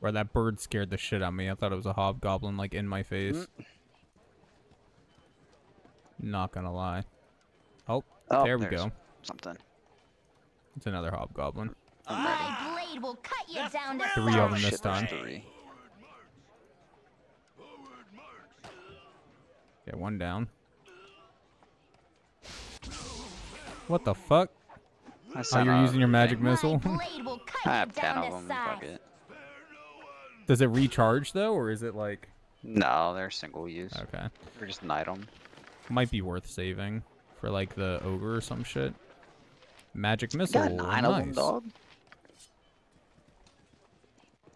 S2: Or that bird scared the shit out of me. I thought it was a hobgoblin, like, in my face.
S1: Mm.
S2: Not gonna lie. Oh,
S1: Oh,
S2: there we go.
S1: Something.
S2: It's another hobgoblin.
S4: My blade will cut you down to
S2: Three of them this time.
S1: three.
S2: Okay, one down. What the fuck?
S1: I
S2: Oh, you're using your magic missile?
S4: Blade will cut
S1: I have ten of them. Fuck it.
S2: Does it recharge though, or is it like?
S1: No, they're single use.
S2: Okay,
S1: They're just an item.
S2: might be worth saving for like the ogre or some shit. Magic
S1: You
S2: missile.
S1: got nine of them, dog.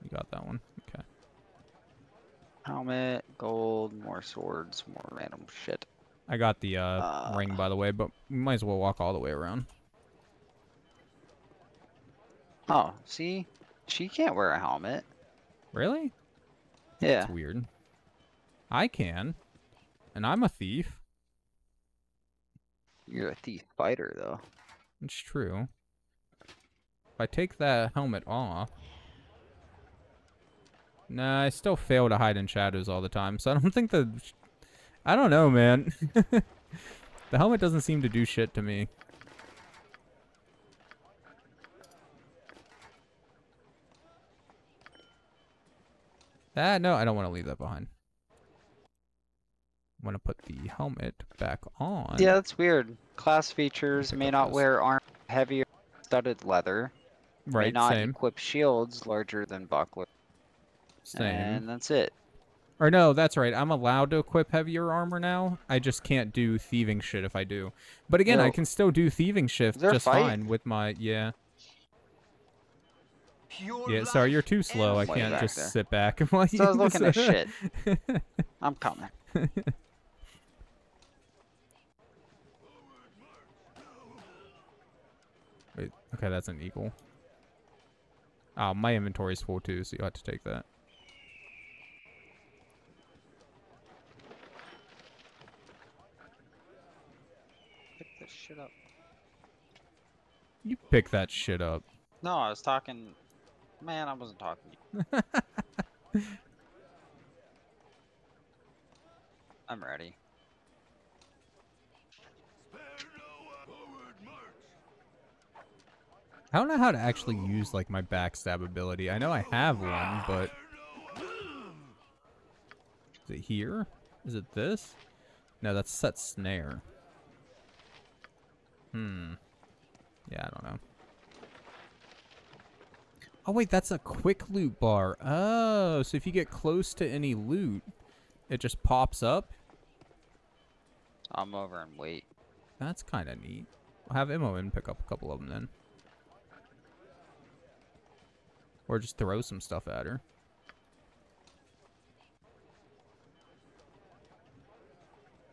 S2: You got that one. Okay.
S1: Helmet, gold, more swords, more random shit.
S2: I got the uh,
S1: Uh.
S2: ring by the way, but we might as well walk all the way around.
S1: Oh, see, she can't wear a helmet.
S2: Really?
S1: Yeah.
S2: That's weird. I can, and I'm a thief.
S1: You're a thief fighter, though.
S2: It's true. If I take that helmet off. Nah, I still fail to hide in shadows all the time, so I don't think the. I don't know, man. the helmet doesn't seem to do shit to me. Ah, no, I don't want to leave that behind. I want to put the helmet back on.
S1: Yeah, that's weird. Class features may not
S2: this.
S1: wear armor heavier studded leather.
S2: Right, May
S1: not
S2: same.
S1: equip shields larger than buckler.
S2: Same.
S1: And that's it.
S2: Or no, that's right. I'm allowed to equip heavier armor now. I just can't do thieving shit if I do. But again, I can still do thieving shift just
S1: fight?
S2: fine with my yeah. Yeah, sorry, you're too slow. I can't just
S1: there.
S2: sit back while you
S1: So I was looking at shit. I'm coming.
S2: Wait, okay, that's an eagle. Oh, my inventory's full too, so you have to take that.
S1: Pick this shit up.
S2: You pick that shit up.
S1: No, I was talking. Man, I wasn't talking. to you. I'm ready.
S2: I don't know how to actually use like my backstab ability. I know I have one, but is it here? Is it this? No, that's set snare. Hmm. Yeah, I don't know. Oh wait, that's a quick loot bar. Oh, so if you get close to any loot, it just pops up.
S1: I'm over and wait.
S2: That's kind of neat. I'll have Imoen pick up a couple of them then. Or just throw some stuff at her.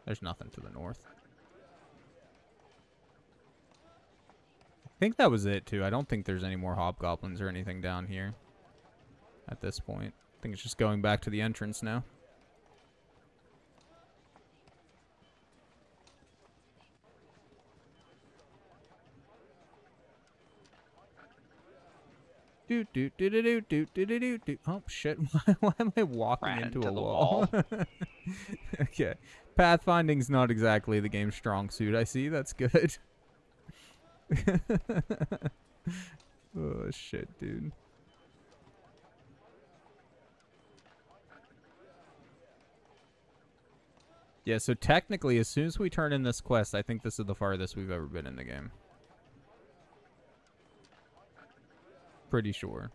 S2: There's nothing to the north. Think that was it too. I don't think there's any more hobgoblins or anything down here at this point. I think it's just going back to the entrance now. Do do do do do do do do do do. Oh shit! Why, why am I walking
S1: Ran
S2: into,
S1: into
S2: a wall?
S1: wall.
S2: okay, pathfinding's not exactly the game's strong suit. I see. That's good. oh shit, dude. Yeah, so technically, as soon as we turn in this quest, I think this is the farthest we've ever been in the game. Pretty sure.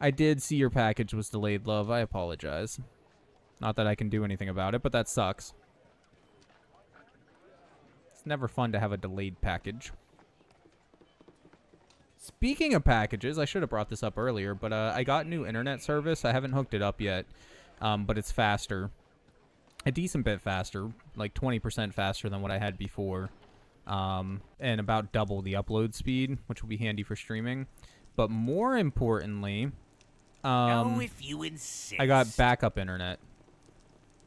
S2: I did see your package was delayed, love. I apologize. Not that I can do anything about it, but that sucks. It's never fun to have a delayed package. Speaking of packages, I should have brought this up earlier, but uh, I got new internet service. I haven't hooked it up yet, um, but it's faster. A decent bit faster, like 20% faster than what I had before. Um, and about double the upload speed, which will be handy for streaming. But more importantly, um,
S8: oh, if you insist.
S2: I got backup internet.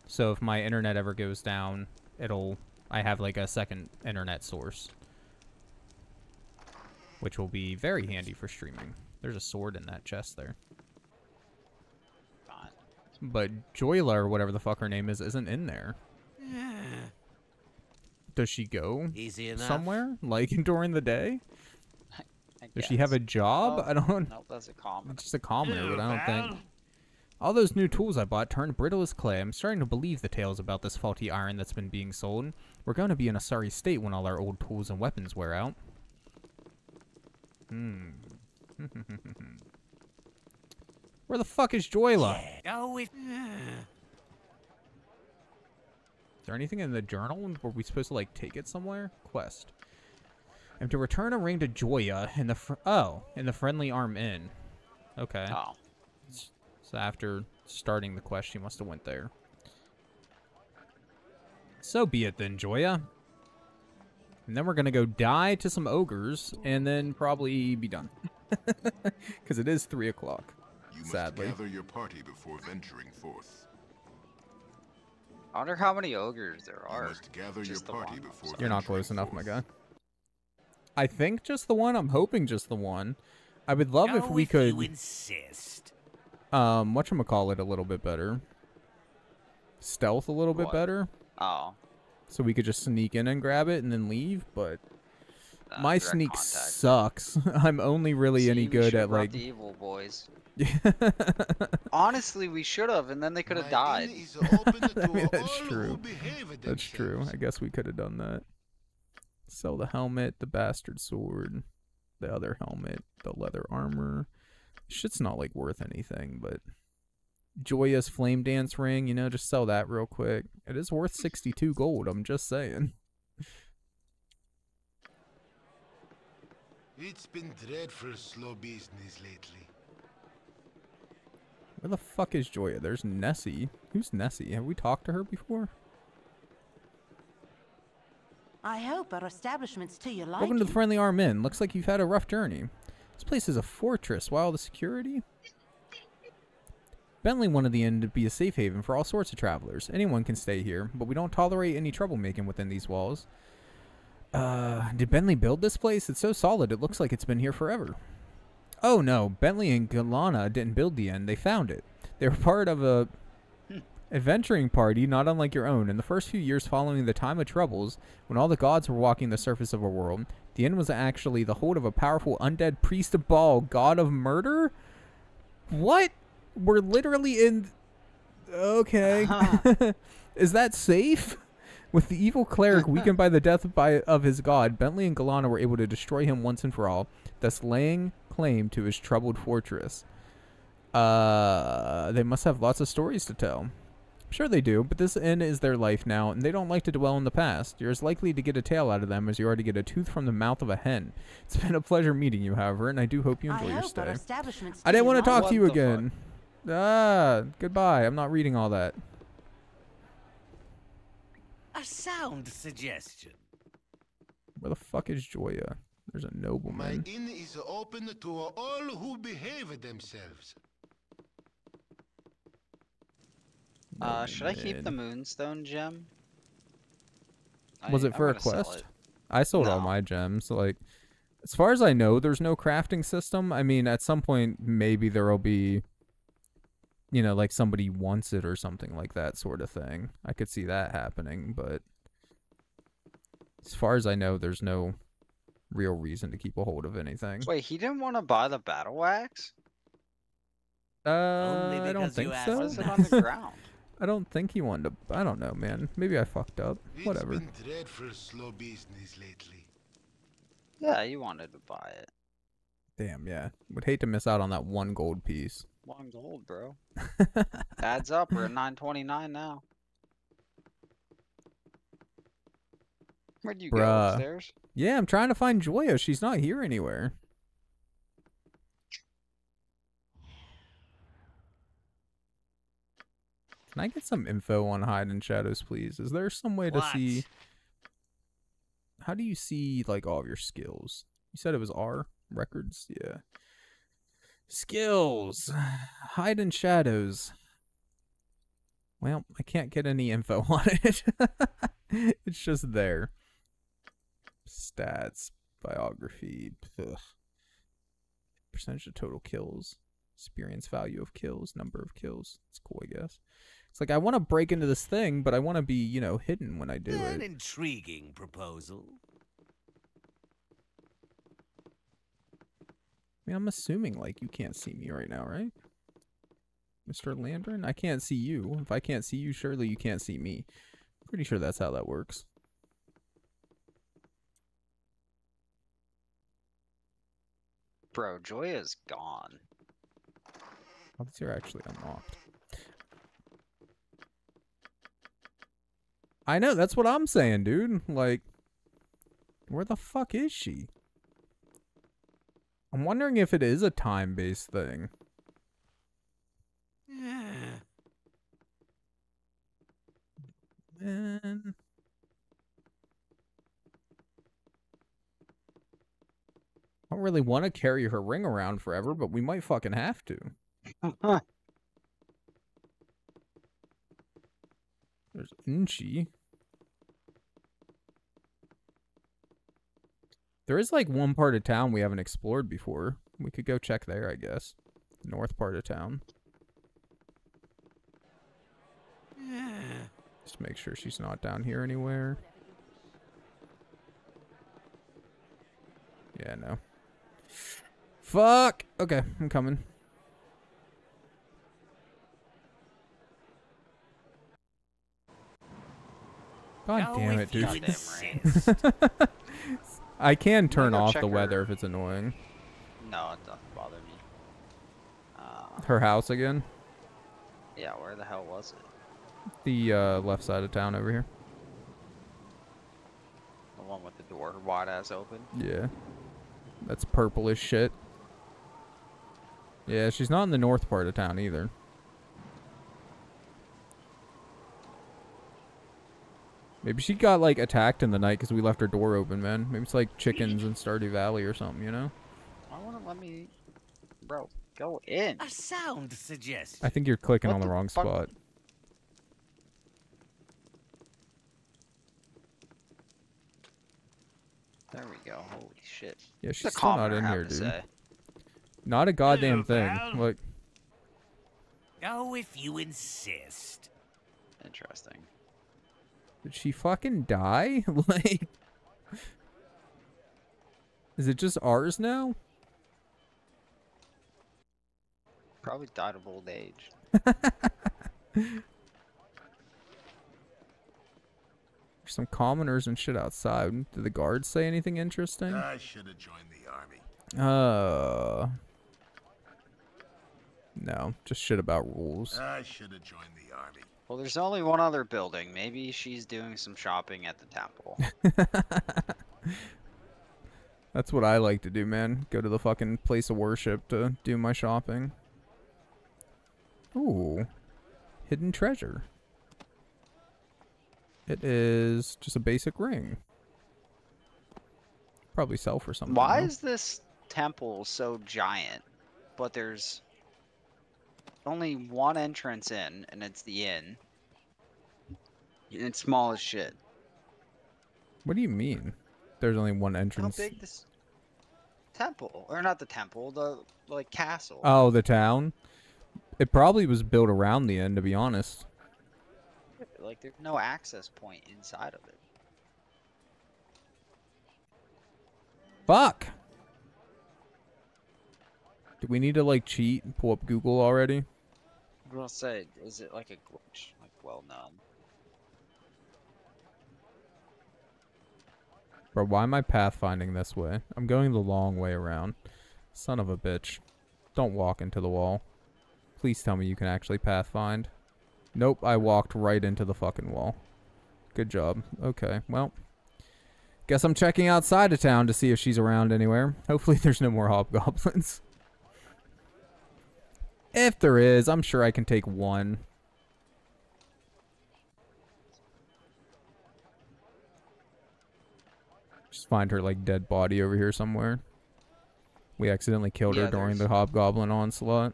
S2: So if my internet ever goes down, it'll I have like a second internet source. Which will be very handy for streaming. There's a sword in that chest there. but Joyla or whatever the fuck her name is isn't in there. Does she go
S8: Easy
S2: somewhere like during the day? Does she have a job?
S1: Oh,
S2: I don't.
S1: Nope, that's a comment.
S2: Just a commoner, but I don't think. All those new tools I bought turned brittle as clay. I'm starting to believe the tales about this faulty iron that's been being sold. We're going to be in a sorry state when all our old tools and weapons wear out. Hmm. Where the fuck is
S8: Joia?
S2: Is there anything in the journal? Were we supposed to like take it somewhere? Quest. I'm to return a ring to Joia in the fr- oh in the friendly arm inn. Okay.
S1: Oh.
S2: So after starting the quest, she must have went there. So be it then, Joia. And then we're gonna go die to some ogres, and then probably be done. Because it is three o'clock.
S7: You must
S2: Sadly.
S7: gather your party before venturing forth.
S1: I wonder how many ogres there
S7: You
S1: are.
S7: must gather your
S1: Just the
S7: party before
S2: You're not close enough, my guy. I think just the one. I'm hoping just the one. I would love if we
S8: if
S2: could
S8: You insist.
S2: um call it a little bit better. Stealth a little bit better.
S1: Oh.
S2: So we could just sneak in and grab it and then leave, but
S1: uh,
S2: my sneak
S1: contact.
S2: sucks. I'm only really
S1: See,
S2: any good at like
S1: the evil boys. Honestly, we should have, and then they could have died.
S2: I mean, that's true. That's true. I guess we could have done that. Sell the helmet, the bastard sword, the other helmet, the leather armor. Shit's not like worth anything, but Joia's flame dance ring, you know, just sell that real quick. It is worth 62 gold, I'm just saying.
S11: It's been dreadful slow business lately.
S2: Where the fuck is Joia? There's Nessie. Who's Nessie? Have we talked to her before?
S13: I hope our establishment's to your liking.
S2: Welcome to the Friendly Arm Inn. Looks like you've had a rough journey. This place is a fortress. Why all the security? Bentley wanted the inn to be a safe haven for all sorts of travelers. Anyone can stay here, but we don't tolerate any troublemaking within these walls. Uh, did Bentley build this place? It's so solid, it looks like it's been here forever. Oh no, Bentley and Gellana didn't build the inn, they found it. They were part of a adventuring party not unlike your own. In the first few years following the time of troubles, when all the gods were walking the surface of a world, the inn was actually the hold of a powerful undead priest of Baal, god of murder? What? We're literally in. Okay. Is that safe? With the evil cleric weakened by the death by, of his god, Bentley and Gellana were able to destroy him once and for all, thus laying claim to his troubled fortress. Uh, they must have lots of stories to tell. Sure they do, but this inn is their life now, and they don't like to dwell in the past. You're as likely to get a tale out of them as you are to get a tooth from the mouth of a hen. It's been a pleasure meeting you, however, and I do hope you
S13: I
S2: enjoy your stay. I didn't want to talk
S1: What
S2: to you
S1: again. fuck?
S2: Again. Ah, goodbye. I'm not reading all that.
S8: A sound suggestion.
S2: Where the fuck is Joia? There's a nobleman.
S11: My
S2: nobleman.
S11: inn is open to all who behave themselves.
S1: Uh, should I keep the Moonstone gem?
S2: Was
S1: I-
S2: it for a
S1: gonna sell
S2: quest? I sold all my gems. Like, as far as I know, there's no crafting system. I mean, at some point, maybe there'll be, you know, like somebody wants it or something like that sort of thing. I could see that happening, but as far as I know, there's no real reason to keep a hold of anything.
S1: Wait, he didn't want to buy the battle axe?
S2: Uh,
S8: Only
S2: I don't
S8: because you
S2: think
S8: asked
S2: so.
S1: What is it on the ground?
S2: I don't think he wanted to. I don't know, man. Maybe I fucked up.
S11: It's
S2: Whatever.
S11: been dreadful slow business lately.
S1: Yeah, you wanted to buy it.
S2: Damn, yeah. Would hate to miss out on that one gold piece.
S1: One gold, bro. Adds up. We're at 929 now. Where'd you go
S2: Bruh.
S1: upstairs?
S2: Yeah, I'm trying to find Joia. She's not here anywhere. Can I get some info on Hide in Shadows, please? Is there some way to see... How do you see, like, all of your skills? You said it was R? Records? Yeah. Skills. Hide in Shadows. Well, I can't get any info on it. it's just there. Stats. Biography. Ugh. Percentage of total kills. Experience value of kills, number of kills. It's cool, I guess. It's like I want to break into this thing, but I want to be, you know, hidden when I do
S8: An
S2: it.
S8: An intriguing proposal.
S2: Mean, I'm assuming like you can't see me right now, right? Mr. Landron? I can't see you. If I can't see you, surely you can't see me. Pretty sure that's how that works.
S1: Bro, Joia's gone.
S2: Oh, these are actually unlocked. I know, that's what I'm saying, dude. Like, where the fuck is she? I'm wondering if it is a time-based thing. Yeah. Man. I don't really want to carry her ring around forever, but we might fucking have to. There's Unshey. There is like one part of town we haven't explored before. We could go check there, I guess. The north part of town. Yeah. Just make sure she's not down here anywhere. Yeah, no. Fuck! Okay, I'm coming. God
S8: Go
S2: damn it, dude. I can turn off the
S1: her-
S2: weather if it's annoying.
S1: No, it doesn't bother me. Uh,
S2: Her house again?
S1: yeah, where the hell was it?
S2: The uh, left side of town over here.
S1: The one with the door wide ass open?
S2: Yeah. That's purple as shit. Yeah, she's not in the north part of town either. Maybe she got like attacked in the night because we left her door open, man. Maybe it's like chickens in Stardew Valley or something, you know?
S1: Why won't it let me... Bro, go in.
S8: A sound suggestion.
S2: I think you're clicking
S1: What
S2: on the,
S1: the
S2: wrong spot.
S1: There we go. Holy shit.
S2: Yeah, she's
S1: the
S2: still not in here, dude.
S1: say?
S2: Not a goddamn
S8: Hello,
S2: thing.
S8: pal.
S2: Like,
S8: Go if you insist.
S1: Interesting.
S2: Did she fucking die? like, is it just ours now?
S1: Probably died of old age.
S2: There's some commoners and shit outside. Did the guards say anything interesting?
S11: I should have joined the army.
S2: Uh. No, just shit about rules.
S11: I should have joined the army.
S1: Well, there's only one other building. Maybe she's doing some shopping at the temple.
S2: That's what I like to do, man. Go to the fucking place of worship to do my shopping. Ooh. Hidden treasure. It is just a basic ring. Probably sell for something.
S1: Why
S2: though.
S1: is this temple so giant, but there's only one entrance in, and it's the inn? And It's small as shit.
S2: What do you mean? There's only one entrance.
S1: How big this temple, or not the temple, the like castle?
S2: Oh, the town? It probably was built around the inn, to be honest.
S1: Like there's no access point inside of it.
S2: Fuck! Do we need to, like, cheat and pull up Google already?
S1: I will say, is it like a glitch? Like well known.
S2: Bro, why am I pathfinding this way? I'm going the long way around. Son of a bitch. Don't walk into the wall. Please tell me you can actually pathfind. Nope, I walked right into the fucking wall. Good job. Okay, well. Guess I'm checking outside of town to see if she's around anywhere. Hopefully there's no more hobgoblins. If there is, I'm sure I can take one. Just find her like dead body over here somewhere. We accidentally killed her during the hobgoblin onslaught.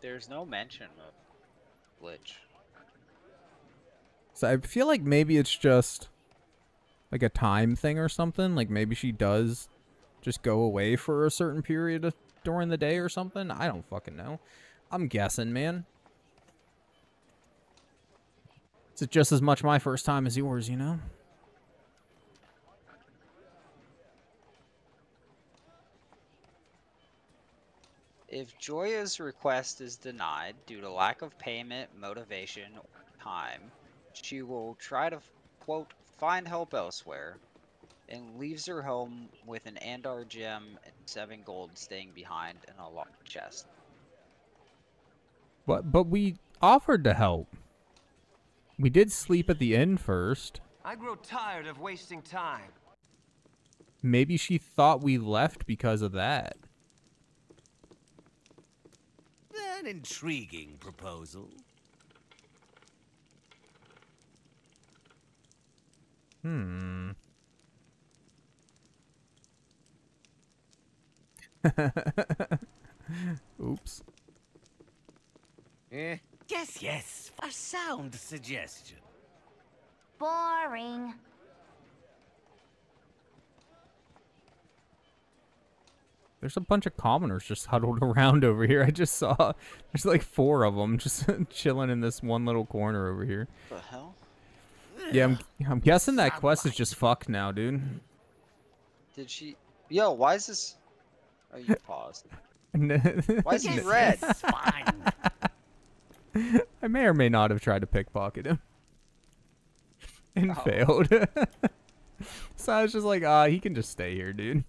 S1: There's no mention of glitch.
S2: So I feel like maybe it's just like a time thing or something. Like maybe she does just go away for a certain period of during the day or something. I don't fucking know. I'm guessing, man. It's just as much my first time as yours, you know?
S1: If Joia's request is denied due to lack of payment, motivation, or time, she will try to, quote, find help elsewhere, and leaves her home with an Andar gem seven gold staying behind in a locked chest.
S2: But but we offered to help. We did sleep at the inn first.
S14: I grow tired of wasting time.
S2: Maybe she thought we left because of that.
S8: An intriguing proposal.
S2: Hmm. Oops.
S8: Eh? Yes, yes. A sound suggestion.
S4: Boring.
S2: There's a bunch of commoners just huddled around over here. I just saw there's like four of them just chilling in this one little corner over here.
S1: What The hell?
S2: Yeah, I'm I'm guessing that quest is just fucked now, dude.
S1: Did she? Yo, why is this? Oh, you paused.
S2: Why
S1: is he red? Fine.
S2: I may or may not have tried to pickpocket him. And
S1: Oh.
S2: failed. so I was just like, ah, he can just stay here, dude.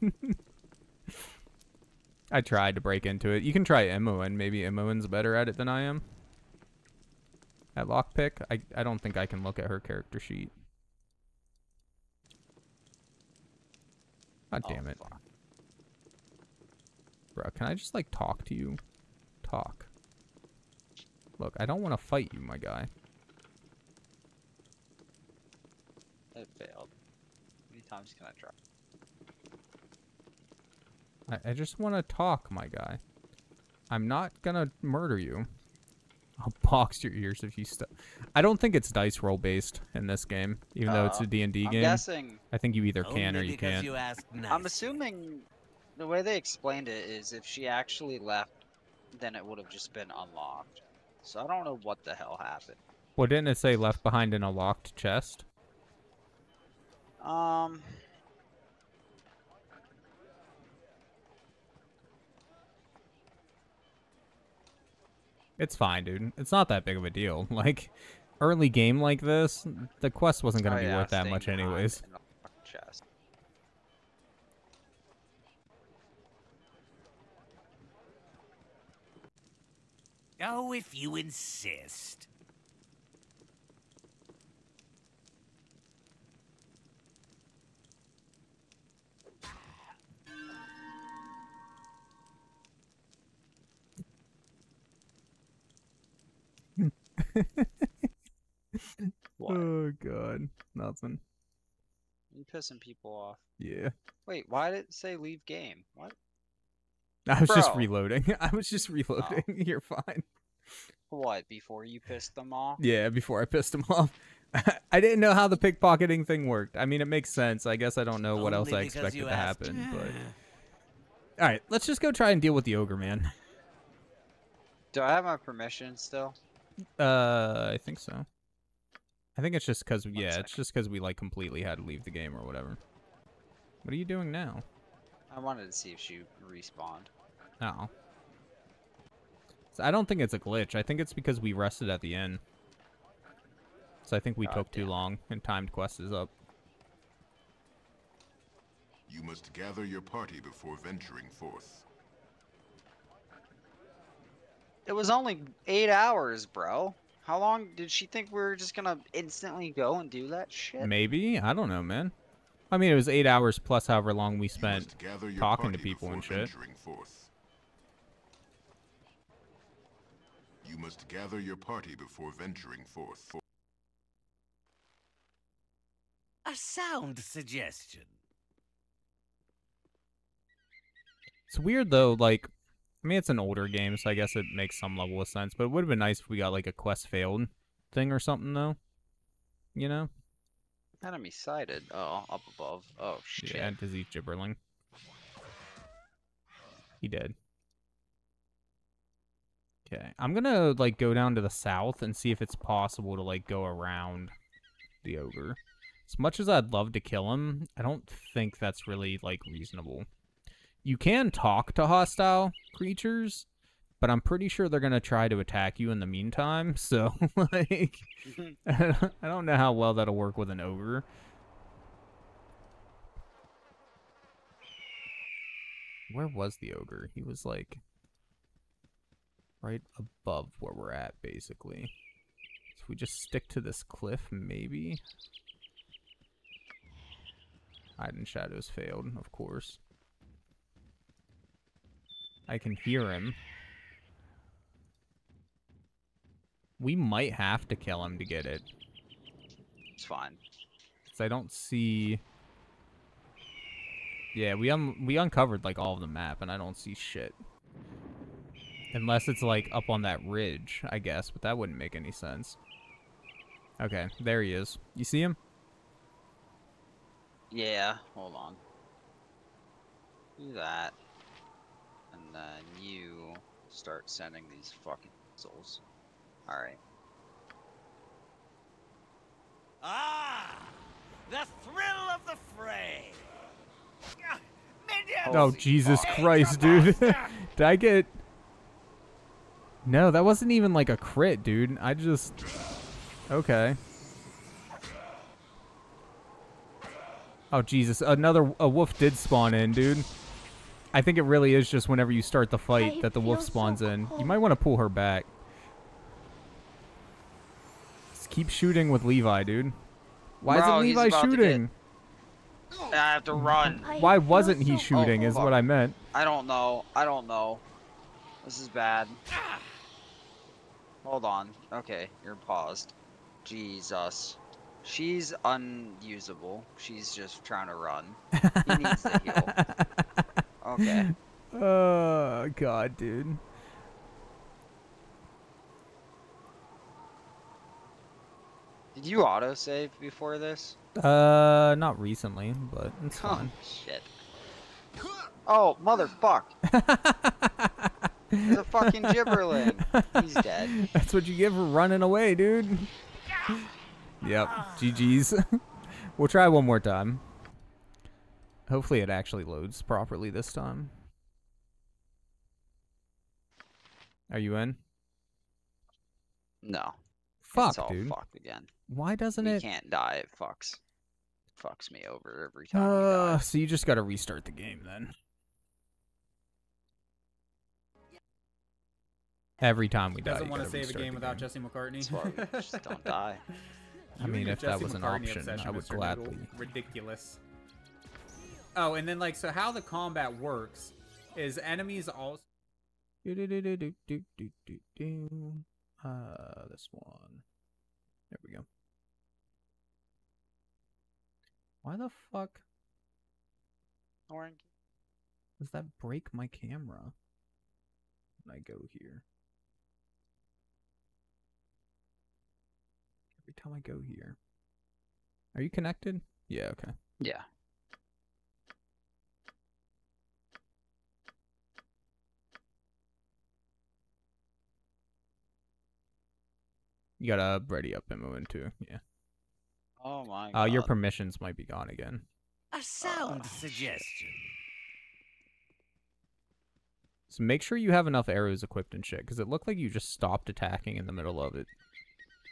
S2: I tried to break into it. You can try Imoen. Maybe Imoen's better at it than I am. At lockpick, I I don't think I can look at her character sheet. God damn it. Bro, can I just like talk to you? Talk. Look, I don't want to fight you, my guy.
S1: It failed. How many times can I try?
S2: I, I just want to talk, my guy. I'm not gonna murder you. I'll box your ears if you stop. I don't think it's dice roll based in this game, even though it's
S1: Uh,
S2: a D&D
S1: I'm
S2: game.
S1: guessing-
S2: I think you either can or you can't.
S8: you asked
S1: I'm assuming the way they explained it is if she actually left, then it would have just been unlocked. So I don't know what the hell happened.
S2: Well, didn't it say left behind in a locked chest?
S1: Um.
S2: It's fine, dude. It's not that big of a deal. Like, early game like this, the quest wasn't gonna
S1: oh,
S2: be
S1: yeah,
S2: worth that much anyways.
S1: in a locked chest.
S8: Oh, if you insist.
S2: Oh god, nothing.
S1: You pissing people off.
S2: Yeah.
S1: Wait, why did it say leave game? What?
S2: I was just reloading. I was just reloading. You're fine.
S1: What? Before you pissed them off?
S2: Yeah, before I pissed them off. I didn't know how the pickpocketing thing worked. I mean, it makes sense. I guess I don't know what else I expected to
S8: asked.
S2: happen, but all right, let's just go try and deal with the ogre man.
S1: Do I have my permission still?
S2: Uh, I think so. I think it's just because yeah, it's just because we like completely had to leave the game or whatever. What are you doing now?
S1: I wanted to see if she respawned.
S2: Oh. So I don't think it's a glitch. I think it's because we rested at the end. So I think we
S1: God
S2: took too long and timed quest is up.
S7: You must gather your party before venturing forth.
S1: It was only eight hours, bro. How long did she think we were just gonna instantly go and do that shit?
S2: Maybe I don't know, man. I mean, it was eight hours plus however long we spent
S7: Gather
S2: talking to people and shit.
S7: forth. You must gather your party before venturing forth.
S8: A sound suggestion.
S2: It's weird though. Like, I mean, it's an older game, so I guess it makes some level of sense. But it would have been nice if we got like a quest failed thing or something, though. You know?
S1: Enemy sighted. Oh, up above. Oh shit.
S2: Yeah, Dizzy Gibberling. He did. Okay, I'm gonna like go down to the south and see if it's possible to like go around the ogre. As much as I'd love to kill him, I don't think that's really like reasonable. You can talk to hostile creatures, but I'm pretty sure they're gonna try to attack you in the meantime. So like, I don't know how well that'll work with an ogre. Where was the ogre? He was like right above where we're at, basically. So if we just stick to this cliff, maybe. Hide in shadows failed, of course. I can hear him. We might have to kill him to get it.
S1: It's fine.
S2: Because I don't see... Yeah, we un we uncovered like all of the map, and I don't see shit. Unless it's like up on that ridge, I guess, but that wouldn't make any sense. Okay, there he is. You see him?
S1: Yeah, hold on. Do that. And then you start sending these fucking missiles. Alright.
S8: Ah! The thrill of the fray!
S2: Oh, Jesus Christ, dude. Did I get... No, that wasn't even like a crit, dude. I just... Okay. Oh, Jesus. Another a wolf did spawn in, dude. I think it really is just whenever you start the fight that the wolf spawns in. You might want to pull her back. Just keep shooting with Levi, dude. Why
S1: Bro,
S2: isn't Levi
S1: about to
S2: shooting?
S1: I have to run.
S2: Why wasn't he shooting
S1: Oh,
S2: is what I meant.
S1: I don't know. I don't know. This is bad. Hold on. Okay, you're paused. Jesus. She's unusable. She's just trying to run. He needs to heal. Okay.
S2: Oh, God, dude.
S1: Did you autosave before this?
S2: Uh, not recently, but it's
S1: Oh,
S2: fine.
S1: shit. Oh, motherfuck. There's a fucking gibberling. He's dead.
S2: That's what you get for running away, dude. Yep. GG's. we'll try one more time. Hopefully it actually loads properly this time. Are you in?
S1: No.
S2: Fuck,
S1: it's all
S2: dude.
S1: fucked again.
S2: Why doesn't
S1: we
S2: it?
S1: can't die. It fucks. Fucks me over every time.
S2: Uh, so you just gotta restart the game then. Every time we die,
S3: Doesn't want to save a game
S2: the
S3: without Jesse McCartney.
S1: That's why we just don't die.
S2: I mean,
S3: your
S2: if that
S3: Jesse
S2: was an
S3: McCartney
S2: option, I would
S3: Mr.
S2: gladly.
S3: Noodle. Ridiculous. Oh, and then like, so how the combat works is enemies also.
S2: Do do do Uh, this one. There we go. Why the fuck
S1: Orange.
S2: does that break my camera when I go here? Every time I go here. Are you connected? Yeah, okay.
S1: Yeah.
S2: You gotta ready up Imo too. Yeah.
S1: Oh my
S2: Uh,
S1: god.
S2: your permissions might be gone again.
S8: A sound suggestion.
S2: So make sure you have enough arrows equipped and shit, because it looked like you just stopped attacking in the middle of it.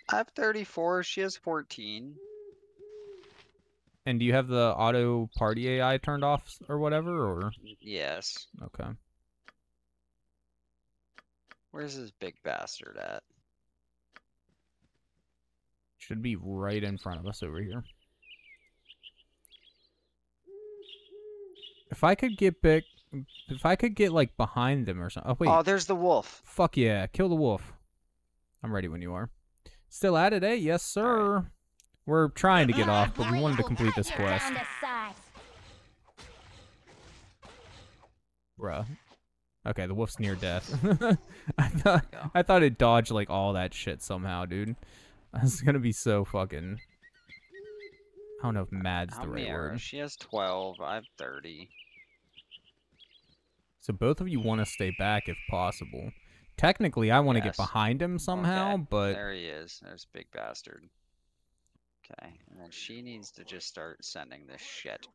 S1: I have 34. She has 14.
S2: And do you have the auto party AI turned off or whatever, or
S1: Yes.
S2: okay?
S1: Where's this big bastard at?
S2: Should be right in front of us over here. If I could get back, if I could get like behind them or something. Oh wait,
S1: Oh, there's the wolf.
S2: fuck yeah, kill the wolf. I'm ready when you are. Still at it, eh? Yes, sir. We're trying to get off, but we wanted to complete this quest.
S4: Round.
S2: Bruh. Okay, the wolf's near death. I thought I thought it dodged like all that shit somehow, dude. That's gonna be so fucking. I don't know if mad's the right word.
S1: She has 12. I have 30.
S2: So both of you want to stay back if possible. technically I want to
S1: Yes.
S2: get behind him somehow,
S1: Okay,
S2: but
S1: there he is. There's big bastard. Okay, and then she needs to just start sending this shit.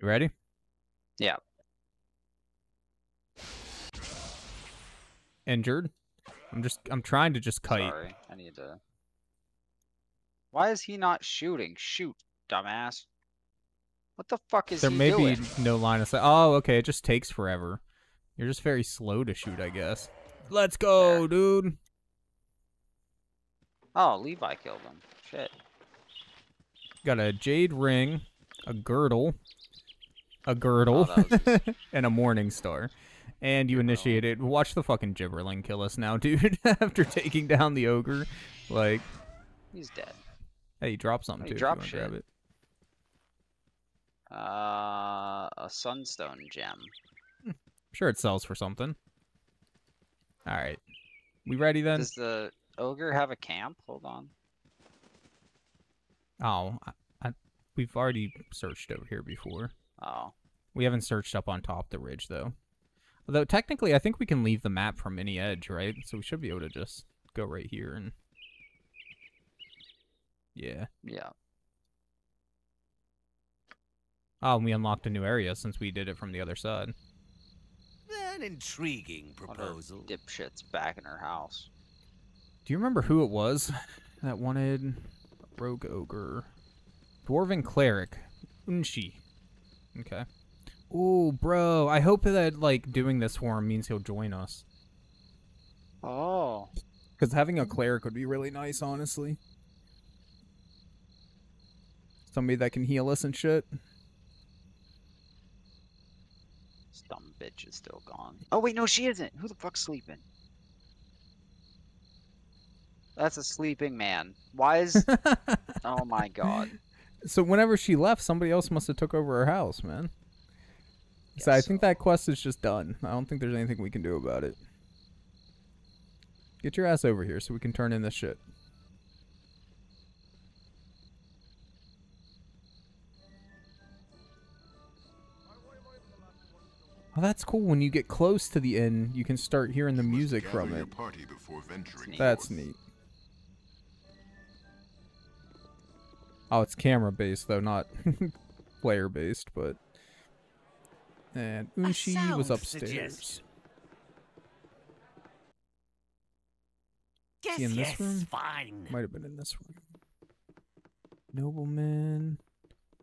S2: you ready?
S1: Yeah.
S2: Injured. I'm just I'm trying to just kite.
S1: Sorry, I need to. Why is he not shooting? Shoot, dumbass. What the fuck is
S2: There
S1: he
S2: may
S1: doing?
S2: be no line of sight. Oh, okay. It just takes forever. You're just very slow to shoot, I guess. Let's go, dude.
S1: Oh, Levi killed him. Shit.
S2: Got a jade ring, a girdle, a girdle,
S1: Oh, that
S2: and a morning star. And you initiated. Watch the fucking gibberling kill us now, dude. After taking down the ogre, like,
S1: He's dead.
S2: hey, you drop something
S1: He
S2: too. you
S1: dropped
S2: wanna
S1: shit.
S2: grab it.
S1: Uh, a sunstone gem.
S2: Sure, it sells for something. All right, we ready then?
S1: Does the ogre have a camp? Hold on.
S2: Oh, I, I, we've already searched over here before.
S1: Oh.
S2: We haven't searched up on top the ridge though. Although technically, I think we can leave the map from any edge, right? So we should be able to just go right here and. Yeah.
S1: Yeah.
S2: Oh, and we unlocked a new area since we did it from the other side.
S8: An intriguing
S1: Wonder if
S8: proposal.
S1: Dipshit's back in her house.
S2: Do you remember who it was that wanted a rogue ogre? Dwarven cleric, Unshey. Okay. Ooh, bro. I hope that like doing this for him means he'll join us.
S1: Oh.
S2: Because having a cleric would be really nice, honestly. Somebody that can heal us and shit.
S1: This dumb bitch is still gone. Oh wait, no, she isn't. Who the fuck's sleeping? That's a sleeping man. Why is? oh my god.
S2: So whenever she left, somebody else must have took over her house, man. So I think that quest is just done. I don't think there's anything we can do about it. Get your ass over here so we can turn in this shit. Oh, that's cool. When you get close to the inn, you can start hearing the music from it.
S7: party venturing
S2: That's
S7: forth.
S2: neat. Oh, it's camera based though, not player based, but. And Unshey was upstairs.
S8: suggestion.
S2: In this
S8: yes,
S2: room?
S8: fine.
S2: Might have been in this room. Nobleman.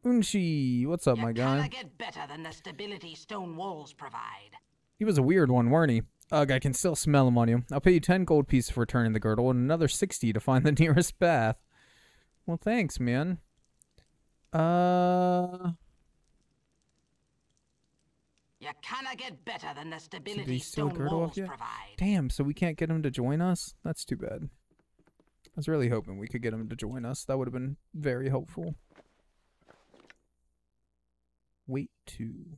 S2: Unshey, what's up, my
S13: Cannot
S2: guy?
S13: get better than the stability stone walls provide.
S2: He was a weird one, weren't he? Ugh, I can still smell him on you. I'll pay you 10 gold pieces for returning the girdle and another 60 to find the nearest path. Well, thanks, man. Uh,
S13: You cannot get better than the stability
S2: he steal the
S13: stone
S2: girdle
S13: walls
S2: yet?
S13: provide.
S2: Damn, so we can't get him to join us? That's too bad. I was really hoping we could get him to join us. That would have been very helpful. Weight 2.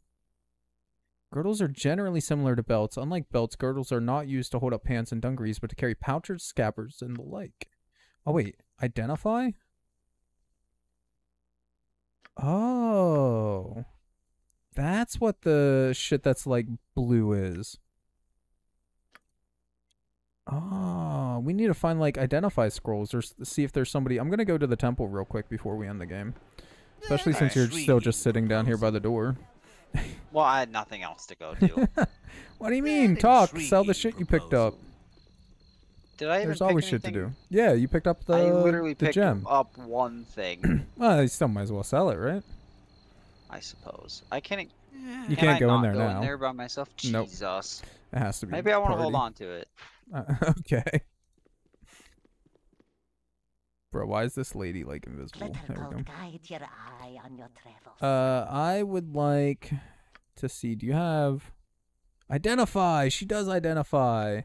S2: Girdles are generally similar to belts. Unlike belts, girdles are not used to hold up pants and dungarees, but to carry pouches, scabbards, and the like. Oh, wait. Identify? Oh. That's what the shit that's like blue is. Oh, we need to find like identify scrolls or see if there's somebody. I'm gonna go to the temple real quick before we end the game, especially since you're still just sitting down here by the door.
S1: Well, I had nothing else to go do.
S2: What do you mean? Talk. Sell the shit you picked up.
S1: Did I even
S2: There's always shit to do. Yeah, you picked up the
S1: I literally
S2: the
S1: picked
S2: gem.
S1: up one thing.
S2: Well, you still might as well sell it, right?
S1: I suppose. I can't.
S2: You
S1: can
S2: can't
S1: I
S2: go in there
S1: go
S2: now.
S1: in there by myself.
S2: Nope.
S1: Jesus.
S2: It has to be.
S1: Maybe I want to hold on to it.
S2: Uh, okay. Bro, why is this lady like invisible? There we go.
S4: Glittergold your eye on your travels.
S2: Uh, I would like to see. Do you have identify? She does identify.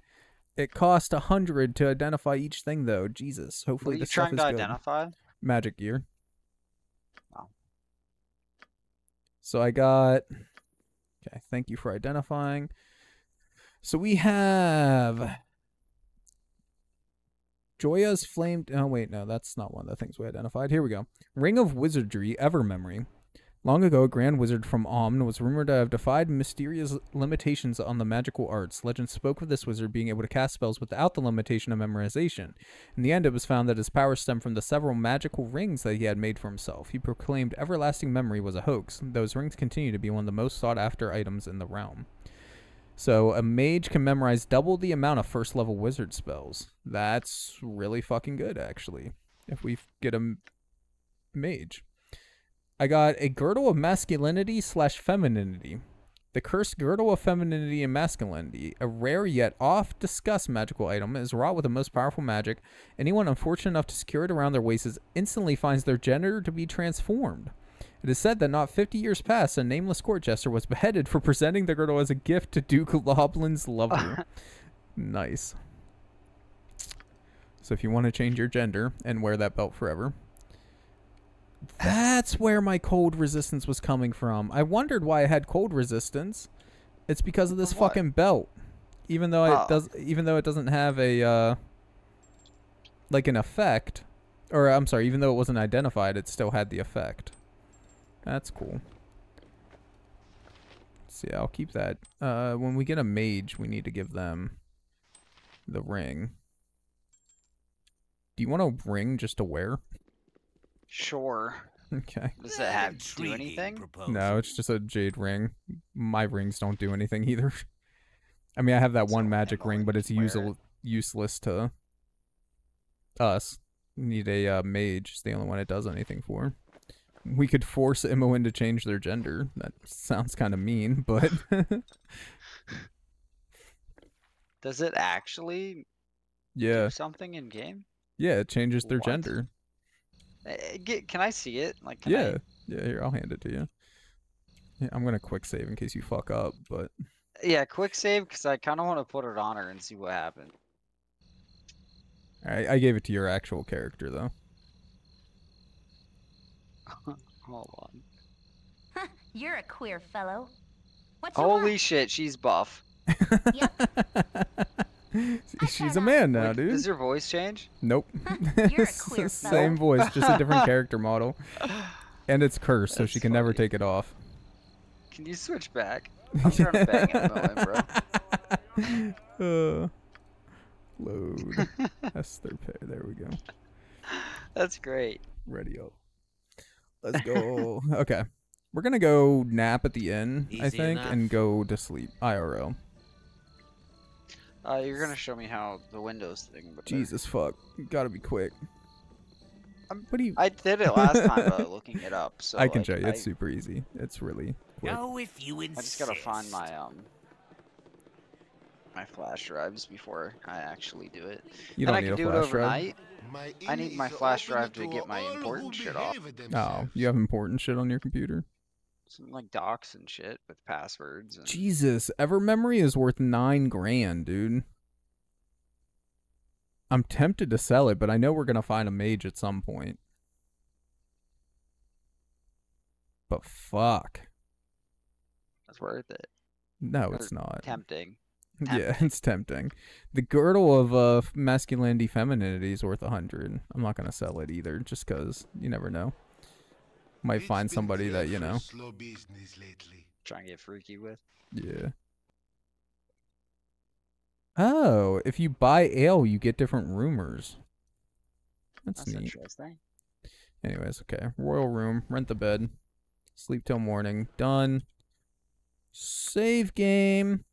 S2: It cost a hundred to identify each thing, though. Jesus,
S1: What are
S2: hopefully
S1: you
S2: this stuff
S1: trying
S2: is
S1: to
S2: good.
S1: identify?
S2: Magic gear.
S1: Oh.
S2: So I got. Okay, thank you for identifying. So we have Joia's flamed. Oh wait, no, that's not one of the things we identified. Here we go. Ring of Wizardry, Ever Memory. Long ago, a grand wizard from Amn was rumored to have defied mysterious limitations on the magical arts. Legend spoke of this wizard being able to cast spells without the limitation of memorization. In the end, it was found that his powers stemmed from the several magical rings that he had made for himself. He proclaimed everlasting memory was a hoax. Those rings continue to be one of the most sought after items in the realm. So a mage can memorize double the amount of first level wizard spells. That's really fucking good, actually. If we get a mage. I got a girdle of masculinity slash femininity. The cursed girdle of femininity and masculinity, a rare yet oft discussed magical item, is wrought with the most powerful magic. Anyone unfortunate enough to secure it around their waist instantly finds their gender to be transformed. It is said that not 50 years past, a nameless court jester was beheaded for presenting the girdle as a gift to Duke Loblin's lover. nice. So if you want to change your gender and wear that belt forever, that's where my cold resistance was coming from. I wondered why I had cold resistance. It's because of this
S1: What?
S2: fucking belt. Even though it
S1: Oh.
S2: does even though it doesn't have a uh like an effect or I'm sorry, even though it wasn't identified, it still had the effect. That's cool. So yeah, I'll keep that. Uh when we get a mage, we need to give them the ring. Do you want a ring just to wear?
S1: Sure.
S2: Okay.
S1: Does it have to do anything?
S2: No, it's just a jade ring. My rings don't do anything either. I mean, I have that one magic ring, but it's usel- useless to us. Need a uh, mage. It's the only one it does anything for. We could force Imoen to change their gender. That sounds kind of mean, but
S1: Does it actually
S2: yeah,
S1: do something in game?
S2: yeah, it changes their
S1: What?
S2: gender.
S1: Eh, Get, can I see it? Like, can
S2: Yeah, yeah. Here, I'll hand it to you. Yeah, I'm gonna quick save in case you fuck up, but
S1: yeah, quick save because I kind of want to put it on her and see what happens.
S2: I, I gave it to your actual character though.
S1: Hold on.
S4: Huh, you're a queer fellow. What you want?
S1: Holy shit, she's buff.
S2: She's a man now,
S1: Wait,
S2: dude.
S1: Does your voice change?
S2: Nope.
S4: You're a queer.
S2: Same voice, just a different character model. And it's cursed, so she
S1: That's
S2: can never take it off.
S1: Can you switch back? I'm trying to bang Emma, bro.
S2: Uh, load. That's their pair. There we go.
S1: That's great.
S2: Ready up. Let's go. okay. We're gonna go nap at the inn, I think,
S8: enough.
S2: and go to sleep. IRL.
S1: Uh, you're gonna show me how the Windows thing. But
S2: Jesus fuck. You gotta be quick. what do you?
S1: I did it last time, uh, looking it up. So
S2: I can
S1: like,
S2: show you. It's
S1: I,
S2: super easy. It's really quick.
S8: Now, if you insist.
S1: I just gotta find my um my flash drives before I actually do it.
S2: You
S1: then
S2: don't
S1: I
S2: need
S1: can
S2: a
S1: do it
S2: flash drive.
S1: I need my flash drive to get my important shit off.
S2: Oh, you have important shit on your computer?
S1: Some like docs and shit with passwords. And...
S2: Jesus, Evermemory is worth nine grand, dude. I'm tempted to sell it, but I know we're gonna find a mage at some point. But fuck.
S1: That's worth it.
S2: No, it's not.
S1: Tempting.
S2: Yeah, it's tempting. The girdle of uh masculinity femininity is worth a hundred. I'm not gonna sell it either, just cause you never know. Might find somebody that you know.
S11: Slow business lately.
S1: Try and get freaky with.
S2: Yeah. Oh, if you buy ale, you get different rumors. That's,
S1: That's
S2: neat.
S1: interesting.
S2: Anyways, okay. Royal room, rent the bed, sleep till morning, done. Save game.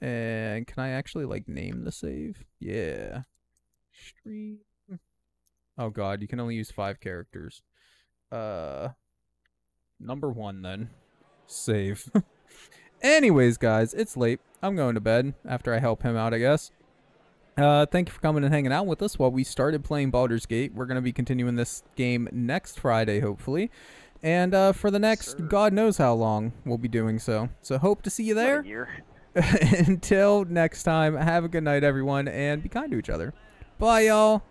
S2: And can I actually like name the save? Yeah. Stream. Oh god, you can only use five characters. Uh number one then. Save. Anyways, guys, it's late. I'm going to bed after I help him out, I guess. Uh, thank you for coming and hanging out with us while we started playing Baldur's Gate. We're going to be continuing this game next Friday, hopefully. And uh, for the next, God knows how long, we'll be doing so. So hope to see you there. Until next time, have a good night, everyone, and be kind to each other. Bye, y'all.